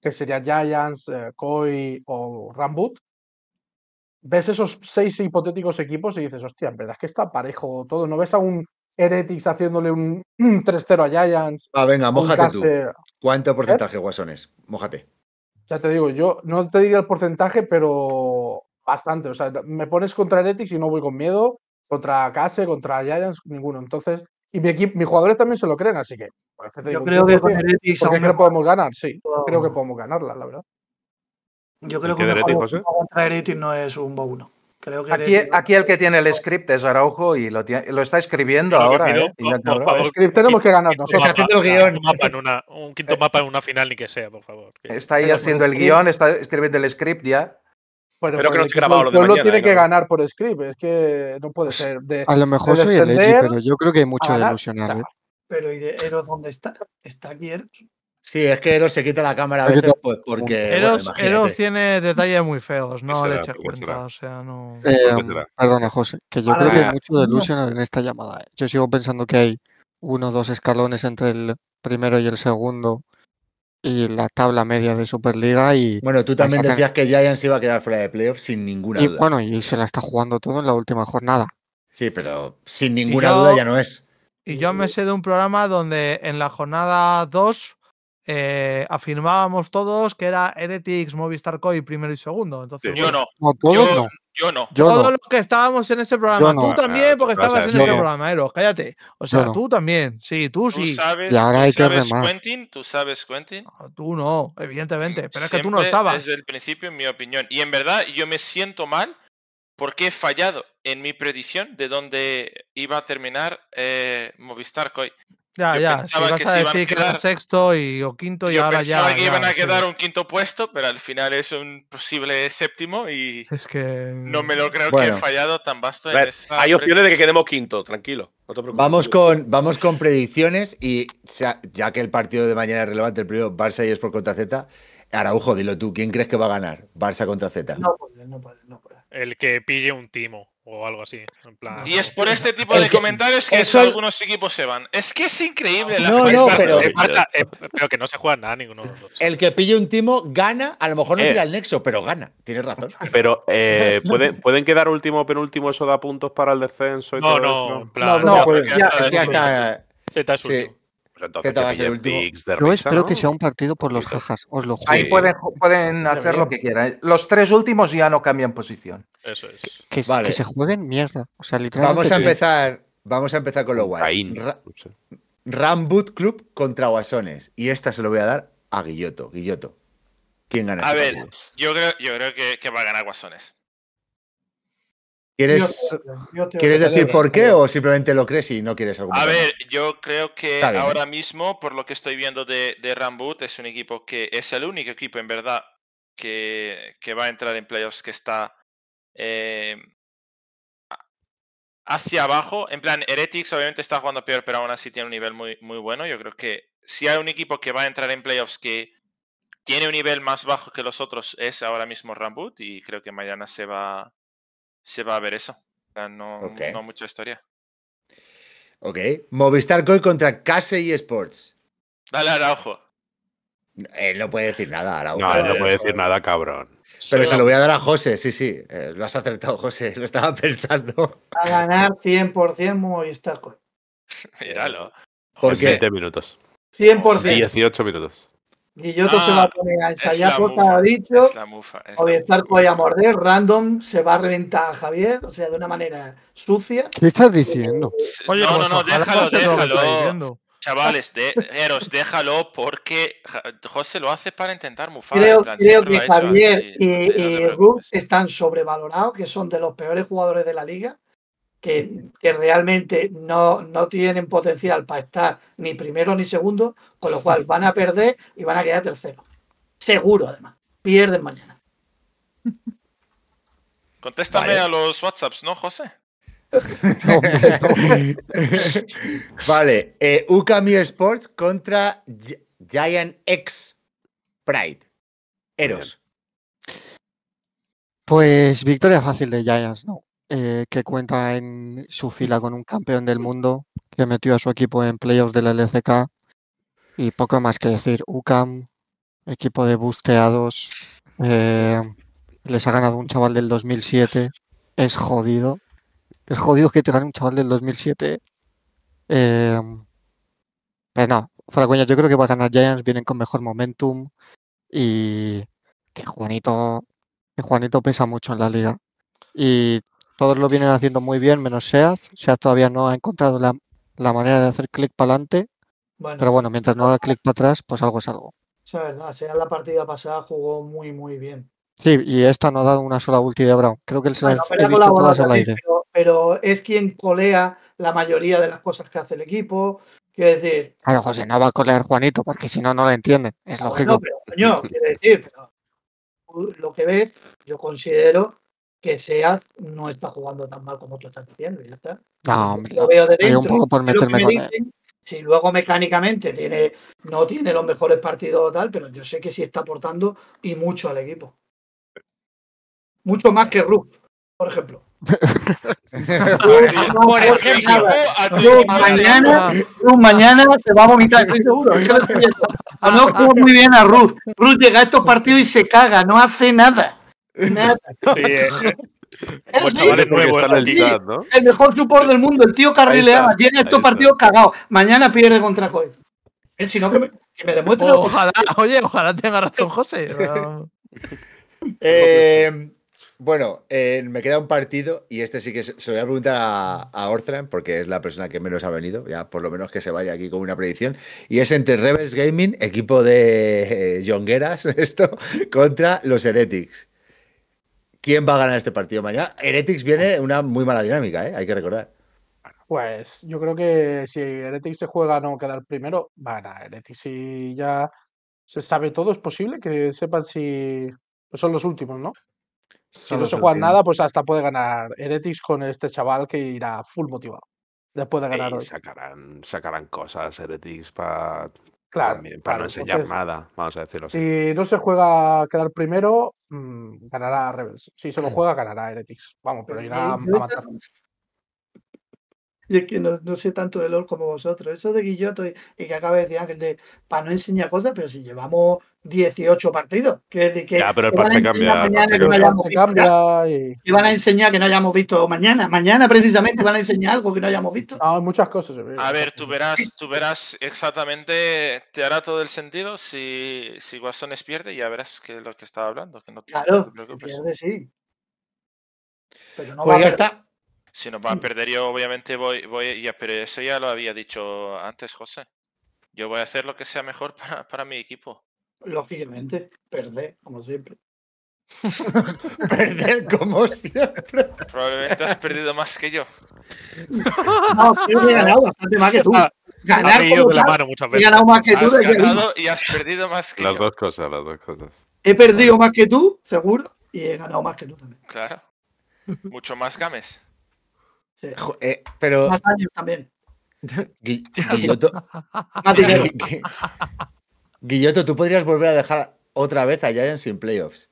que sería Giants, eh, Koi o Rambut, ves esos seis hipotéticos equipos y dices, hostia, en verdad es que está parejo todo. No ves a un Heretics haciéndole un, un 3-0 a Giants. Ah, venga, mójate tú. ¿Cuánto porcentaje, guasones? Mójate. Ya te digo, yo no te diría el porcentaje, pero bastante. O sea, me pones contra Heretics y no voy con miedo. Contra Case, contra Giants, ninguno. Entonces, y mi equipo, mis jugadores también se lo creen, así que. pues, ¿qué te Yo digo? creo que con 100%. Heretics Porque aún creo que podemos ganar, sí. Creo que podemos ganarla, la verdad. Yo creo ¿Y que Heretics, contra Heretics no es un Bo1. Creo que Aquí, aquí el que tiene el script es Araujo y lo, tiene- lo está escribiendo ahora. pido, ¿eh? Por- por Script tenemos que ganar nosotros. Está haciendo el mapa, guion. un una- quinto mapa en una final ni que sea, por favor. Está ahí Pero haciendo el guion, está escribiendo el script ya. Bueno, Espero que pues no grabado lo de mañana, tiene ¿eh? que No. ganar por script. Es que no puede ser. De, A lo mejor de soy el Edgy, descender pero yo creo que hay mucho de ilusionar. ¿eh? Pero ¿y de Eros dónde está? ¿Está aquí Eros? Sí, es que Eros se quita la cámara a veces pues, porque. Eros. Eros tiene detalles muy feos, no será? le eches ¿Por qué cuenta, será? o sea, no. Eh, ¿Por qué será? perdona, José, que yo creo que hay mucho de en esta llamada. ¿eh? Yo sigo pensando que hay uno o dos escalones entre el primero y el segundo y la tabla media de Superliga y, Bueno, tú también decías que Giants iba a quedar fuera de playoffs sin ninguna y, duda. bueno, y se la está jugando todo en la última jornada. Sí, pero sin ninguna yo- duda ya no es. Y yo me sé de un programa donde en la jornada 2 eh, afirmábamos todos que era Heretics, Movistar Coy primero y segundo. Entonces, Sí. Yo bueno, no. No, todos Yo no. yo no. Yo todos no. los que estábamos en ese programa, Yo tú no. también, porque estabas en ese que no. programa, Eros, cállate. O sea, no. tú también, sí, tú Tú sí. sabes, Y ahora tú hay que sabes remar. Quentin, tú sabes Quentin. Tú no, evidentemente, pero es que tú no estabas. Desde el principio, en mi opinión. Y en verdad, yo me siento mal porque he fallado en mi predicción de dónde iba a terminar eh, Movistar Coy. Ya, yo ya, si pensaba vas que a se iban a decir que era quedar- sexto y, o quinto y Yo ahora pensaba ya. que ya, iban a sí. quedar un quinto puesto, pero al final es un posible séptimo y Es que. no me lo creo que he fallado tan vasto en esa hay pre- opciones de que quedemos quinto, tranquilo. No te preocupes. Vamos con, vamos con predicciones y ya que el partido de mañana es relevante, el primero Barça y es por contra Z. Araujo, dilo tú, ¿quién crees que va a ganar? Barça contra Z. No puede, no puede, no puede. El que pille un timo o algo así. En plan, Y es por este tipo de que- comentarios que eso- algunos equipos se van. Es que es increíble la No, no, de- pero- Barça- eh, pero que no se juega nada ninguno de los dos. El que pille un timo gana, a lo mejor no Eh. tira el nexo, pero gana. Tienes razón. Pero, eh, ¿pueden, ¿pueden quedar último o penúltimo? ¿Eso da puntos para el descenso? Y No, todo no, eso? en plan. No, No, pues, Ya, está. Z es Sí. Pues entonces va a ser el de risa, espero que sea un partido por los jajas, os lo juro. Ahí pueden, pueden hacer lo que quieran. Los tres últimos ya no cambian posición. Eso es. Que, s- Vale. que se jueguen mierda. O sea, literalmente. Vamos a empezar. Vamos a empezar con lo guay. Ra-. Rambut Club contra Guasones. Y esta se lo voy a dar a Guilloto. Guilloto. ¿Quién gana? A este ver, partido? yo creo, yo creo que, que va a ganar Guasones. ¿Quieres, Dios te oiga, Dios te ¿quieres oiga. decir por qué o simplemente lo crees y no quieres A argumentar? ver, yo creo que ahora mismo, por lo que estoy viendo de, de Rambut, es un equipo que es el único equipo en verdad que, que va a entrar en playoffs que está eh, a- hacia abajo. En plan, Heretics obviamente está jugando peor, pero aún así tiene un nivel muy, muy bueno. Yo creo que si hay un equipo que va a entrar en playoffs que tiene un nivel más bajo que los otros, es ahora mismo Rambut y creo que mañana se va, se va a ver eso. O sea, no, Ok. no mucha historia. Ok. Movistar Coin contra Case Sports. Dale Araujo. Él no puede decir nada. Araujo. No, él no puede decir nada, cabrón. Pero se lo voy a dar a José, sí, sí. Eh, lo has acertado, José. Lo estaba pensando. A ganar 100% Movistar Coin. Míralo. ¿Por qué? 7 minutos. 100%. 18 minutos. Guilloto se va a Ah, poner a es ensayar mufa, ha dicho. Es la mufa. es la mufa. A morder. Random se va a reventar a Javier, o sea, de una manera sucia. ¿Qué estás diciendo? S- Oye, no, no, no, déjalo, déjalo. Chavales, de, Eros, déjalo porque José lo hace para intentar mufar. Creo, plan, creo que Javier así, y, no y. Ruth están sobrevalorados, que son de los peores jugadores de la liga, que, que realmente no, no tienen potencial para estar ni primero ni segundo, con lo cual van a perder y van a quedar terceros. Seguro, además. Pierden mañana. Contéstame Vale. a los WhatsApps, ¿no, José? vale. Eh, Ukami Sports contra Gi- Giant X Pride. Eros. Pues victoria fácil de Giants, ¿no? Eh, que cuenta en su fila con un campeón del mundo que metió a su equipo en playoffs de la LCK y poco más que decir. UCAM, equipo de busteados, eh, les ha ganado un chaval del 2007, es jodido. Es jodido que te gane un chaval del 2007. Eh, pero no, fuera coña, yo creo que va a ganar Giants, vienen con mejor momentum y que Juanito, que Juanito pesa mucho en la liga. Y todos lo vienen haciendo muy bien, menos Seaz. Seaz todavía no ha encontrado la, la manera de hacer clic para adelante, Bueno, pero bueno, mientras no haga clic para atrás, pues algo es algo. eso es verdad. La partida pasada jugó muy, muy bien. Sí, y esta no ha dado una sola ulti de Brown. Creo que se Bueno, las pero he ha visto todas al aire. pero, pero es quien colea la mayoría de las cosas que hace el equipo. Quiero decir, Claro, José, no va a colear Juanito, porque si no, no lo entienden. Es lógico. bueno, pero coño, quiero decir, pero lo que ves, yo considero que Seaz no está jugando tan mal como tú estás diciendo, y ya está. No, hombre, Lo veo de Hay un dentro, poco por meterme me con él. Si luego mecánicamente tiene, no tiene los mejores partidos o tal, pero yo sé que sí está aportando y mucho al equipo. Mucho más que Ruth, por ejemplo. Por ejemplo. A tu Ruth equipo se mañana, Ruth mañana se va a vomitar, estoy seguro. Conozco muy bien a Ruth. Ruth llega a estos partidos y se caga, no hace nada. Nada. Sí, eh, eh, Es Pues sí, chavales Porque nuevos está en el aquí. chat, ¿no? el mejor support del mundo, el tío carrileaba, llega estos partidos cagados. Mañana pierde contra Coy. Eh, Si no, que me, que me demuestre Ojalá, oye, ojalá tenga razón José. Eh, bueno, eh, me queda un partido y este sí que se se lo voy a preguntar a, a Orthran porque es la persona que menos ha venido, ya por lo menos que se vaya aquí con una predicción. Y es entre Rebels Gaming, equipo de eh, Jongueras, esto, contra los Heretics. ¿Quién va a ganar este partido mañana? Heretics viene una muy mala dinámica, ¿eh? hay que recordar. Pues yo creo que si Heretics se juega a no quedar primero, va a ganar Heretics. Si ya se sabe todo, es posible que sepan si pues son los últimos, ¿no? Si no se juegan últimos. nada, pues hasta puede ganar Heretics con este chaval que irá full motivado. Después de ganar Y hoy. sacarán, sacarán cosas Heretics para Claro, para no enseñar entonces, nada, vamos a decirlo así. Si no se juega a quedar primero, mm, ganará Rebels. Si se lo juega, ganará Heretics. Vamos, pero irá a, matar. Y es que no, no sé tanto de LOL como vosotros. Eso de Guilloto y, y que acaba de decir Ángel de para no enseñar cosas, pero si llevamos 18 partidos. Quiere decir que, Ya, pero el que parche cambia, que no y. Que van a enseñar que no hayamos visto mañana. Mañana precisamente van a enseñar algo que no hayamos visto. No, hay muchas cosas. A ver, tú verás, tú verás exactamente, te hará todo el sentido si, si Guasones pierde, ya verás que es lo que estaba hablando, que no, te- no te Claro, si preocupes. pierde sí. Pero no Pues va ya a está. Si no va a perder yo, obviamente voy, voy, ya, pero eso ya lo había dicho antes, José. Yo voy a hacer lo que sea mejor para, para mi equipo. Lógicamente, perder, como siempre. Perder como siempre. Probablemente has perdido más que yo. No, que he ganado bastante más que tú. Ganar seguido como de la tal, mano muchas he ganado más que tú. Has ganado y has perdido más que Las yo. dos cosas, las dos cosas. He perdido más que tú, seguro. Y he ganado más que tú también. Claro. Mucho más games. Eh, pero, Más años también. Gui- Guilloto, Más dinero. Gui- Guilloto, tú podrías volver a dejar otra vez a Giants sin playoffs.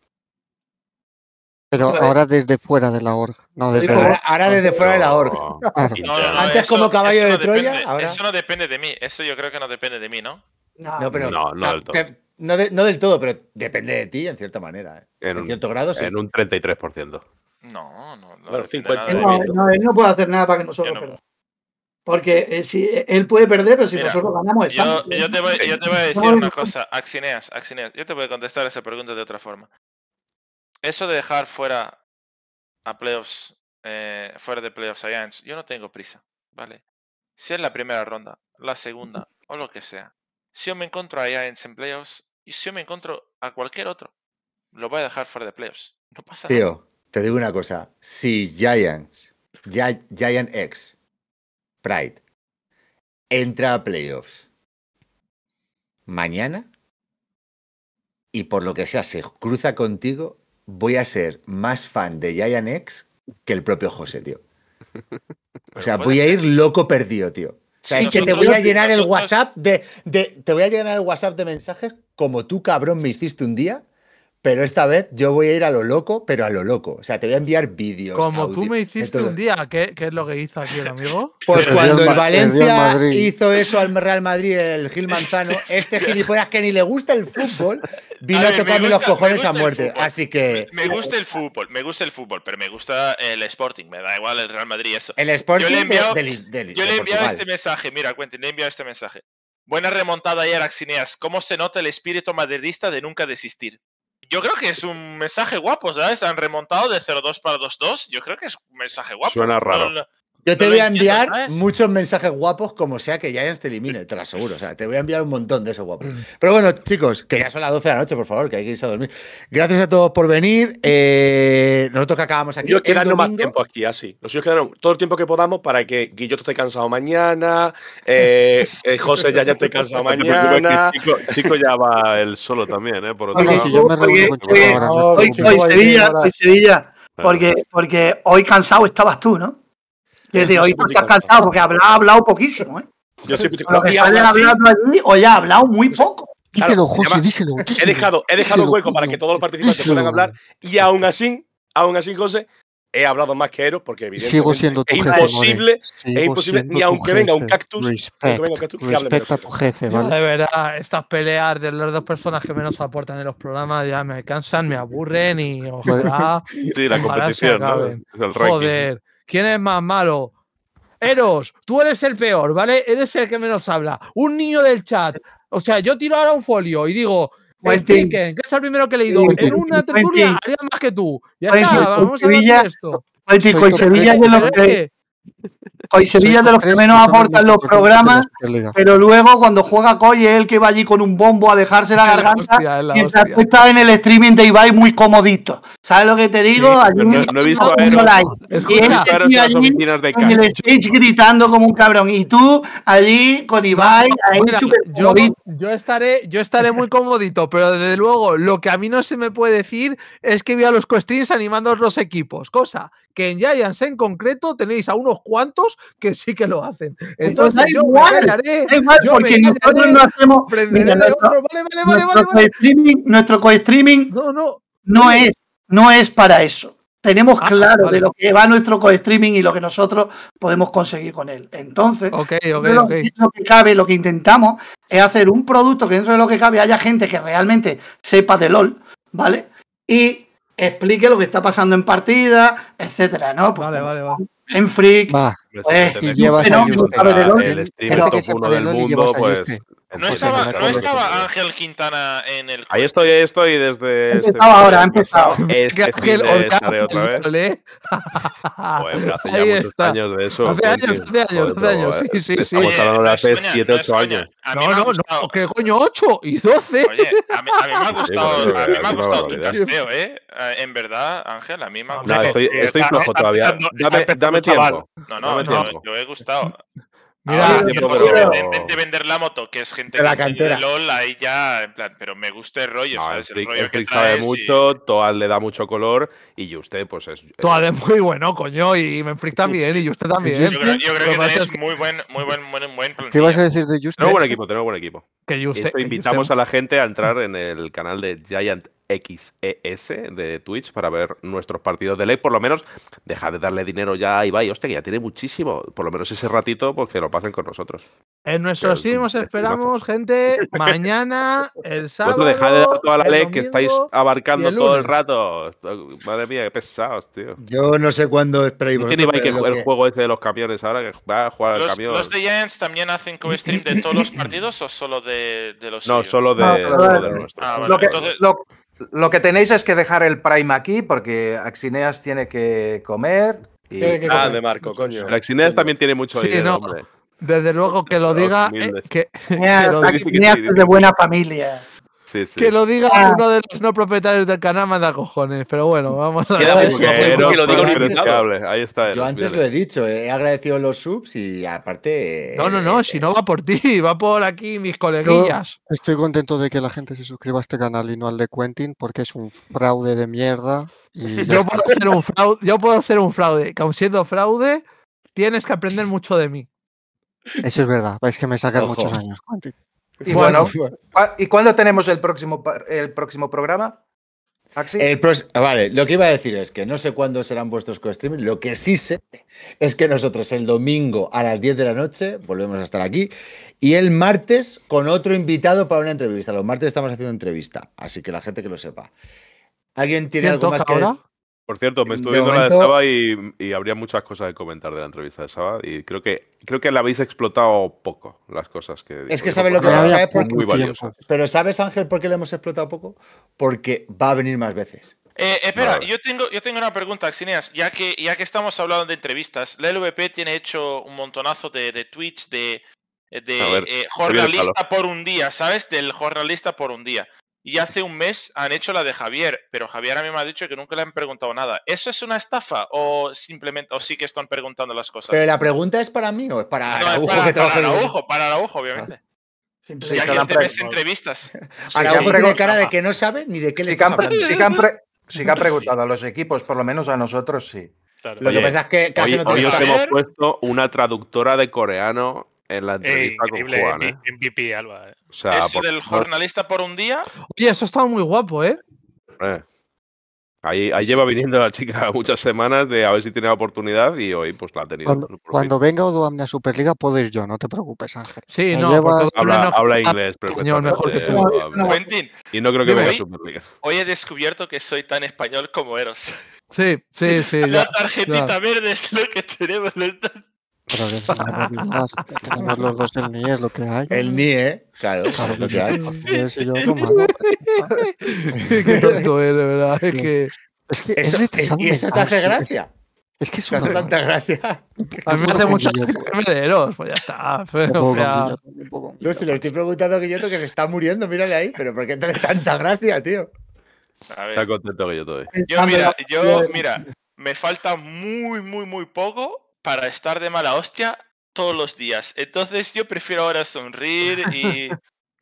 Pero ahora desde fuera de la org, no desde Ahora, desde fuera de la org. No. Claro. No, no, no, Antes como caballo de Troya, depende- ahora- Eso no depende de mí. Eso yo creo que no depende de mí, ¿no? No, No, pero, No, no del todo. te- no de- no del todo, pero depende de ti en cierta manera. ¿eh? En En, un- cierto grado, sí. En un 33%. No, no. no Bueno, depende 50 nada de no, él no puede hacer nada para que nosotros perdamos. Porque eh, si él puede perder, pero si Mira, nosotros ganamos, Yo, estamos. yo te voy, yo te voy a decir una cosa, Axineas, Axineas, yo te voy a contestar esa pregunta de otra forma. Eso de dejar fuera a playoffs, eh, fuera de playoffs a Giants, yo no tengo prisa, ¿vale? Si es la primera ronda, la segunda o lo que sea, si yo me encuentro a Giants en playoffs y si yo me encuentro a cualquier otro, lo voy a dejar fuera de playoffs. No pasa nada. Tío, te digo una cosa. Si Giants, Gi- Giant X, Pride, entra a playoffs mañana y por lo que sea se cruza contigo, voy a ser más fan de Giant X que el propio José, tío. O sea, voy a ir loco perdido, tío. O sea, Sí, es que te voy a llenar el WhatsApp de, de- Te voy a llenar el WhatsApp de mensajes como tú, cabrón, me hiciste un día. Pero esta vez yo voy a ir a lo loco, pero a lo loco. O sea, te voy a enviar vídeos. Como tú me hiciste un día, ¿qué, qué es lo que hizo aquí el amigo? Pues El cuando el Valencia hizo eso al Real Madrid, el Gil Manzano, este gilipollas que ni le gusta el fútbol, vino A a, ver, me tocarme los gusta- cojones a muerte. Así que Me gusta el fútbol, me gusta el fútbol, pero me gusta el Sporting, me da igual el Real Madrid eso. el Sporting Yo le he de- enviado- del- del- Yo le he enviado este mensaje, mira, Quentin, le he enviado este mensaje. Buena remontada ayer, Axineas. ¿Cómo se nota el espíritu madridista de nunca desistir? Yo creo que es un mensaje guapo, ¿sabes? Han remontado de 0-2 para 2-2. Yo creo que es un mensaje guapo. Suena raro. No, Yo te no voy a enviar muchos mensajes guapos, como sea que Giants te elimine, te lo aseguro. O sea, te voy a enviar un montón de esos guapos. Mm. Pero bueno, chicos, que ya son las 12 de la noche, por favor, que hay que irse a dormir. Gracias a todos por venir. Eh, nosotros que acabamos aquí. El quedarnos más tiempo aquí, así. Los suyos quedarnos todo el tiempo que podamos para que Guilloto esté cansado mañana, eh, eh, José ya, ya esté cansado que mañana. Chico, Chico ya va él solo también, ¿eh? Por otro lado. hoy- Sevilla, hoy Sevilla. Porque, porque hoy cansado estabas tú, ¿no? Es decir, Yo hoy tú estás estoy cansado porque habrá hablado poquísimo, ¿eh? Yo siempre Con lo que hablando allí, hoy ha hablado muy poco. Díselo, Claro, José, además, díselo. he dejado, he dejado díselo, hueco para que todos los participantes puedan hablar y aún así, aún así, José, he hablado más que Eros porque evidentemente Sigo siendo tu es jefe, imposible, es imposible, ni aunque venga un cactus, venga un respecta a tu jefe, Yo, ¿vale? de verdad, estas peleas de las dos personas que menos aportan en los programas ya me cansan, me aburren y ojalá, Sí, la ojalá se competición, ¿no? Es el ranking. Joder, ¿quién es más malo? Eros, tú eres el peor, ¿vale? Eres el que menos habla. Un niño del chat. O sea, yo tiro ahora un folio y digo, Quentin. expliquen, que es el primero que he leído. Quentin, En una Quentin. tertulia haría más que tú. Ya Quentin, está, vamos a de esto. Tico, Soy hoy Sevilla es que, que- hoy Sevilla es de los que menos aportan los programas, pero luego cuando juega Coy es el que va allí con un bombo a dejarse la garganta hostia, la mientras hostia. tú estás en el streaming de Ibai muy comodito. ¿Sabes lo que te digo? Sí, Allí no- no he visto a like. Y tío en allí el stage gritando como un cabrón. Y tú allí con Ibai, ahí Mira, súper yo, yo estaré, yo estaré muy comodito, pero desde luego lo que a mí no se me puede decir es que vi a los co-streams animando los equipos, cosa que en Giants en concreto tenéis a unos cuantos que sí que lo hacen. Entonces da yo me igual, callaré, Da igual, yo me porque nosotros callaré, no hacemos. Mira, nuestro, otro. Vale, vale, vale, nuestro vale, vale. co-streaming, nuestro No, no. no Oye. es, no es para eso. Tenemos Ah, claro de lo que va nuestro co-streaming y lo que nosotros podemos conseguir con él. Entonces, lo que cabe, lo que intentamos es hacer un producto que dentro de lo que cabe haya gente que realmente sepa de LOL, ¿vale? Y explique lo que está pasando en partida, etcétera, ¿no? Pues Vale, vale, vale. En Freak, Va, pues, y llevas a de LOL. El streamer Pero- que top sepa uno de del LOL y mundo, pues. No estaba, no estaba Ángel Quintana en el. Ahí estoy, ahí estoy desde. Ha este empezado ahora, ha empezado. Este Ángel de odiaba estaré el otra vez. ¿eh? Joder, hace ya Ahí muchos está. años de eso. Hace años, hace años, hace años, eh, sí, sí, sí. Estamos hablando de no hace es coña, 7, no es 8 coña. años. No, no, gustado. no, ¿qué coño? 8 y 12. Oye, a mí, a mí me ha gustado, a mí me ha gustado tu casteo, ¿eh? Eh, En verdad, Ángel, a mí me ha No, No, gustado. estoy, Eh, flojo todavía. Dame, tiempo. No, no, no, yo he gustado. Mira, Ahora, de, de- de vender la moto, que es gente De la cantera. de LOL, ahí ya, en plan, pero me gusta el rollo, No, el ¿sabes? El Frick, rollo el que sabe traes y- mucho, Toal le da mucho color y usted, pues es. Toad es muy bueno, coño, y Menfrick también, y usted también. Yo creo, yo creo que tenéis es que- muy buen, muy buen, buen, buen ¿Qué ibas a decir de Justin? Tenemos buen equipo, tenemos buen equipo. Que Y Juste- esto que invitamos Juste- a la gente a entrar en el canal de Giant XES de Twitch para ver nuestros partidos de ley. Por lo menos, deja de darle dinero ya a Ibai. Hostia, que ya tiene muchísimo. Por lo menos ese ratito, pues que lo pasen con nosotros. En nuestros streams esperamos, gente, mañana, el sábado. Vosotros dejad de dar toda la ley que estáis abarcando el todo el rato. Madre mía, qué pesados, tío. Yo no sé cuándo esperáis ¿No tiene Ibai que jugar el que- juego ese de los camiones ahora? Que va a jugar al ¿Los, camión. los de Giants también hacen co-stream de todos los partidos o solo de, de los No, solo de, No, solo solo de de- nuestro. Ah, vale, Lo que, entonces- lo, lo que tenéis es que dejar el Prime aquí porque Axineas tiene que comer. Y... Tiene que Ah, de Marco, coño. Axineas también tiene mucho Sí, dinero, no. hombre. Desde luego que lo diga. eh, que, lo, diga- es de buena familia. Sí, sí. que lo diga Ah. uno de los no propietarios del canal me da cojones. Pero bueno, vamos a Queda ver. que lo diga. Ahí está. él, Yo antes lo he dicho, he agradecido los subs y aparte. No, no, no, si no va por ti, va por aquí mis coleguillas. Estoy contento de que la gente se suscriba a este canal y no al de Quentin porque es un fraude de mierda. Y Yo puedo ser un fraude, yo puedo ser un fraude. Que aun siendo fraude, tienes que aprender mucho de mí. Eso es verdad. Es que me sacan muchos años, Quentin. Y Bueno. bueno, ¿cuá- ¿y cuándo tenemos el próximo, el próximo programa? Axi. El Vale, lo que iba a decir es que no sé cuándo serán vuestros co-streaming. Lo que sí sé es que nosotros el domingo a las 10 de la noche volvemos a estar aquí y el martes con otro invitado para una entrevista. Los martes estamos haciendo entrevista, así que la gente que lo sepa. ¿Alguien tiene ¿Quién algo más que ahora? Por cierto, me estuve viendo la de Saba y, y habría muchas cosas que comentar de la entrevista de Saba. Y creo que creo que la habéis explotado poco, las cosas que. Es que sabes lo que pasa, ¿sabes por muy qué valiosas. Pero ¿sabes, Ángel, por qué le hemos explotado poco? Porque va a venir más veces. Eh, espera, Vale. yo tengo, yo tengo una pregunta, Axineas. Ya que, ya que estamos hablando de entrevistas, la LVP tiene hecho un montonazo de, de tweets de, de ver, eh, jornalista por un día, ¿sabes? Del jornalista por un día. Y hace un mes han hecho la de Javier, pero Javier a mí me ha dicho que nunca le han preguntado nada. ¿Eso es una estafa o simplemente, o sí que están preguntando las cosas? Pero la pregunta es para mí o es para no, es Araujo para, que para trabaja en el- Araujo, para Araujo, obviamente. Sí, ya que ves preguntado. entrevistas. Araujo tiene cara de que no sabe ni de qué le sí hablando. sí que han pre- sí que han preguntado a los equipos, por lo menos a nosotros sí. Claro. Lo que pasa es que casi Hoy, no hoy os hemos puesto una traductora de coreano en la entrevista con increíble, Juan, ¿eh? MVP, Alba. eh. O sea, Eso por- del jornalista por un día. Oye, eso está muy guapo, ¿eh? Eh. Ahí, ahí lleva viniendo la chica muchas semanas de a ver si tiene la oportunidad y hoy pues la ha tenido. Cuando, cuando venga Odoamne a Superliga puedo ir yo, no te preocupes, Ángel. Sí, Me no, llevas- porque Habla, no- habla inglés español mejor que perfectamente. tú. eh, Quentin, y no creo que venga a Superliga. hoy he descubierto que soy tan español como Eros. Sí, sí, sí. La ya, tarjetita ya. verde es lo que tenemos. Pero que si no tenemos los dos el NIE, es lo que hay. El NIE, claro, Claro es lo que hay. sí, yo lo malo. Qué tonto eres, de verdad. Es que Es que Eso- es retrasado ¿Y eso te hace sí, gracia? Es que es ¿Te un hace tanta gracia? a mí me hace mucha gracia de Eros, pues ya está. Pero, o sea, Yo se lo estoy preguntando a Guilloto que se está muriendo, mírale ahí, pero ¿por qué te tanta gracia, tío? A Está ver, contento que yo todavía. yo mira, yo mira, me falta muy, muy, muy poco para estar de mala hostia todos los días. Entonces yo prefiero ahora sonreír y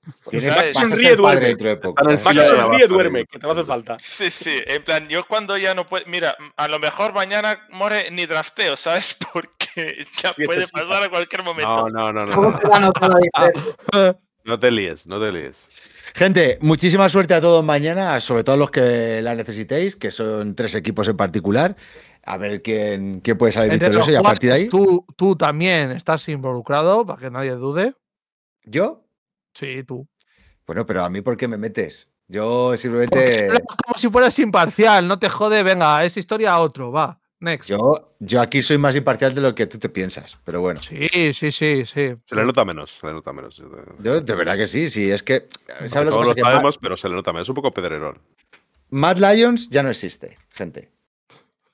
¿Sabes? a Sonríe, duerme. dentro de poco. ¿eh? Max sonríe, baja, duerme, que te hace falta. Sí, sí, en plan, yo cuando ya no puedo, mira, a lo mejor mañana more ni drafteo, ¿sabes? Porque ya Sí, puede sí pasar a cualquier momento. No, no, no, no. ¿Cómo No, va a diferencia? no te líes, no te líes. Gente, muchísima suerte a todos mañana, sobre todo los que la necesitéis, que son tres equipos en particular. A ver quién, quién puede salir victorioso y a partir de ahí. tú, tú también estás involucrado, para que nadie dude. ¿Yo? Sí, tú. Bueno, pero a mí, ¿por qué me metes? Yo simplemente. Como si fueras imparcial, no te jode, venga, esa historia a otro, va. Next. Yo, yo aquí soy más imparcial de lo que tú te piensas, pero bueno. Sí, sí, sí, sí. Se le nota menos, se le nota menos. Yo, de verdad que sí, sí, es que. ¿sabes lo que Todos lo Que sabemos, pero se le nota menos. Es un poco pedrerol. Mad Lions ya no existe, gente.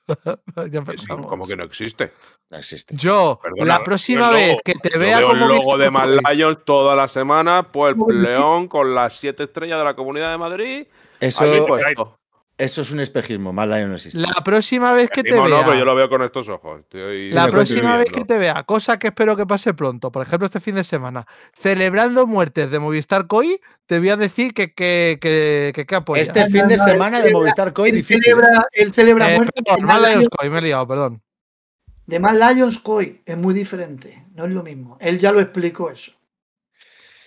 Ya sí, como que no existe. No existe. Yo, Perdona, la próxima vez logo. que te vea veo como el logo de Mad Lions toda la semana, pues el león con las siete estrellas de la Comunidad de Madrid. Eso. Eso es un espejismo. Lions no existe. la próxima vez que te no, vea, pero yo lo veo con estos ojos. Estoy- la próxima vez que te vea, cosa que espero que pase pronto, por ejemplo este fin de semana, celebrando muertes de Movistar Coy, te voy a decir que que que que, que. Este fin de semana de celebra- Movistar Él difícil. celebra, él celebra Eh, muertes perdón, de Mad Lions Coy, me he liado, perdón. de Mad Lions Koi. Es muy diferente, no es lo mismo. Él ya lo explicó eso.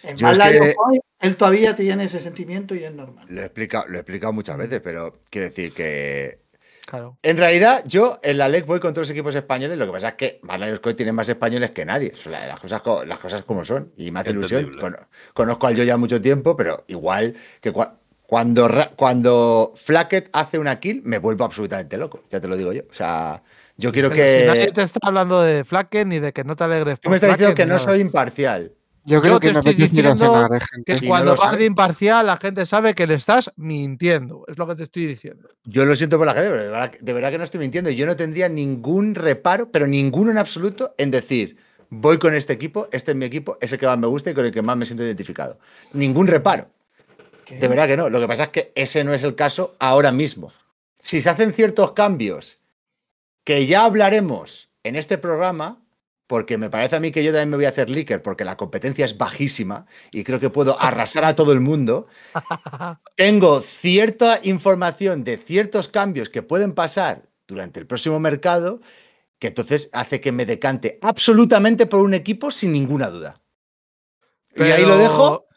En Mad es que- Lions Koi, él todavía tiene ese sentimiento y es normal. Lo he explicado, lo he explicado muchas veces, pero quiero decir que. Claro. En realidad, yo en la LEC voy con todos los equipos españoles. Lo que pasa es que Coin tiene más españoles que nadie. Las, cosas, co- las cosas como son. Y me hace ilusión. Conozco al yo ya mucho tiempo, pero igual que cua- cuando, cuando Flacket hace una kill, me vuelvo absolutamente loco. Ya te lo digo yo. O sea, yo quiero Pero si nadie que. te está hablando de Flacken ni de que no te alegres Tú me estás diciendo que no nada. soy imparcial. Yo creo te que me estoy a diciendo cenar, eh, Que gente. Y cuando no vas de imparcial, la gente sabe que le estás mintiendo. Es lo que te estoy diciendo. Yo lo siento por la gente, pero de verdad, de verdad que no estoy mintiendo. Yo no tendría ningún reparo, pero ninguno en absoluto, en decir, voy con este equipo, este es mi equipo, es el que más me gusta y con el que más me siento identificado. Ningún reparo. De verdad que no. Lo que pasa es que ese no es el caso ahora mismo. Si se hacen ciertos cambios que ya hablaremos en este programa, porque me parece a mí que yo también me voy a hacer leaker porque la competencia es bajísima y creo que puedo arrasar a todo el mundo. Tengo cierta información de ciertos cambios que pueden pasar durante el próximo mercado que entonces hace que me decante absolutamente por un equipo sin ninguna duda. Y ahí lo dejo.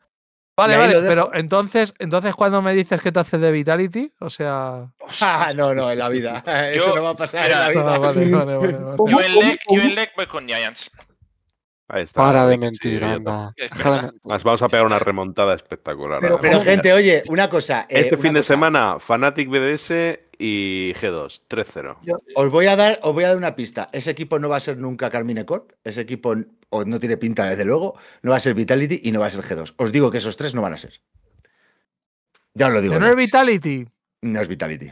Vale, vale, pero entonces, entonces cuando me dices que te hace de Vitality, o sea. Ah, no, no, en la vida. Eso Yo- no va a pasar mira, en la vida. Ah, vale, vale, vale, vale. Yo en LEC, yo en LEC voy con Giants. Ahí está. Para de Sí, mentir, yo anda. Nos vamos a pegar una remontada espectacular. Pero- gente, oye, una cosa. eh, este una fin de semana, Fnatic BDS y G2, 3-0. Os voy a dar, os voy a dar una pista. Ese equipo no va a ser nunca Carmine Corp. Ese equipo o no tiene pinta, desde luego. No va a ser Vitality y no va a ser G2. Os digo que esos tres no van a ser. Ya os lo digo. Que no es Vitality. No es Vitality.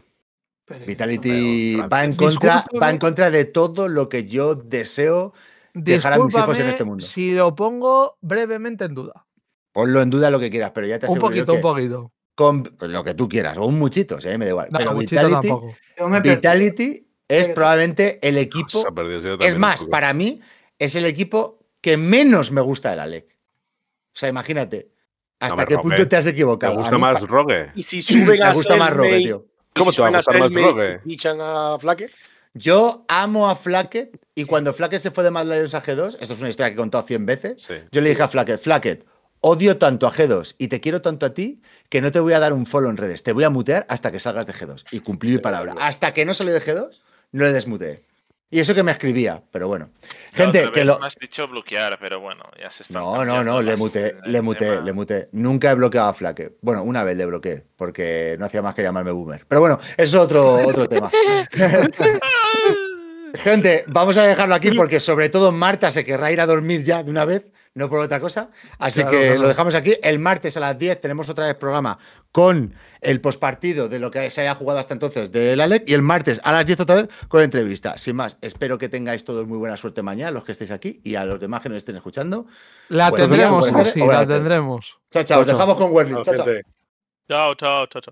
Pero- Vitality pero, va en contra, va en contra de todo lo que yo deseo dejar a mis hijos en este mundo. Si lo pongo brevemente en duda. Ponlo en duda lo que quieras, pero ya te Un aseguro yo poquito, un que poquito. Con lo que tú quieras, o un muchito, si a mí me da igual. No, pero Vitality, me. Vitality es probablemente el equipo Se ha perdido, yo Es más, para mí es el equipo que menos me gusta de la LEC. O sea, imagínate hasta Hombre, qué punto te has ¿Te equivocado. A gusta mí, más Rogue? Y si suben Me a gusta más Rogue, tío. ¿y ¿Cómo si te va a gustar más Rogue? y Fichan a Flaque. Yo amo a Flacket y cuando Flacket se fue de Mad Lions a G2, esto es una historia que he contado 100 veces, Sí. yo le dije a Flacket, Flacket, odio tanto a G2 y te quiero tanto a ti que no te voy a dar un follow en redes, te voy a mutear hasta que salgas de G2. Y cumplí mi palabra. Hasta que no salió de G2, no le desmuteé. Y eso que me escribía, pero bueno. Gente, que lo... me has dicho bloquear, pero bueno, ya se está. No, no, no, le muté, le muté, le muté. Nunca he bloqueado a Flaque. Bueno, una vez le bloqueé, porque no hacía más que llamarme boomer. Pero bueno, eso es otro, otro tema. Gente, vamos a dejarlo aquí porque sobre todo Marta se querrá ir a dormir ya de una vez, no por otra cosa. Así Claro, que claro. lo dejamos aquí. El martes a las 10 tenemos otra vez programa con el pospartido de lo que se haya jugado hasta entonces de la LEC y el martes a las 10 otra vez con entrevista. Sin más, espero que tengáis todos muy buena suerte mañana, los que estéis aquí y a los demás que nos estén escuchando. La Bueno, tendremos, tardes, sí, la tendremos. Chao, chao. Os dejamos con Werling. Chao. Chao, chao, chao, chao.